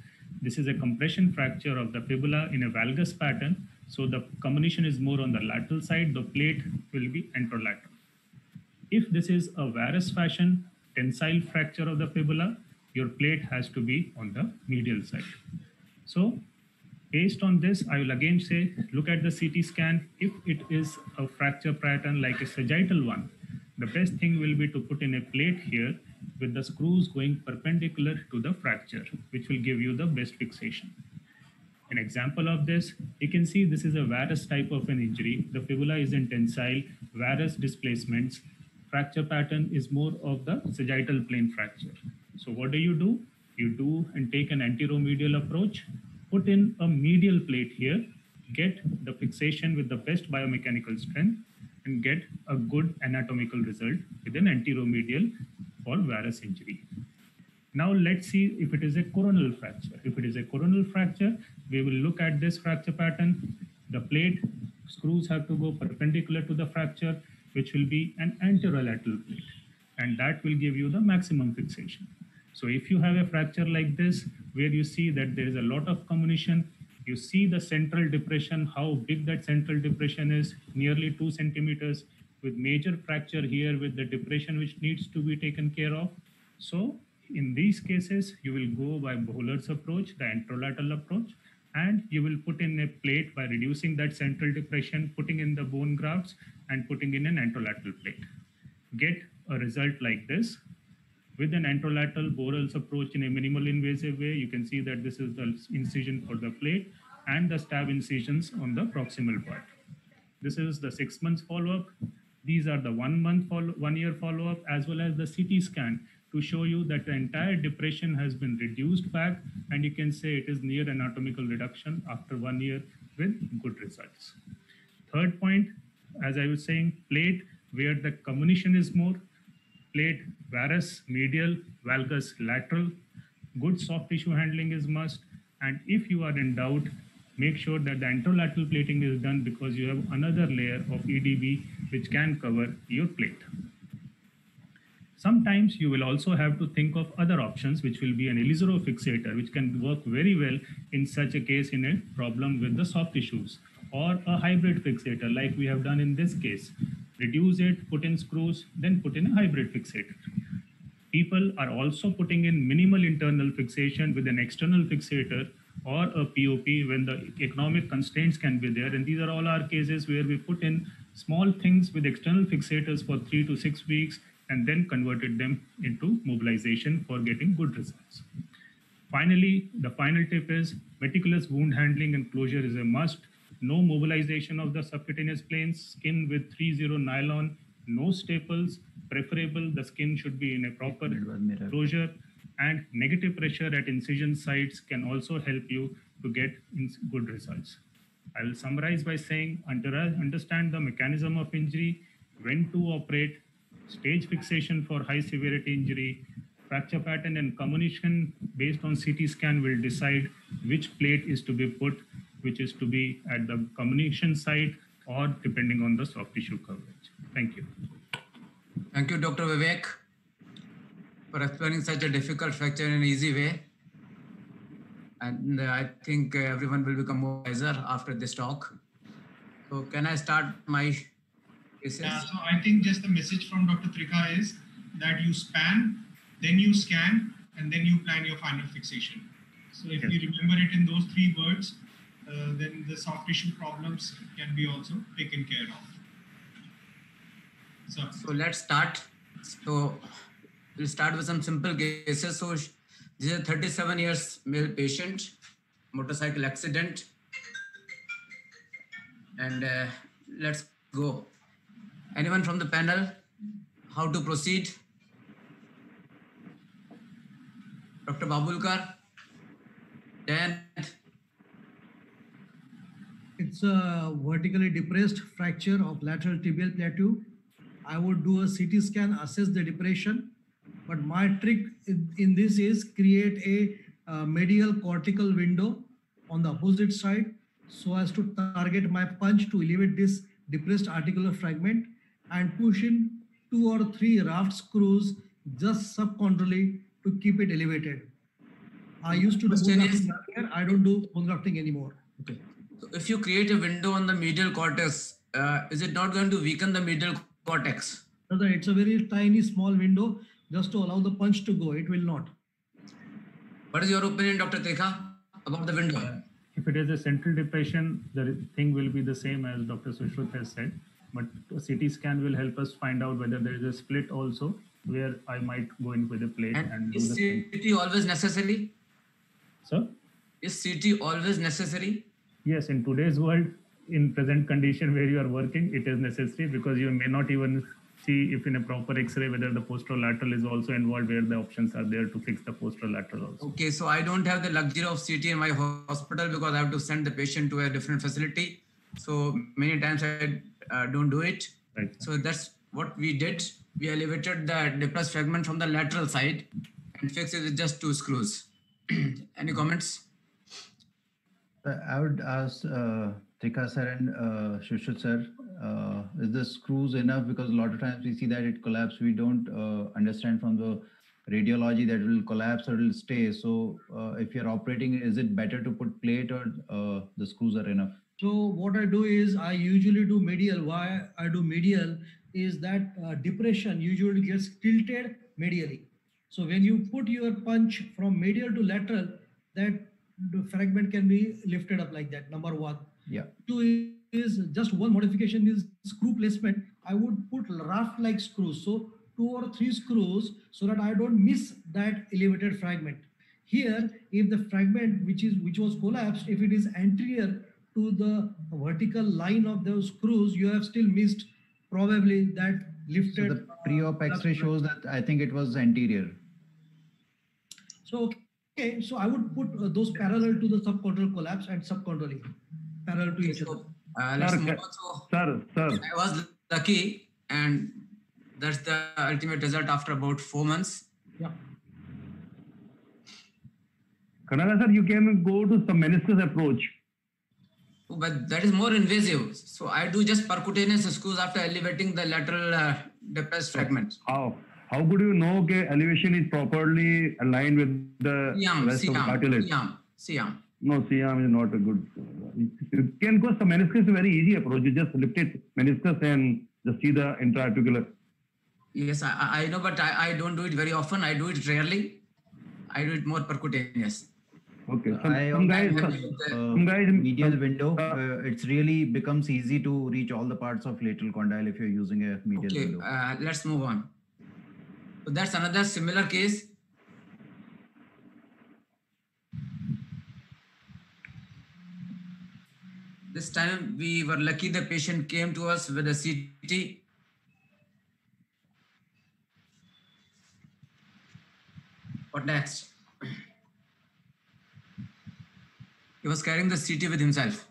this is a compression fracture of the fibula in a valgus pattern. So the combination is more on the lateral side, the plate will be anterolateral. If this is a varus fashion tensile fracture of the fibula, your plate has to be on the medial side. So based on this, I will again say, look at the CT scan. If it is a fracture pattern like a sagittal one, the best thing will be to put in a plate here with the screws going perpendicular to the fracture, which will give you the best fixation. An example of this, you can see this is a varus type of an injury. The fibula is in tensile, varus displacements. Fracture pattern is more of the sagittal plane fracture. So what do you do? You do and take an anteromedial approach, put in a medial plate here, get the fixation with the best biomechanical strength, and get a good anatomical result with an anteromedial for varus injury. Now let's see if it is a coronal fracture. If it is a coronal fracture, we will look at this fracture pattern. The plate screws have to go perpendicular to the fracture, which will be an anterolateral plate. And that will give you the maximum fixation. So if you have a fracture like this, where you see that there is a lot of comminution, you see the central depression, how big that central depression is, nearly two centimeters, with major fracture here with the depression which needs to be taken care of. So in these cases, you will go by Böhler's approach, the anterolateral approach, and you will put in a plate by reducing that central depression, putting in the bone grafts, and putting in an anterolateral plate. Get a result like this. With an anterolateral Böhler's approach in a minimal invasive way, you can see that this is the incision for the plate and the stab incisions on the proximal part. This is the six months follow-up. These are the one month follow, one year follow-up as well as the CT scan to show you that the entire depression has been reduced back and you can say it is near anatomical reduction after one year with good results. Third point, as I was saying, plate where the comminution is more, plate varus medial, valgus lateral, good soft tissue handling is must. And if you are in doubt, make sure that the anterolateral plating is done because you have another layer of EDB which can cover your plate. Sometimes you will also have to think of other options, which will be an Ilizarov fixator, which can work very well in such a case in a problem with the soft tissues, or a hybrid fixator, like we have done in this case. Reduce it, put in screws, then put in a hybrid fixator. People are also putting in minimal internal fixation with an external fixator or a POP when the economic constraints can be there. And these are all our cases where we put in small things with external fixators for three to six weeks and then converted them into mobilization for getting good results. Finally, the final tip is meticulous wound handling and closure is a must. No mobilization of the subcutaneous planes, skin with 3-0 nylon, no staples, preferable the skin should be in a proper closure and negative pressure at incision sites can also help you to get good results. I will summarize by saying understand the mechanism of injury, when to operate, stage fixation for high severity injury, fracture pattern and comminution based on CT scan will decide which plate is to be put, which is to be at the combination site or depending on the soft tissue coverage. Thank you. Thank you, Dr. Vivek, for explaining such a difficult fracture in an easy way. And uh, I think uh, everyone will become more wiser after this talk. So can I start my cases? Yeah, so I think just the message from Dr. Trikha is that you span, then you scan, and then you plan your final fixation. So if Yes. you remember it in those three words, then the soft tissue problems can be also taken care of. So, So let's start. So we'll start with some simple cases. So this is a 37 years male patient, motorcycle accident. And uh, let's go. Anyone from the panel? How to proceed? Dr. Babulkar, 10th. It's a vertically depressed fracture of lateral tibial plateau. I would do a CT scan, assess the depression. But my trick in, this is create a uh, medial cortical window on the opposite side so as to target my punch to elevate this depressed articular fragment and push in two or three raft screws just subchondrally to keep it elevated. I used to do bone grafting earlier. I don't do bone grafting anymore. Okay. So if you create a window on the medial cortex, uh, is it not going to weaken the medial cortex? No, It's a very tiny small window just to allow the punch to go. It will not. What is your opinion, Dr. Trikha, about the window? If it is a central depression, the thing will be the same as Dr. Sushruth has said. But a CT scan will help us find out whether there is a split also, where I might go in with a plate and, And do is the CT always necessary? Sir? Is CT always necessary? Yes, in today's world, in present condition where you are working, it is necessary because you may not even see if in a proper X-ray whether the posterolateral is also involved, where the options are there to fix the posterolateral also. Okay, so I don't have the luxury of CT in my hospital because I have to send the patient to a different facility. So many times I uh, don't do it. Right. So that's what we did. We elevated the depressed fragment from the lateral side and fixed it with just two screws. Any comments? I would ask uh, Trikha sir and uh, Sushruth sir, uh, is the screws enough? Because a lot of times we see that it collapses. We don't uh, understand from the radiology that it will collapse or it will stay. So uh, if you're operating, is it better to put plate or uh, the screws are enough? So what I do is I usually do medial. Why I do medial is that uh, depression usually gets tilted medially. So when you put your punch from medial to lateral, that the fragment can be lifted up like that. Number one. Yeah. Two is just one modification is screw placement. I would put raft-like screws. So two or three screws so that I don't miss that elevated fragment. Here, if the fragment which is which was collapsed, if it is anterior to the vertical line of those screws, you have still missed probably that So lifted. the pre-op uh, X-ray shows that I think it was anterior. So okay, so I would put uh, those parallel to the subchondral collapse and subchondrally parallel to each other. Uh, let's Sir, move on. So Sir, sir, I was lucky, and that's the ultimate result after about four months. Yeah. Kanada sir, you can go to submeniscal approach. But that is more invasive. So I do just percutaneous screws after elevating the lateral uh, depressed fragment. How? How could you know that elevation is properly aligned with the Siam, rest of the Siam, cartilage? Siam, Siam. No, Siam is not a good. You can go submeniscal is a very easy approach. You just lift it meniscus and just see the intra-articular. Yes, I, I I know, but I, I don't do it very often. I do it rarely. I do it more percutaneous. Okay. Some, I some guys, also uh, some guys, medial window. Uh, it's really becomes easy to reach all the parts of lateral condyle if you're using a medial Okay, window. uh, let's move on. So that's another similar case. This time we were lucky the patient came to us with a CT. What next? He was carrying the CT with himself.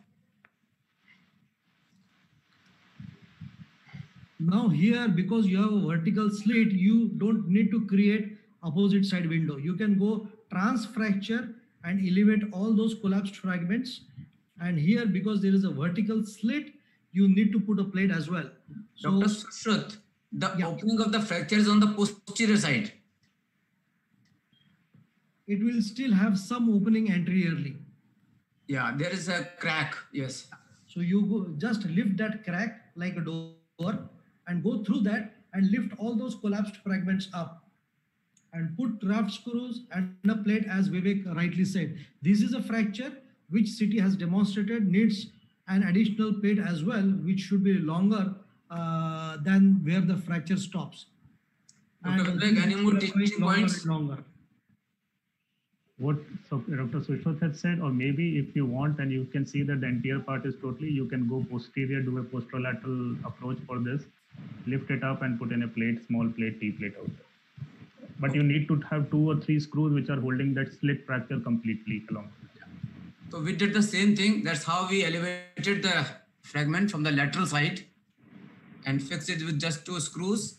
Now here, because you have a vertical slit, you don't need to create opposite side window. You can go transfracture and elevate all those collapsed fragments. And here, because there is a vertical slit, you need to put a plate as well. So, Dr. Sushruth, the opening of the fracture is on the posterior side. it will still have some opening anteriorly. Yeah, there is a crack. Yes. So you go just lift that crack like a door and go through that and lift all those collapsed fragments up and put raft screws and a plate as Vivek rightly said. This is a fracture which CT has demonstrated needs an additional plate as well, which should be longer uh, than where the fracture stops. Dr. And Vivek, any more teaching points? Longer. what so Dr. Sushruth had said, or maybe if you want and you can see that the anterior part is totally, you can go posterior, do a posterolateral approach for this, lift it up and put in a plate, small plate, T plate out there. but you need to have two or three screws which are holding that slit fracture completely along. So we did the same thing. That's how we elevated the fragment from the lateral side and fixed it with just two screws.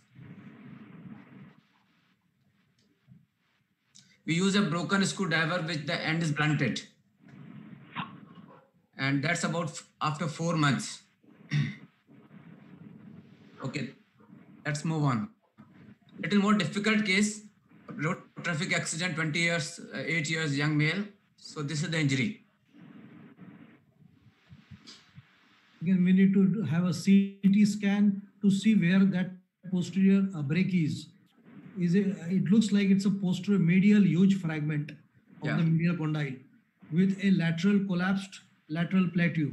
We use a broken screwdriver which the end is blunted. And that's about after four months. okay, let's move on. Little more difficult case, road traffic accident, 20 years, uh, 8 years, young male. So this is the injury. Again, we need to have a CT scan to see where that posterior uh, break is. Is it? It looks like it's a posterior medial huge fragment of Yeah. the medial condyle with a lateral collapsed lateral plateau.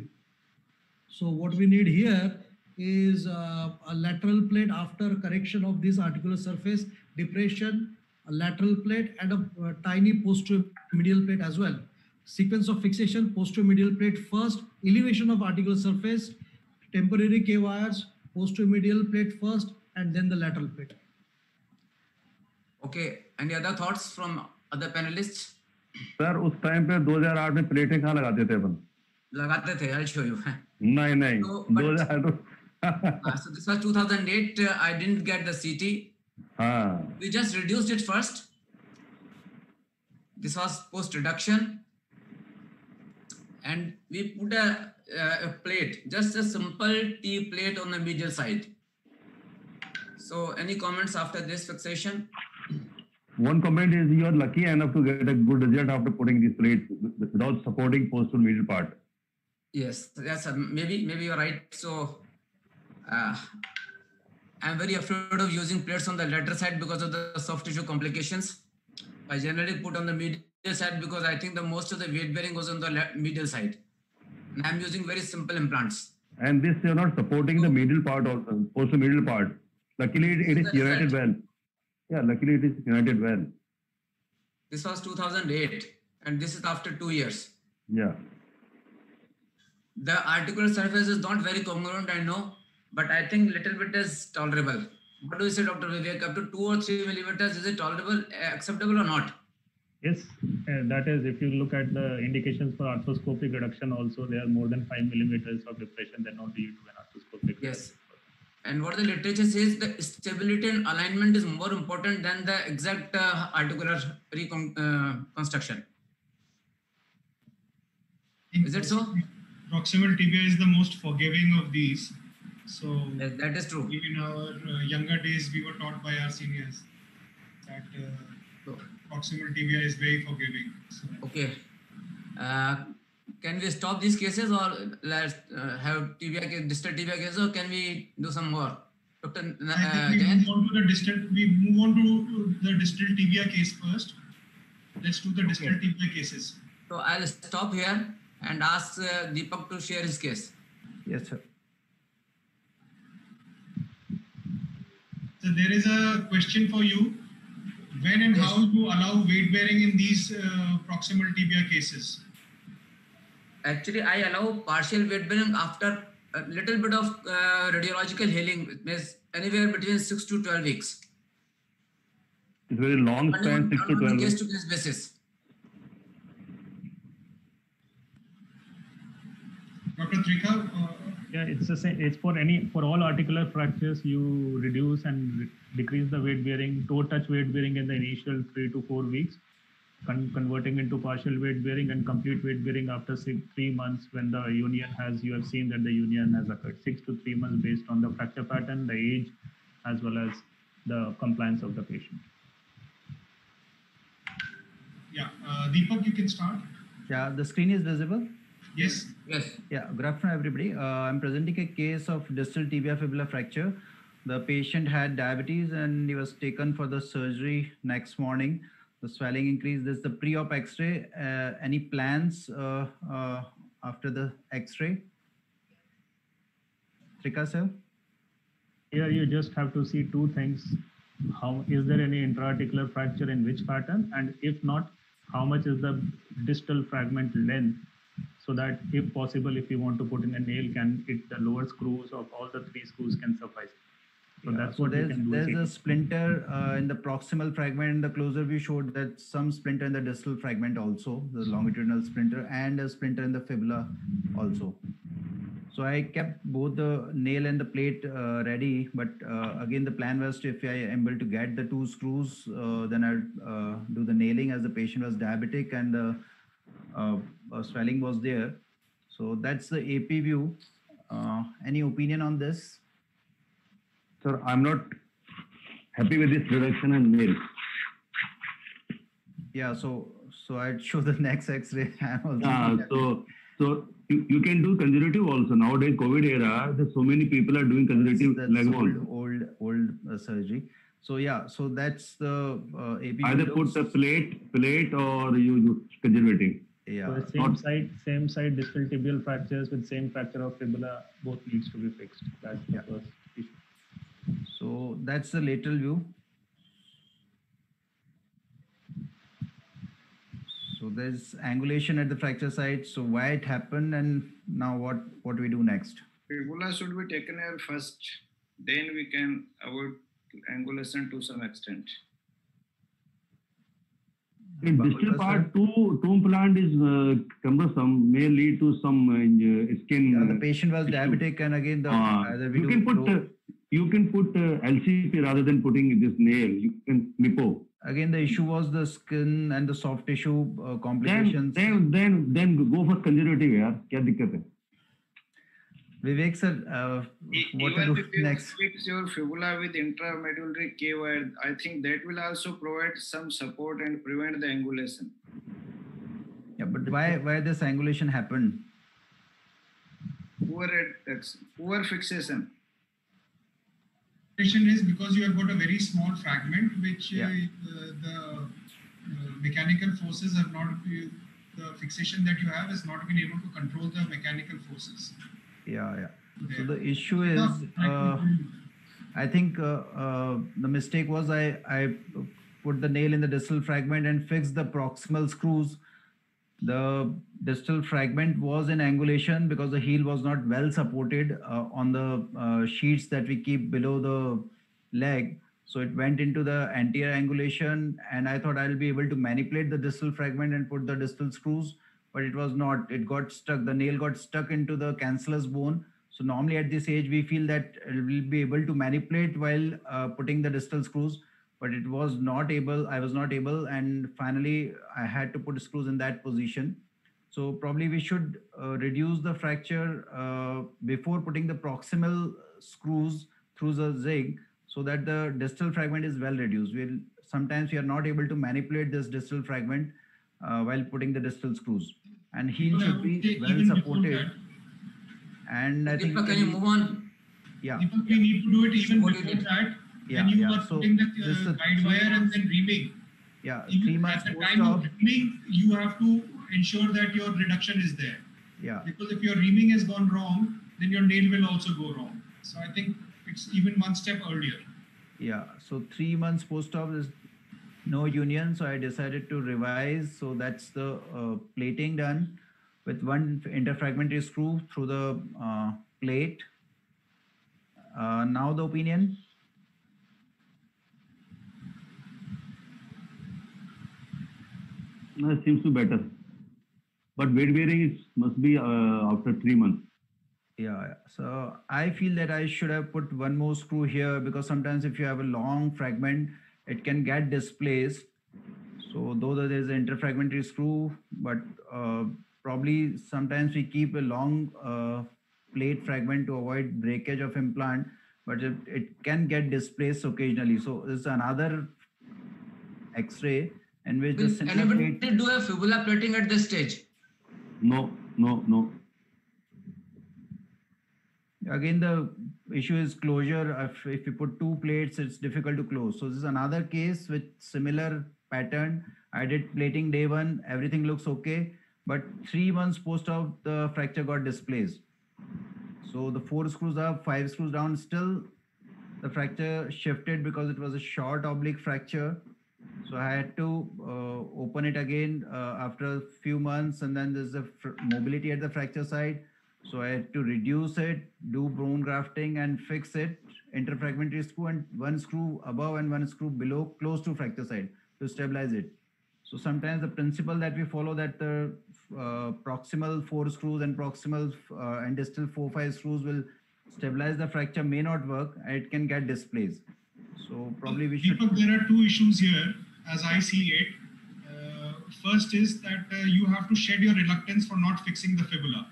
So what we need here is uh, a lateral plate after correction of this articular surface depression, a lateral plate, and a, uh tiny posterior medial plate as well. Sequence of fixation: posterior medial plate first, elevation of articular surface, temporary K wires, posterior medial plate first, and then the lateral plate. Okay, any other thoughts from other panelists? Sir उस time पे 2008 में प्लेटें कहाँ लगाते थे अपन लगाते थे, I'll show you. नहीं नहीं So, but- 2008 uh, so this was 2008. Uh, I didn't get the CT. हाँ We just reduced it first. This was post reduction. And we put a, uh, a plate, just a simple T plate on the medial side. So, any comments after this fixation? one comment is you are lucky enough to get a good result after putting these plates without supporting posterior medial part Yes, yes, uh, maybe maybe you're right. So, uh, I'm very afraid of using plates on the lateral side because of the soft tissue complications. I generally put on the medial side because I think the most of the weight bearing goes on the medial side. And I'm using very simple implants. and this you're not supporting the medial part or uh, posterior medial part luckily it, it is united well yeah luckily it is united well This was 2008, and this is after two years. yeah The articular surface is not very congruent, I know, but I think little bit is tolerable. What do you say, Dr. Vivek? Up to two or three millimeters, is it tolerable, uh, acceptable or not? Yes, uh, that is, if you look at the indications for arthroscopic reduction, also they are more than five millimeters of depression, then not lead to an arthroscopic. Yes. And what the literature says, the stability and alignment is more important than the exact uh, articular reconstruction. Is it so? Proximal tibia is the most forgiving of these. So that is true. In our uh, younger days, we were taught by our seniors that uh, proximal tibia is very forgiving. So, Okay. Uh, can we stop these cases or let's uh, have tibia case, distal tibia cases or can we do some more? Dr. N- I Uh, think we Jayan? move on to the distal. We move on to the distal tibia case first. Let's do the distal tibia cases. So I'll stop here and ask uh, Deepak to share his case. Yes, sir. So there is a question for you. When and how you allow weight bearing in these uh, proximal tibia cases? Actually, I allow partial weight bearing after a little bit of uh, radiological healing, it means anywhere between 6 to 12 weeks. it's very long span 6 to On 12 case weeks. to case basis. Dr. Trikha, uh, Yeah, it's the same. It's for any for all articular fractures. You reduce and re- decrease the weight bearing, toe touch weight bearing in the initial three to four weeks, con- converting into partial weight bearing and complete weight bearing after six, three months when the union has. You have seen that the union has occurred. Six to three months based on the fracture pattern, the age, as well as the compliance of the patient. yeah, uh, Deepak, you can start. Yeah, the screen is visible. Yes. Yes. Yeah, good afternoon, everybody. Uh, I'm presenting a case of distal tibia fibula fracture. The patient had diabetes and he was taken for the surgery next morning. The swelling increased. This is the pre-op X-ray. Uh, any plans uh, uh, after the X-ray? Trikha, sir? Here you just have to see two things. How is there any intra-articular fracture in which pattern? And if not, how much is the distal fragment length? So that if possible, if you want to put in a nail, can it the lower screws of all the three screws can suffice. So Yeah, that's so what we there's can do. there's a splinter uh, in the proximal fragment. In the closer view showed that some splinter in the distal fragment also, the longitudinal splinter, and a splinter in the fibula also. So I kept both the nail and the plate uh, ready, but uh, again the plan was to, if I am able to get the two screws, uh, then I'd uh, do the nailing as the patient was diabetic and the uh, swelling was there. So that's the AP view. Uh, any opinion on this? Sir, I'm not happy with this reduction and nail. Yeah, so so I'd show the next X-ray. I'm also Uh, not happy. so so you, you can do conservative also. Nowadays, COVID era, there's so many people are doing conservative that's leg old, old, old uh, surgery. So yeah, so that's the uh, AP. Either windows. put the plate, plate, or you do conservative. Yeah. So the same side, same side distal tibial fractures with same fracture of fibula, both needs to be fixed. That's the first issue. So that's the lateral view. So there's angulation at the fracture site. So why it happened and now what what we do next? Fibula should be taken care first, then we can avoid angulation to some extent. In distal part, two implant is uh, cumbersome, may lead to some uh, uh skin. Yeah, the patient was diabetic, and again, the ah, uh, you can put uh, you can put LCP rather than putting this nail. You can MIPO. Again, the issue was the skin and the soft tissue uh, complications. Then, then, then, then go for conservative. Yeah, Vivek sir, uh, what to Even do if you next? fix your fibula with intramedullary K wire, I think that will also provide some support and prevent the angulation. Yeah, but why why this angulation happened? Poor, poor fixation. Question is because you have got a very small fragment, which uh, Yeah. uh, the uh, mechanical forces have not, uh, the fixation that you have has not been able to control the mechanical forces. Yeah, yeah. So the issue is, uh, I think uh, uh, the mistake was I I put the nail in the distal fragment and fixed the proximal screws. The distal fragment was in angulation because the heel was not well supported uh, on the uh, sheets that we keep below the leg. So it went into the anterior angulation, and I thought I'll be able to manipulate the distal fragment and put the distal screws, but it was not. It got stuck. The nail got stuck into the cancellous bone. So normally at this age, we feel that we'll be able to manipulate while uh, putting the distal screws, but it was not able. I was not able, and finally I had to put screws in that position. So probably we should uh, reduce the fracture uh, before putting the proximal screws through the jig so that the distal fragment is well reduced. We'll sometimes we are not able to manipulate this distal fragment uh, while putting the distal screws. And heel Well, should be well supported. And I think Deepak, can you move on? Yeah. Deepak, we need to do it even What before that. Yeah, when you yeah. are So putting the uh, guide three wire and then reaming. Yeah, Even three months at the post time of reaming, you have to ensure that your reduction is there. Yeah. Because if your reaming has gone wrong, then your nail will also go wrong. So I think it's even one step earlier. Yeah. So three months post op is no union. So I decided to revise. So that's the uh, plating done with one interfragmentary screw through the uh, plate. Uh, now the opinion. No, it seems to better. But weight bearing is must be uh, after three months. Yeah. So I feel that I should have put one more screw here because sometimes if you have a long fragment, it can get displaced. So though there is an interfragmentary screw, but uh, probably sometimes we keep a long uh, plate fragment to avoid breakage of implant, but it, it can get displaced occasionally. So this is another X-ray in which the Will center anybody plate. do a fibula plating at this stage? No, no, no. Again, the issue is closure. If, if you put two plates, it's difficult to close. So this is another case with similar pattern. I did plating day one, everything looks okay, but three months post op, the fracture got displaced. So the four screws up, five screws down, still the fracture shifted because it was a short oblique fracture. So I had to uh, open it again uh, after a few months, and then there's a mobility at the fracture side. So I had to reduce it, do bone grafting, and fix it interfragmentary screw and one screw above and one screw below close to fracture side to stabilize it. So sometimes the principle that we follow that the uh, proximal four screws and proximal uh, and distal four five screws will stabilize the fracture may not work and it can get displaced. So probably we should. Deepak, there are two issues here as I see it. Uh, first is that uh, you have to shed your reluctance for not fixing the fibula.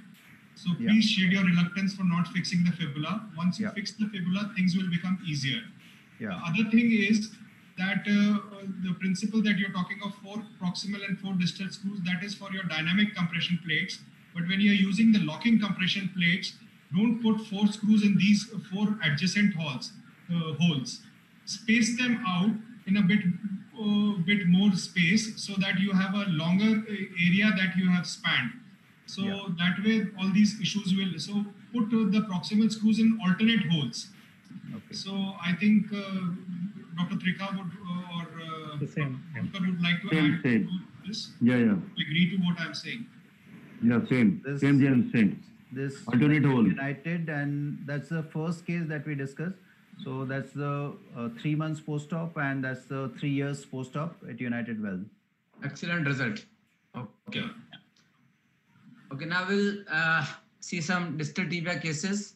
So Yeah. please shed your reluctance for not fixing the fibula. Once you Yeah. fix the fibula, things will become easier. Yeah. The other thing is that uh, the principle that you're talking of four proximal and four distal screws, that is for your dynamic compression plates. But when you're using the locking compression plates, don't put four screws in these four adjacent holes. Uh, holes. Space them out in a bit uh, bit more space so that you have a longer uh, area that you have spanned. So that way, all these issues will. So put uh, the proximal screws in alternate holes. Okay. So I think uh, Dr. Trikha would uh, or uh, The same. yeah. Doctor would like to Same, add same. to this. Yeah, yeah. Agree to what I'm saying. Yeah, same. This- Same, James, same. this Alternate hole. United, and that's the first case that we discussed. So that's the uh, three months post-op, and that's the three years post-op at United Well. Excellent result. Okay. Okay, now we'll uh, see some distal tibia cases.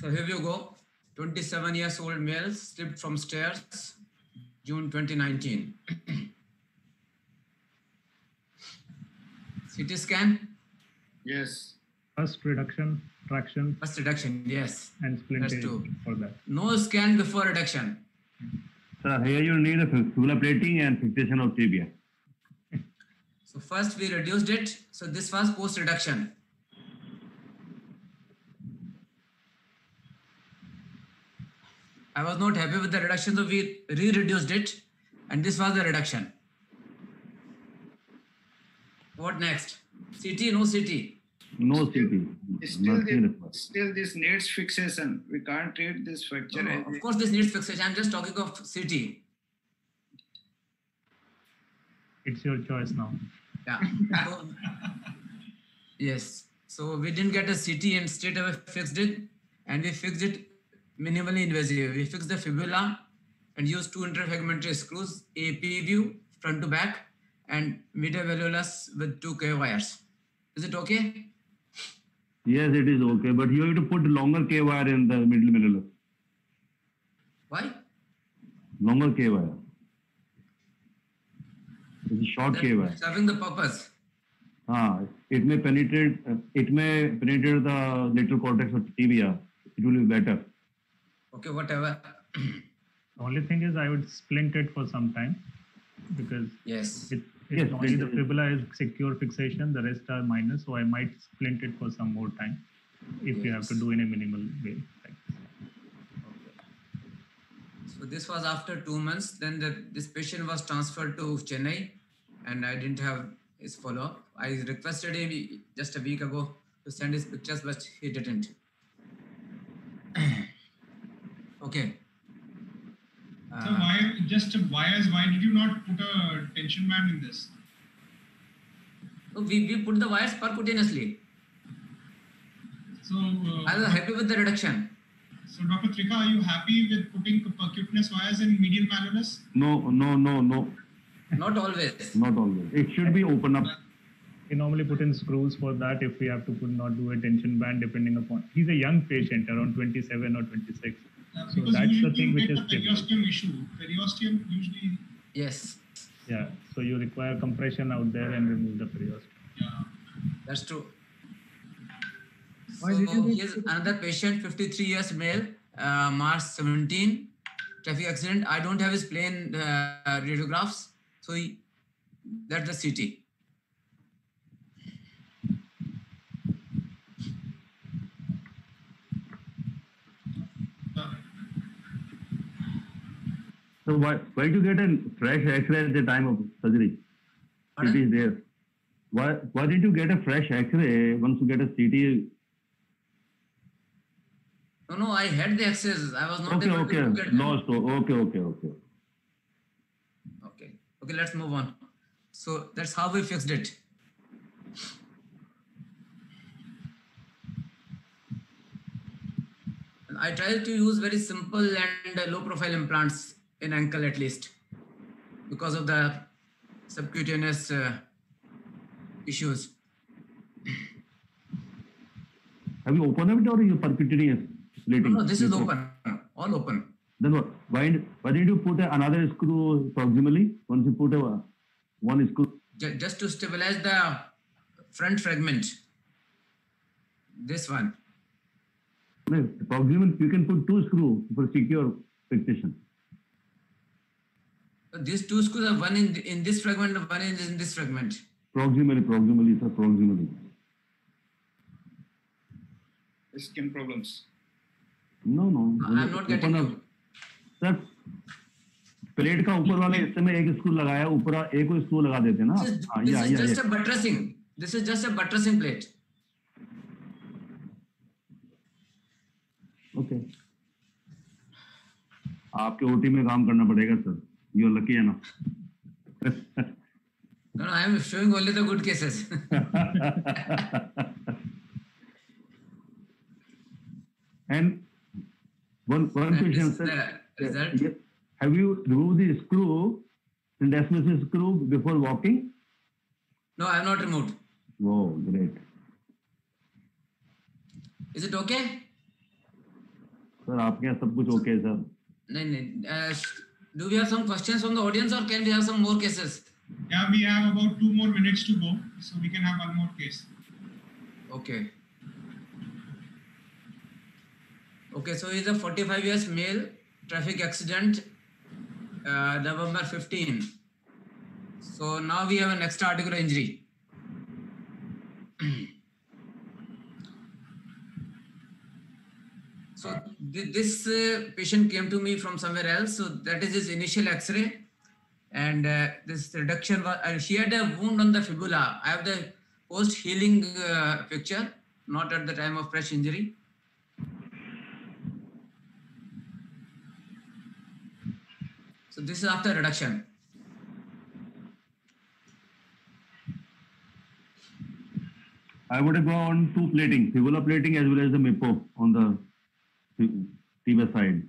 So here we go. 27 years old male slipped from stairs, June 2019. CT scan, Yes. First reduction, traction, first reduction, yes. and That's splinting two. for that. No scan before reduction. So here you need a fibula plating and fixation of tibia. So first we reduced it. So this was post reduction. I was not happy with the reduction, so we re-reduced it, and this was the reduction. What next? CT, no CT. No CT. Still, Nothing this, still this needs fixation. We can't treat this fracture. No, no, of course, this needs fixation. I'm just talking of CT. It's your choice now. Yeah. So, yes. So we didn't get a CT and straight away fixed it, and we fixed it minimally invasive. We fix the fibula and use two interfragmentary screws, AP view front to back, and medial malleolus with two K wires. Is it okay? Yes, it is okay, but you have to put longer K wire in the middle malleolus. Why? Longer K wire. It's a short K wire. Serving the purpose. Ah, it may penetrate. It may penetrate the lateral cortex of tibia. It will be better. Okay, whatever. The only thing is I would splint it for some time because yes, it, Yes, it's only the fibula is secure fixation, the rest are minus. So I might splint it for some more time if you have to do in a minimal way. Like So this was after two months. Then the, this patient was transferred to Chennai, and I didn't have his follow-up. I requested him just a week ago to send his pictures, but he didn't. Okay. So why just why as why did you not put a tension band in this? So we, we put the wires percutaneously. So uh, I was happy with the reduction. so Dr. Trikha, are you happy with putting percutaneous wires in medial malleolus? No, no, no, no. Not always. Not always. It should be open up. we normally put in screws for that if we have to put not do a tension band depending upon he's a young patient around 27 or 26 So that's the thing you which is a periosteum issue. Periosteum usually Yes, yeah so you require compression out there and remove the periosteum Yeah. that's true. Why So you make here's another patient, 53 years male, uh, March 17, traffic accident. I don't have his plain uh, radiographs, so he, that's the CT. So why why you get a fresh X-ray at the time of surgery? It is there. why why didn't you get a fresh X-ray once you get a CT? No, no, I had the access. I was not Okay, able okay, to at them. lost. Oh, okay, okay, okay. Okay, okay, let's move on. So that's how we fixed it. I tried to use very simple and low profile implants in ankle at least because of the subcutaneous uh, issues. Have you opened it or you percutaneous No, plating? no, this is open, all open. Then what? Why why did you put another screw proximally? Once you put a one screw. Just to stabilize the front fragment. This one. No, proximal you can put two screw for secure fixation. So These two screws are one in, the, in this fragment, one in, in this fragment. Proximally, proximally, sir, proximally. Skin problems. No, no. I'm not getting up. Sir plate का ऊपर वाले हिस्से में एक screw लगाया ऊपर एक को स्क्रू लगा देते ना हाँ is ये just a buttressing. This is just a buttressing plate. Okay आपके ओटी में काम करना पड़ेगा सर आर लकी है No, no, I am showing only the good cases. and one one question sir result. Have you removed the screw syndesmosis screw before walking No, I have not removed. wow great Is it okay? Sir आपके यहाँ सब कुछ okay है sir No, no. Do we have some questions from the audience or can we have some more cases? Yeah, we have about two more minutes to go, so we can have one more case. Okay. Okay, so he's a 45 years male, traffic accident, uh, November 15. So now we have an extra-articular injury. so this uh, patient came to me from somewhere else. So that is his initial X-ray, and uh, this reduction was. Uh, she had a wound on the fibula. I have the post-healing uh, picture, not at the time of fresh injury. So this is after reduction. I would have gone two plating, fibula plating as well as the MIPO on the tibia side.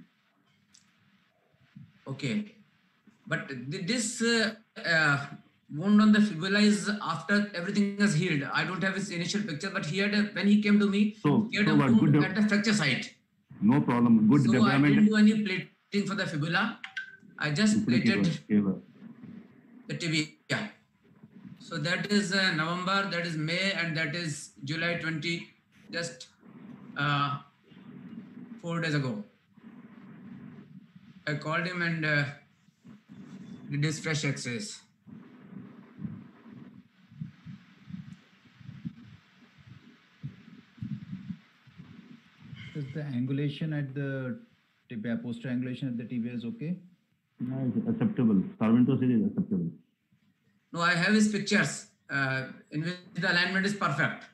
Okay, but this uh, uh, wound on the fibula is after everything has healed. I don't have his initial picture, but he had a, when he came to me, So, he had so a wound Good, at the fracture site. no problem. Good so I didn't do any plating for the fibula. I just plated the tibia. So that is uh, November, that is May, and that is July 20, just uh, four days ago. I called him and uh, did his fresh x-rays. Is the angulation at the tibia, posterior angulation at the tibia is okay? No, it's acceptable. Sarventosis is acceptable. No, I have his pictures uh, in which the alignment is perfect.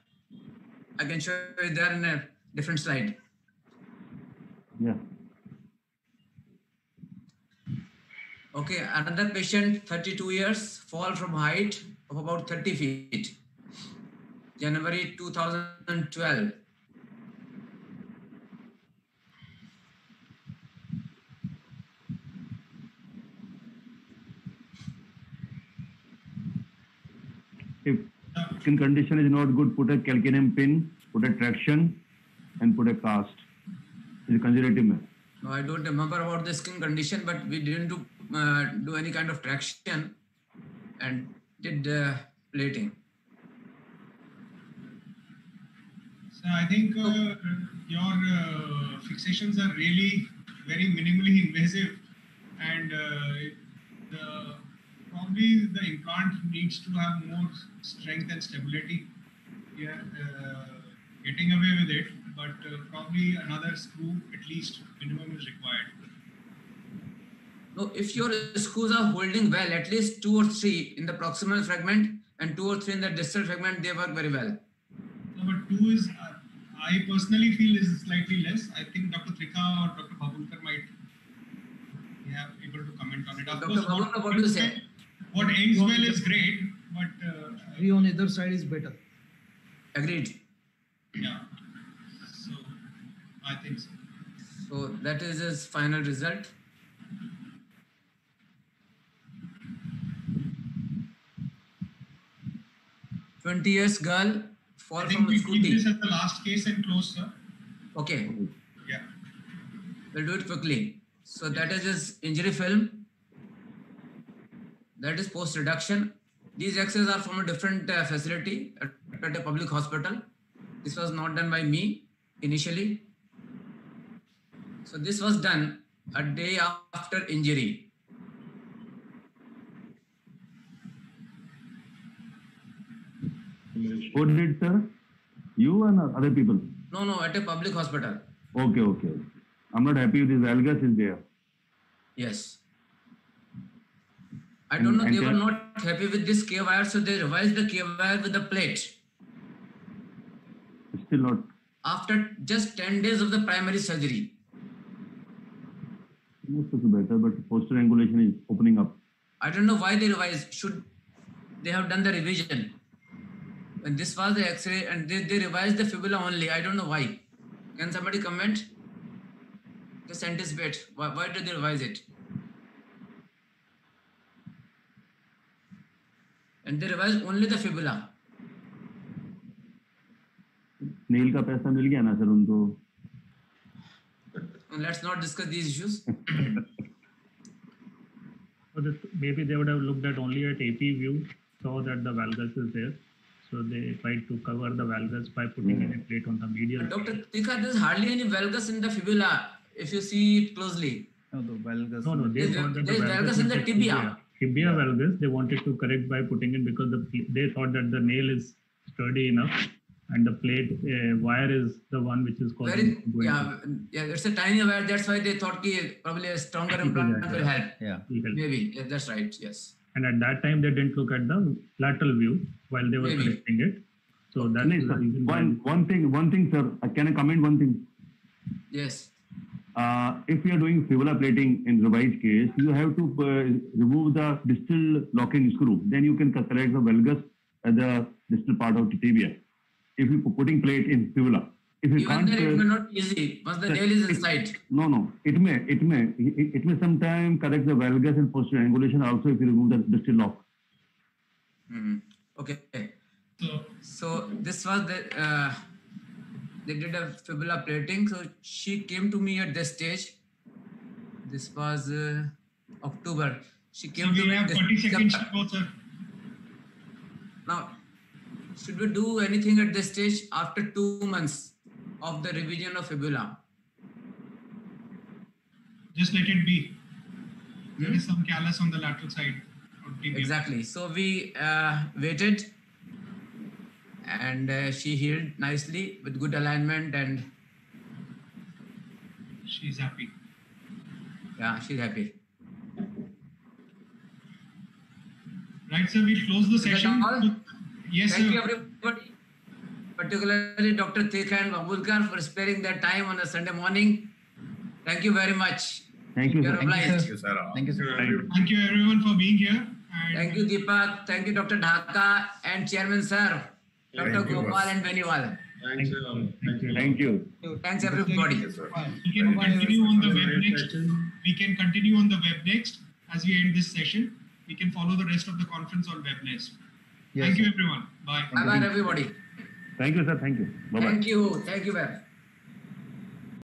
I can show you there in a different slide. Yeah. Okay, another patient, 32 years, fall from height of about 30 feet. January 2012. If skin condition is not good, put a calcaneum pin, put a traction, and put a cast. It's conservative method. No, I don't remember about the skin condition, but we didn't do, uh, do any kind of traction and did uh, plating. So I think uh, your uh, fixations are really very minimally invasive, and uh, the, probably the implant needs to have more strength and stability. We are uh, getting away with it, but uh, probably another screw at least minimum is required. No, if your screws are holding well, at least two or three in the proximal fragment and two or three in the distal fragment, they work very well. Number two is, uh, I personally feel is slightly less. I think Dr. Trikha or Dr. Babhulkar might be have- able to comment on it. Of Dr. course, Babhulkar, what do you say? What ends well is great, but uh, Three on either side is better. Agreed. yeah. I think so. So that is his final result. Twenty years girl fall from think a we keep this scooty. as the last case and close, sir. Okay, Yeah. we'll do it quickly. So that is his injury film. That is post reduction. These X-rays are from a different uh, facility at, at a public hospital. This was not done by me initially. So this was done a day after injury. Who did it, sir? You and other people? No, no, at a public hospital. Okay, okay. I'm not happy with this valgus is there. Yes. I don't know, And they were not happy with this K wire, so they revised the K wire with the plate. Still not. After just 10 days of the primary surgery. Most of the better, but posterior angulation is opening up. I don't know why they revised. Should they have done the revision? When this was the X-ray and they, they revised the fibula only. I don't know why. Can somebody comment? Just anticipate. Why, why did they revise it? And they revised only the fibula. Nail का पैसा मिल गया ना sir उनको And let's not discuss these issues. So this, maybe they would have looked at only at AP view, saw that the valgus is there. So they tried to cover the valgus by putting in a plate on the medial. Dr. Trikha, there's hardly any valgus in the fibula if you see it closely. No, the valgus. No, no, they There's- thought that the valgus valgus in the the tibia. Tibia valgus, they wanted to correct by putting in because the they thought that the nail is sturdy enough and the plate uh, wire is the one which is causing Very, going yeah, yeah, it's a tiny wire. That's why they thought ki probably a stronger implant will help. Yeah. will. Maybe, yeah, that's right. Yes. And at that time, they didn't look at the lateral view while they were Maybe. correcting it. So that is the sir. reason why. One, one thing, one thing, sir. Uh, Can I comment one thing? Yes. Uh, if you are doing fibula plating in revised case, you have to uh, remove the distal locking screw. Then you can correct the valgus at the distal part of the tibia. If you putting plate in fibula, if you Even can't, then, it uh, may not be easy once the Sir, nail is inside. no, no, it may, it may, it, it may sometime correct the valgus and posterior angulation also if you remove the distal lock. Mhm. Okay. So, So this was the uh, they did a fibula plating. So she came to me at this stage. This was uh, October. She so came to we me. have this 30 seconds to September. go, sir. Now, should we do anything at this stage after two months of the revision of fibula? Just let it be. There is some callus on the lateral side. Exactly. So we uh, waited, and uh, she healed nicely with good alignment, and She's happy. yeah, she's happy. Right, sir. We'll close the Is session. All? Yes, Thank sir. you, everybody. Particularly Dr. Trikha and Babhulkar for sparing their time on a Sunday morning. Thank you very much. Thank you, You're sir. obliged. Thank you, sir. Thank you, everyone, for being here. And Thank you, Deepak. Thank you, Dr. Dhaka and Chairman Sir, Dr. Thank you. Gopal and Beniwal. Thank you. Thank you. Thanks, everybody. We can continue on the web next. We can continue on the Webex as we end this session. We can follow the rest of the conference on Webex. Yes, Thank you, everyone. Bye. Bye bye, everybody. Thank you, sir. Thank you. Bye bye. Thank you. Thank you, very